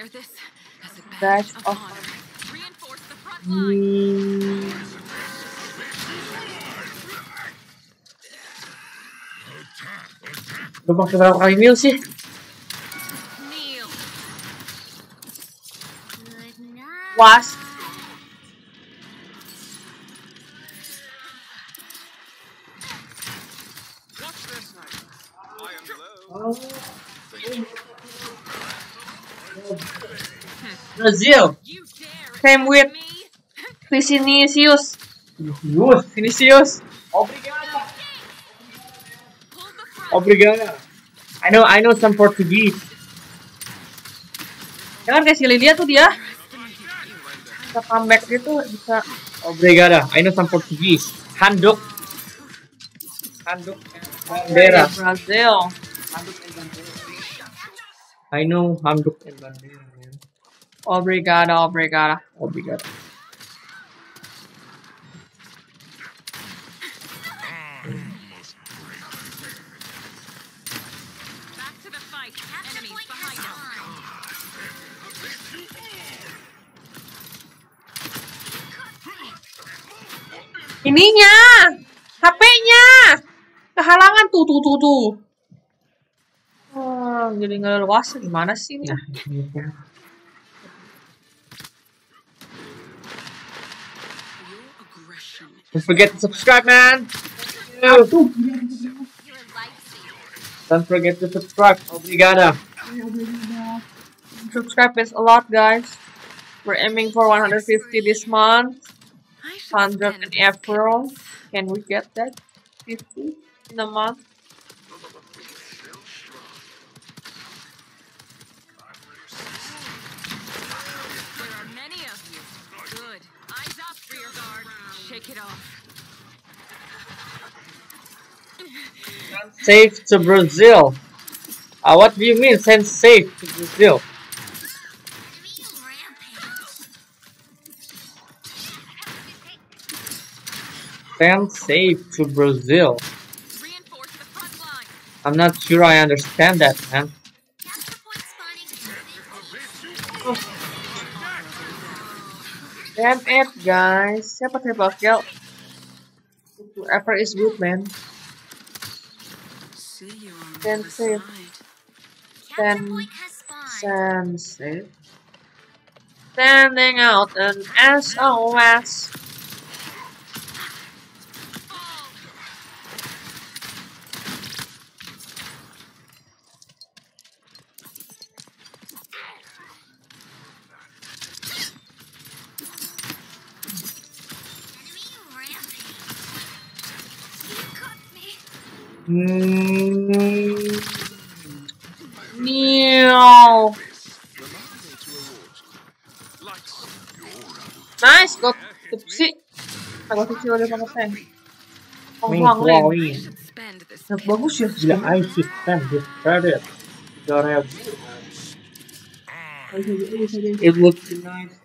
shall wear this as a badge Badge of of honor. Reinforce the front line. Lu pakai berapa kali mil sih? Kneel. Good night. Was. Brazil. Same with? Vinicius. Vinicius. The front. Obrigado. I know, I know some Portuguese. Jangan kayak si Lydia tuh dia. Bisa comeback gitu bisa. Obrigado. I know some Portuguese. Handuk. Handuk. Bandera. Brazil. I know handuk and bandera. Obrigado. Has us. spawned. Ininya, HP-nya, kehalangan tuh tuh tuh tuh. Wah, jadi nggak leluasa gimana sih ini? Nah, Don't forget to subscribe, man. Don't forget to subscribe. Obrigado. Subscribe is a lot, guys. We're aiming for 150 this month, 100 in April. Can we get that? fifty in a month. Safe to Brazil. Uh, what do you mean send safe to Brazil? Send safe to Brazil. I'm not sure I understand that, man. Damn it, guys. Siapa kill? Whoever is good, man. Then save. Then send it, standing out an SOS. Meow. Nice, got tipsy. Agak tipsy oleh banget tank. Ming Penghuang lane. Chloe. Spend this. Nah, bagus ya. Gila ISIS kan discredit. Tiga ribu. It would be nice.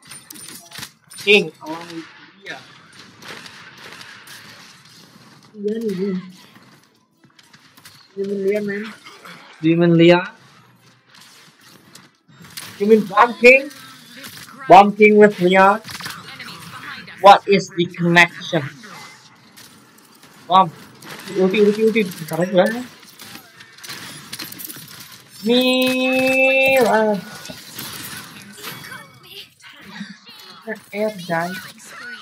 King with dia. Iya nih, Bun. Demon Lian, man. Demon Leah. You mean Bomb King? This crowd. Bomb King with Leah? Enemies behind us. What is the connection? Bomb. Ulti, ulti, ulti. Bentar aja lah. Mila. You caught me. Air guys. Spree.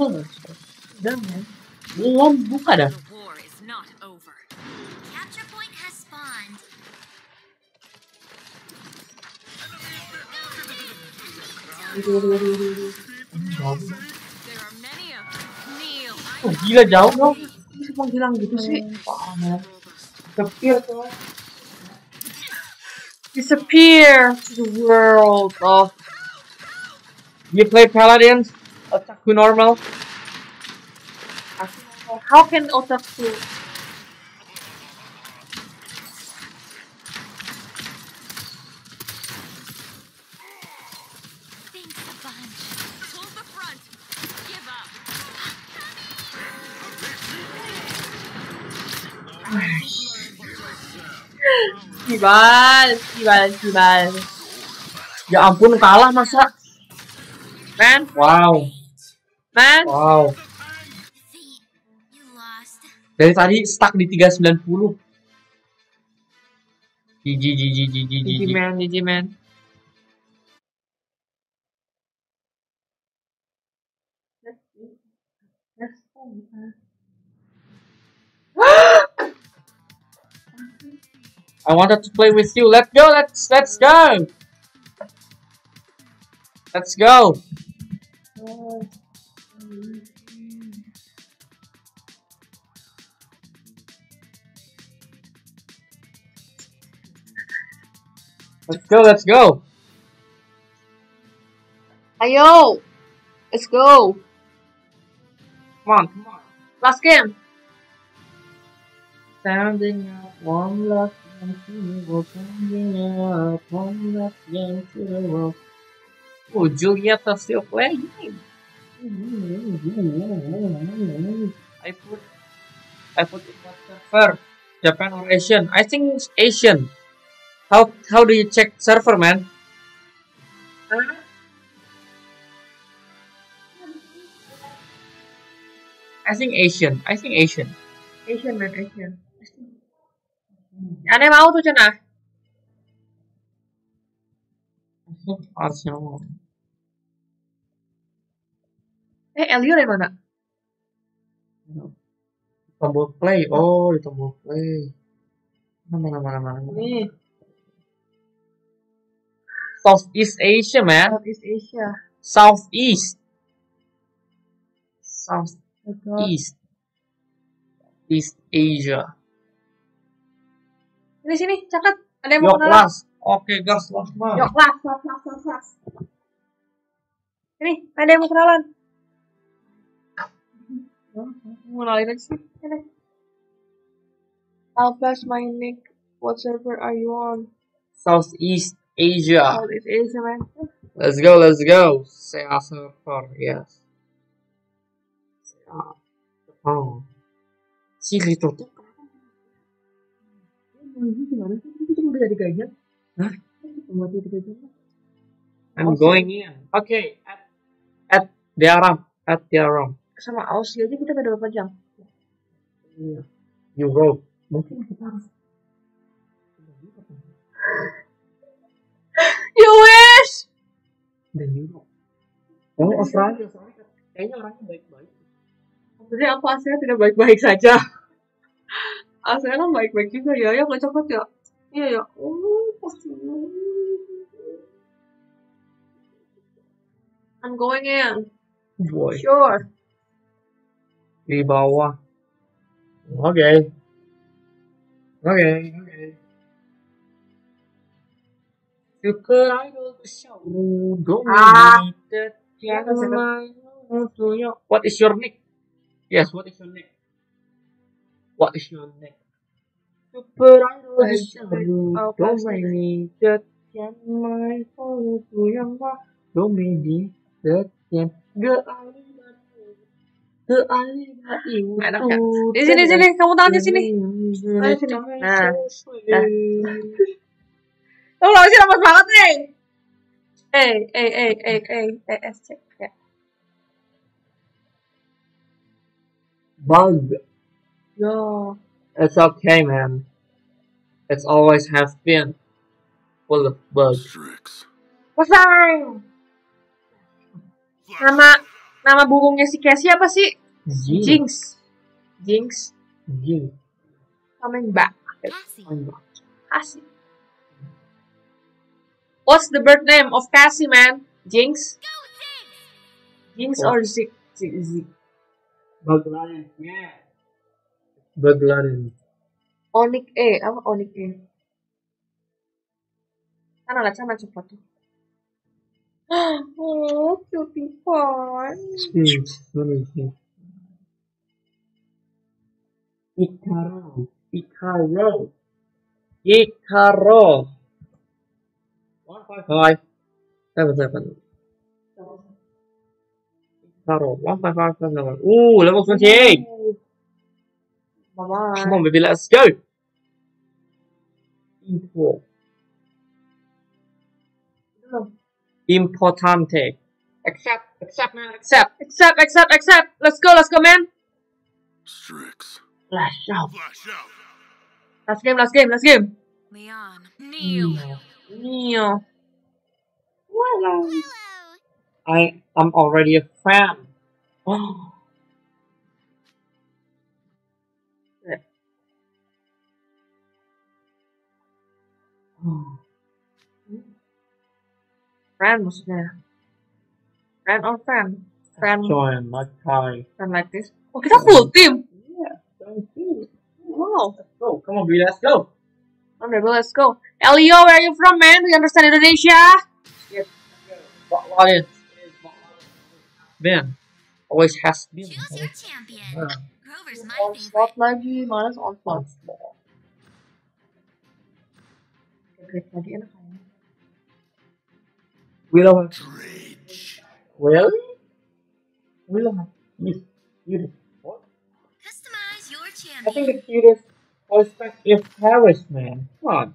Udah, man. Belum buka dah. The war is not over. Capture point has spawned. There are many of them. Kneel. Oh, gila jauh dong. Bisa menghilang gitu sih. Wah, man. Kepir tuh. Disappear to the world of You play Paladins? Otaku normal? How can otaku Thanks a bunch. Hold the front. Give up. Kibal, kibal, kibal. Ya ampun kalah masa? Man, Wow, man. wow. Dari tadi stuck di 390. GG GG GG GG GG. man, GG man. I wanted to play with you. Let's go. Let's let's go. Let's go. Let's go. Let's go. Ayo, let's go. Come on. Come on. Last game. Standing up, one last game to the world. Up, one last game to the world. Oh, Julieta still playing. Mm-hmm. I put, I put what server? Japan or Asian? I think it's Asian. How how do you check server, man? I think Asian. I think Asian. Asian man, Asian. Aneh mau tuh cenah. I think Arsenal. Eh, Elio dari mana? Tombol play. Oh, di tombol play. Mana mana mana mana. Nih, Southeast Asia, man. Southeast Asia. Southeast. South my God. East Asia. Sini sini, catat. Ada yang mau Yo kenalan? Oke gas kelas, kelas, kelas, kelas, kelas. Ini, ada yang mau kenalan? Mau kenalin aja sih. Ini. I'll pass my nick. What server are you on? Southeast Asia. Southeast Asia, man. Let's go, let's go. Saya server, yes. Saya Oh. Si tuh gimana sih? Itu cuma. Hah? I'm going in. Okay, at at Diaram, at Diaram. Sama Aussie aja kita beda berapa jam? Iya. Europe. Mungkin kita harus You wish! dan Europe. Oh, Australia kayaknya orangnya baik-baik. Maksudnya aku aslinya tidak baik-baik saja. Aslinya kan baik-baik juga ya, ya nggak cepet ya. Iya ya. Oh, pasti. I'm going in. Boy, Sure. di bawah. Oke. Oke, oke. Super idol the show. Ah. Dominated. Ya, kan, What is your nick? Yes, what is your nick? What is your nick? Super idol the. Oh, pasti. Dominated. Can my follow to yang mah dominated. Can the The Enak ya? Di sini, sini. Kamu tangannya sini. Ayo sini. Nah. Nah. Oh, sih lemas banget nih. Eh, eh, eh, eh, eh, eh, eh, cek. Ya. Bug. Yo. It's okay, man. It's always have been full of bugs. Strix. Pasang. Nama nama burungnya si Casey apa sih? Jinx. Jinx. Jinx. Jinx. Coming back. Cassie. Cassie. What's the birth name of Cassie, man? Jinx? Jinx or Zik? Zik. Zik. Buglarin. Yeah. Buglarin. Onyx E. Apa Onyx E? Sana lah, sana cepat tuh. Oh, cutie pie. Jinx. What is it? Ikaro. Ikaro. Ikaro. One five five. Seven seven. Ikaro. One five five seven seven. Ooh, level twenty eight. Bye-bye. Come on, baby, let's go. Info. Importante. Accept, accept, man, accept. Accept, accept, accept. Let's go, let's go, man. Strix. Flash out. Flash out. Last game, last game, last game. Leon. Neil. Neo. Hello. I am already a fan. Oh. Friend maksudnya. Friend or friend? Friend, Join my tie. friend like this. Oh, kita full team. Yeah, Thank you. Wow. Let's go. Come on, baby, let's go. Alright, well, let's go. Elio, where are you from, man? Do you understand Indonesia? What lion is been. Always has been. Choose your champion. Uh, Rover's my On favorite. spot lagi, malas on spot. Break lagi enak kayaknya. Willow. Dredge. Really? Willow. Yes. Cutest. What? Customize your I think champion. the cutest act is Paris, man. Come on.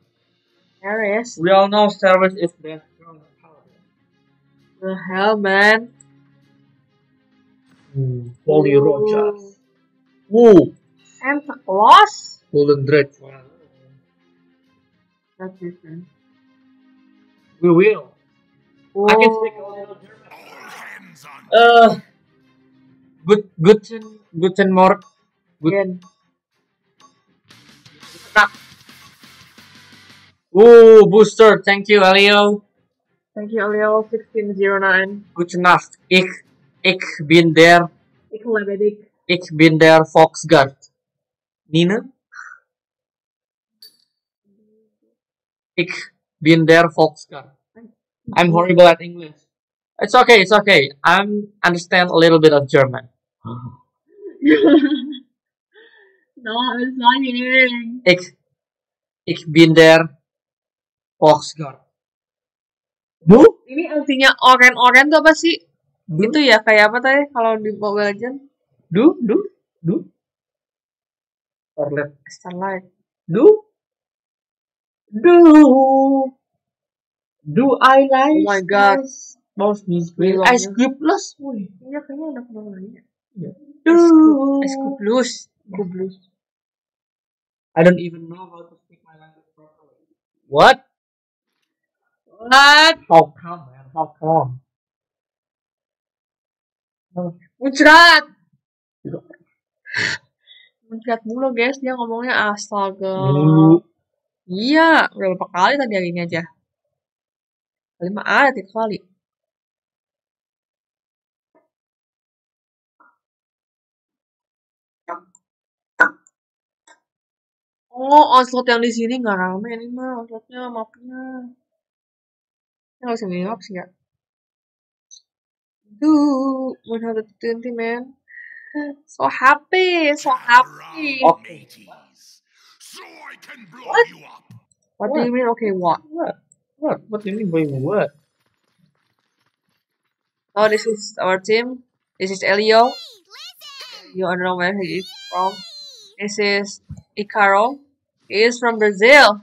Paris. We all know Paris is best. The hell, man? Hmm. Holy Rogers. Woo. Santa Claus? Golden Dread. That's different. We will. Oh, I can speak a little German. All hands on Uh, good, guten, guten Morgen. Good. Ooh, booster. Thank you, Elio. Thank you, Elio. 1609. Good Nacht. Ich, ich bin der. Ik lebedik. Ich bin der Foxguard. Nina? Ich bin der Foxguard. I'm horrible at English. It's okay, it's okay. I understand a little bit of German. Ich, ich bin der Foxguard. Du? Ini artinya oren-oren tuh apa sih? Itu ya kayak apa tadi kalau di Mobile Legends? Du? Du? Du? Starlight. Starlight. Du? Du? Do I like Oh my God. Most Bilangnya. Ice Cube Plus. Wih. Iya kayaknya udah pernah nanya. Du. Es Kublus. Kublus. I don't even know how to speak my language properly. What? What? How come, man? How come? Muncrat. Muncrat mulu guys dia ngomongnya astaga. Mulu. Iya, berapa kali tadi hari ini aja? Lima ada tiga kali. Oh, onslaught yang di sini nggak rame ini mah onslaught-nya mapnya. Ini nggak mini map sih ya. Duh, 120 man. So happy, so happy. Okay. mateys. So I can blow What? you up. What do you mean? Okay, what? What? What? What do you mean by what? Oh, this is our team. This is Elio. You don't know where he is from. This is Icaro. He is from Brazil.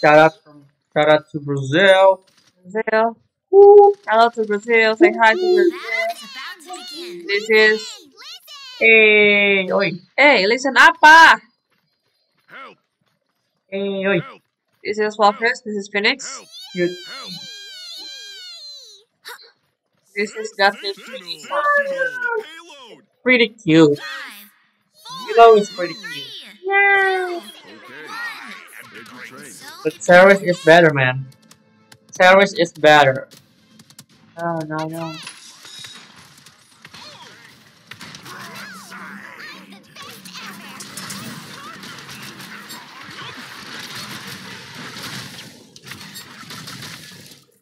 Shout out from shout out to Brazil. Brazil. Hello to Brazil. Say hi to Brazil. Battle is about to begin. This is. Hey, oi. Hey, listen apa? Ah. Help! Hey, oi. This is Walkers. This is Phoenix. Help! You, Help! This is Daphne. Sentinel! Sentinel! Pretty cute. Five, You know it's pretty cute. Three, Okay. Did you train? so But Ceres is better, man. Ceres is better. Oh, no, no.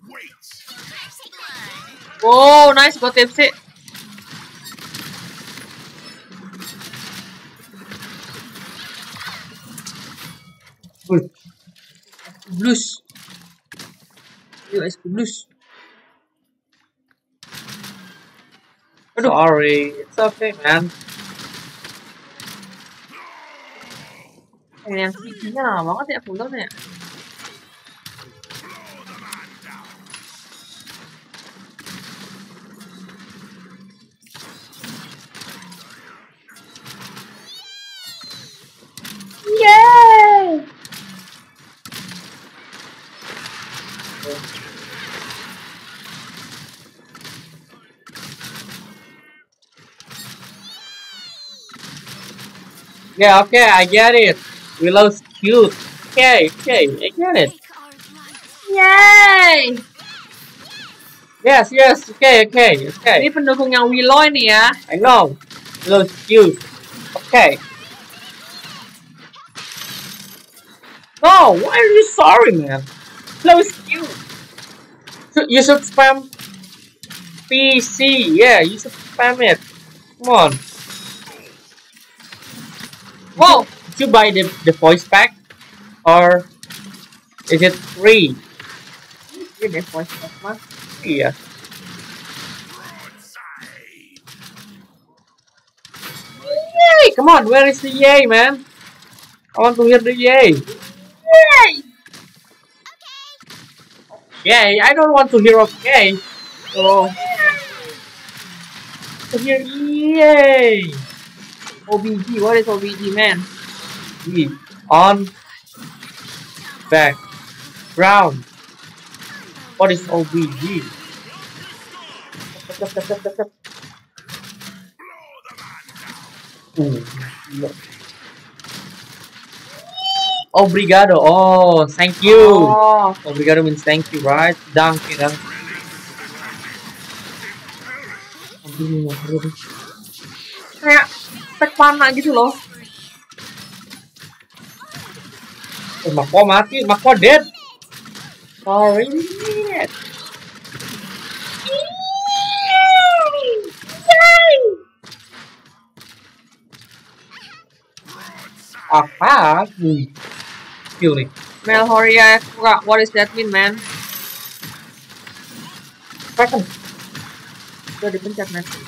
Wait! first blood. Oh, nice. Got tipsy. Uy, Blues. Yo, es blues. Aduh. sorry. It's okay, man. Yang giginya lama banget ya cooldownnya ya. Yeah, okay, I get it. Willow's cute. Okay, okay, I get it. Take our light. Yay! Yes, yes, okay, okay, okay. Ini okay. pendukungnya Willow ini ya. I know. Willow's cute. Okay. No, why are you sorry, man? Willow's cute. You should spam PC. Yeah, you should spam it. Come on. Wow! Did you buy the, the voice pack? Or is it free? Ini deh voice chat mas. Yeah. Yay! Come on, where is the yay, man? I want to hear the yay. Yay! Okay Yay! I don't want to hear okay. So to hear yay. OBG, what is OBG man? We on back ground. What is OBG? Ooh, no. Obrigado. Oh, thank you. Oh, Obrigado means thank you, right? Danke, danke. Aduh, aduh. Kayak tek panah gitu loh. Eh, Mako mati, Mako dead. Sorry. Apa? Wih. Kill nih. Melhoria, what, what does that mean, man? Second. Udah dipencet, man.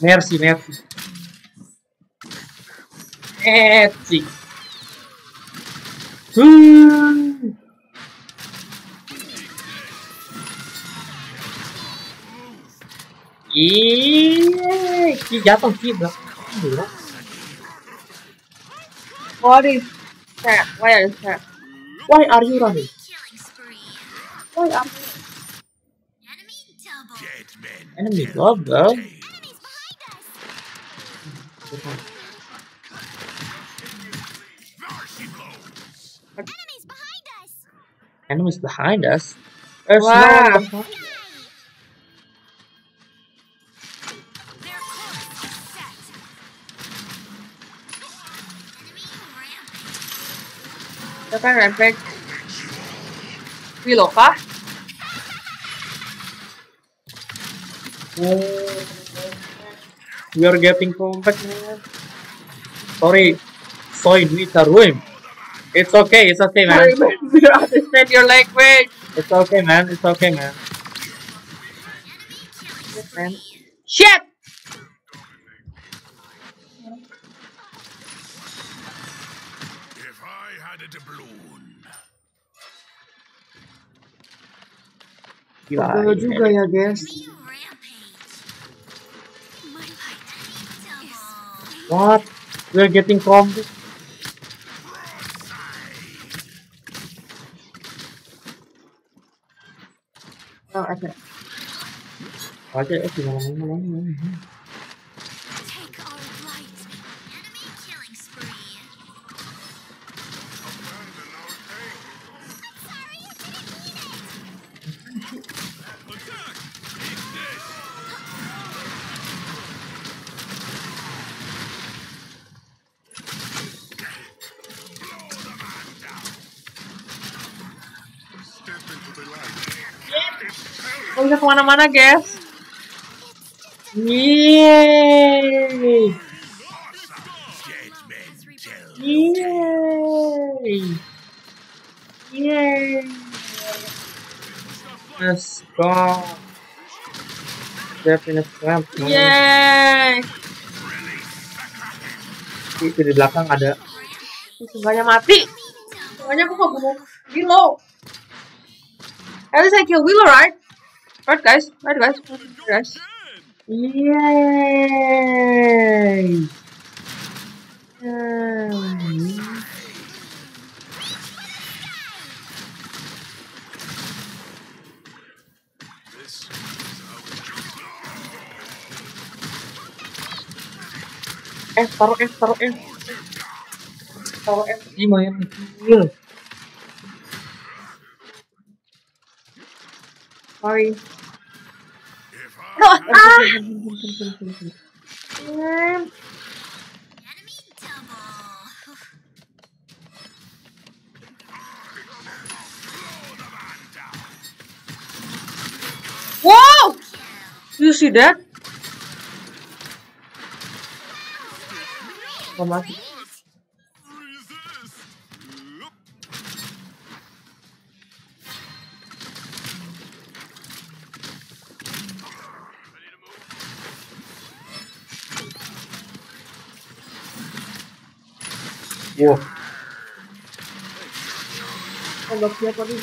Mercy, mercy. Mercy. Hmm. Ih, jatuh Ki belakang. Belakang. What is that? Why is that? Why are you running? Why are you... Enemy double. Enemy double? Enemies behind us. Enemies behind us. There's Wow. no one behind. Their course is set. Enemy rampage. Siapa yang rampage? Willow kah? We are getting combat, man. Sorry. Soy Nita Ruim. It's okay, it's okay, man. Sorry. We don't understand your language. It's okay, man. It's okay, man. Yes, man. Shit! If I had a doubloon. Gila. Juga ya, guys. What? We are getting combat. Oh, ada. Oke, eh bisa ke mana-mana, guys. Yeay! Yeay! Yeay! Let's go. Definite clamp. Yeay! Itu di belakang ada. Seenggaknya mati. Seenggaknya aku gak bunuh Willow. At least I kill Willow, right? Right, guys? Right, guys? Right, guys? Yeay. Eh, taruh F, taruh F. Taruh F, gimana kecil. Sorry. If I No, had ah! Enemy double. Wow! You see that? Oh, mati. Wah, Oh, gak siap lagi.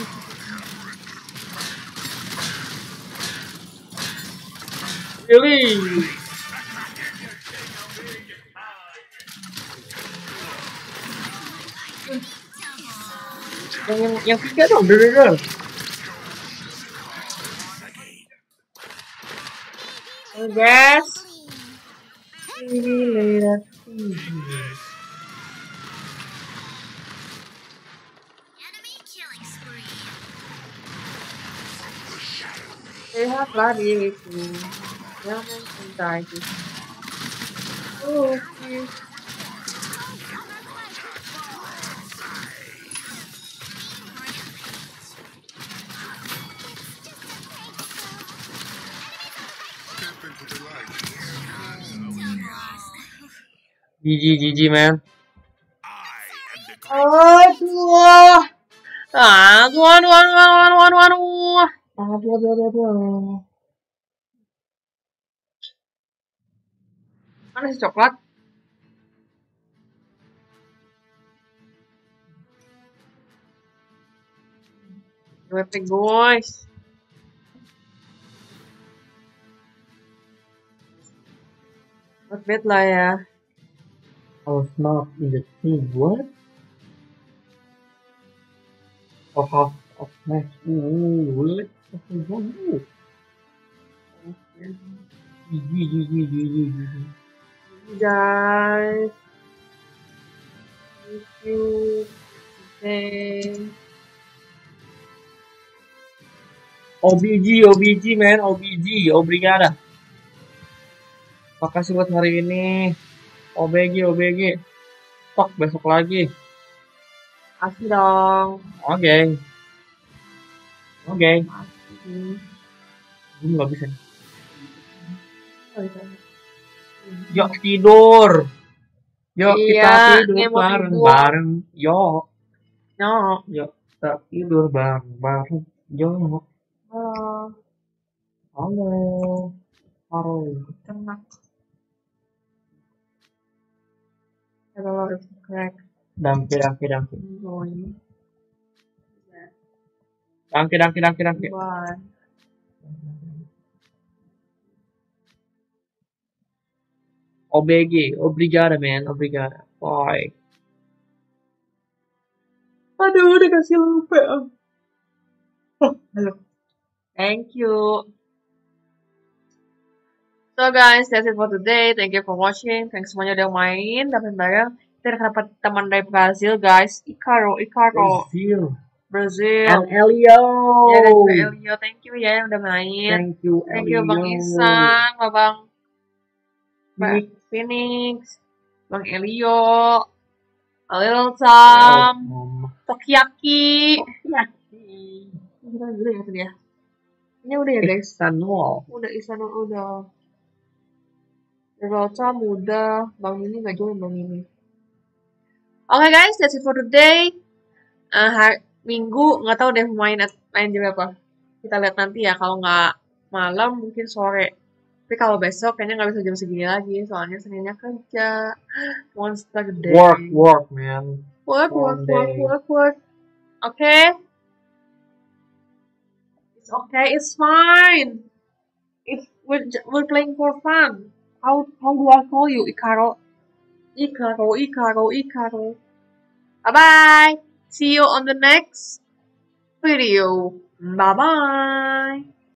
Really? Yang yang yang tiga dong, dulu. Oh, guys. Ini later. Lihatlah diriku yang the light. GG GG man. The Aduh. Aduh, aduh, aduh, aduh, aduh, aduh. Aduh, aduh, aduh, aduh. Mana si coklat? WP guys. Not bad lah ya. I was not in the team. What? For half of match. Ooh, what? GG GG GG. guys. Thank you. Okay. OBG OBG man OBG Obrigada. Makasih buat hari ini. OBG OBG. Tok besok lagi. Kasih dong. Oke. Oke. Kasih. Gue nggak bisa. Oh, iya. Yuk tidur. Yuk Iya, kita tidur gue mau bareng tidur. bareng. Yuk. No. Yuk kita tidur bareng bareng. Yuk. Oh, Halo. Halo. tenang. Ada lot of crack Dangke dangke dangke. Dangke dangke dangke dangke. Bye. OBG. Obrigada man. Obrigada. Bye. Aduh udah kasih lupa. Halo. Thank you. So guys, that's it for today. Thank you for watching. Thanks semuanya udah main dapat bareng. Kita dapat teman dari Brazil guys. Icaro, Icaro, Brazil. Brazil. And Elio. Ya dan juga Elio. Thank you ya yang udah main. Thank you Thank you Bang Elio. Isan, Bang Nick. Phoenix, Bang Elio, A Little Tom. Ini kita dulu ya tadi ya. Ini udah ya guys. Sanol. Udah Isan udah. Little Tom udah. Bang Mini nggak join Bang Mini. Oke guys, that's it for today. Hari, minggu nggak tahu deh main at- main jam berapa. Kita lihat nanti ya. Kalau nggak malam mungkin sore. Tapi kalau besok kayaknya nggak bisa jam segini lagi. Soalnya seninnya kerja. Monster gede. Work, work, man. work, work, One work, day. work, work. Okay. It's okay. It's fine. If we're we're playing for fun. How how do I call you, Ikaro? Ikaro, Ikaro, Ikaro. Bye bye. See you on the next video. Bye bye.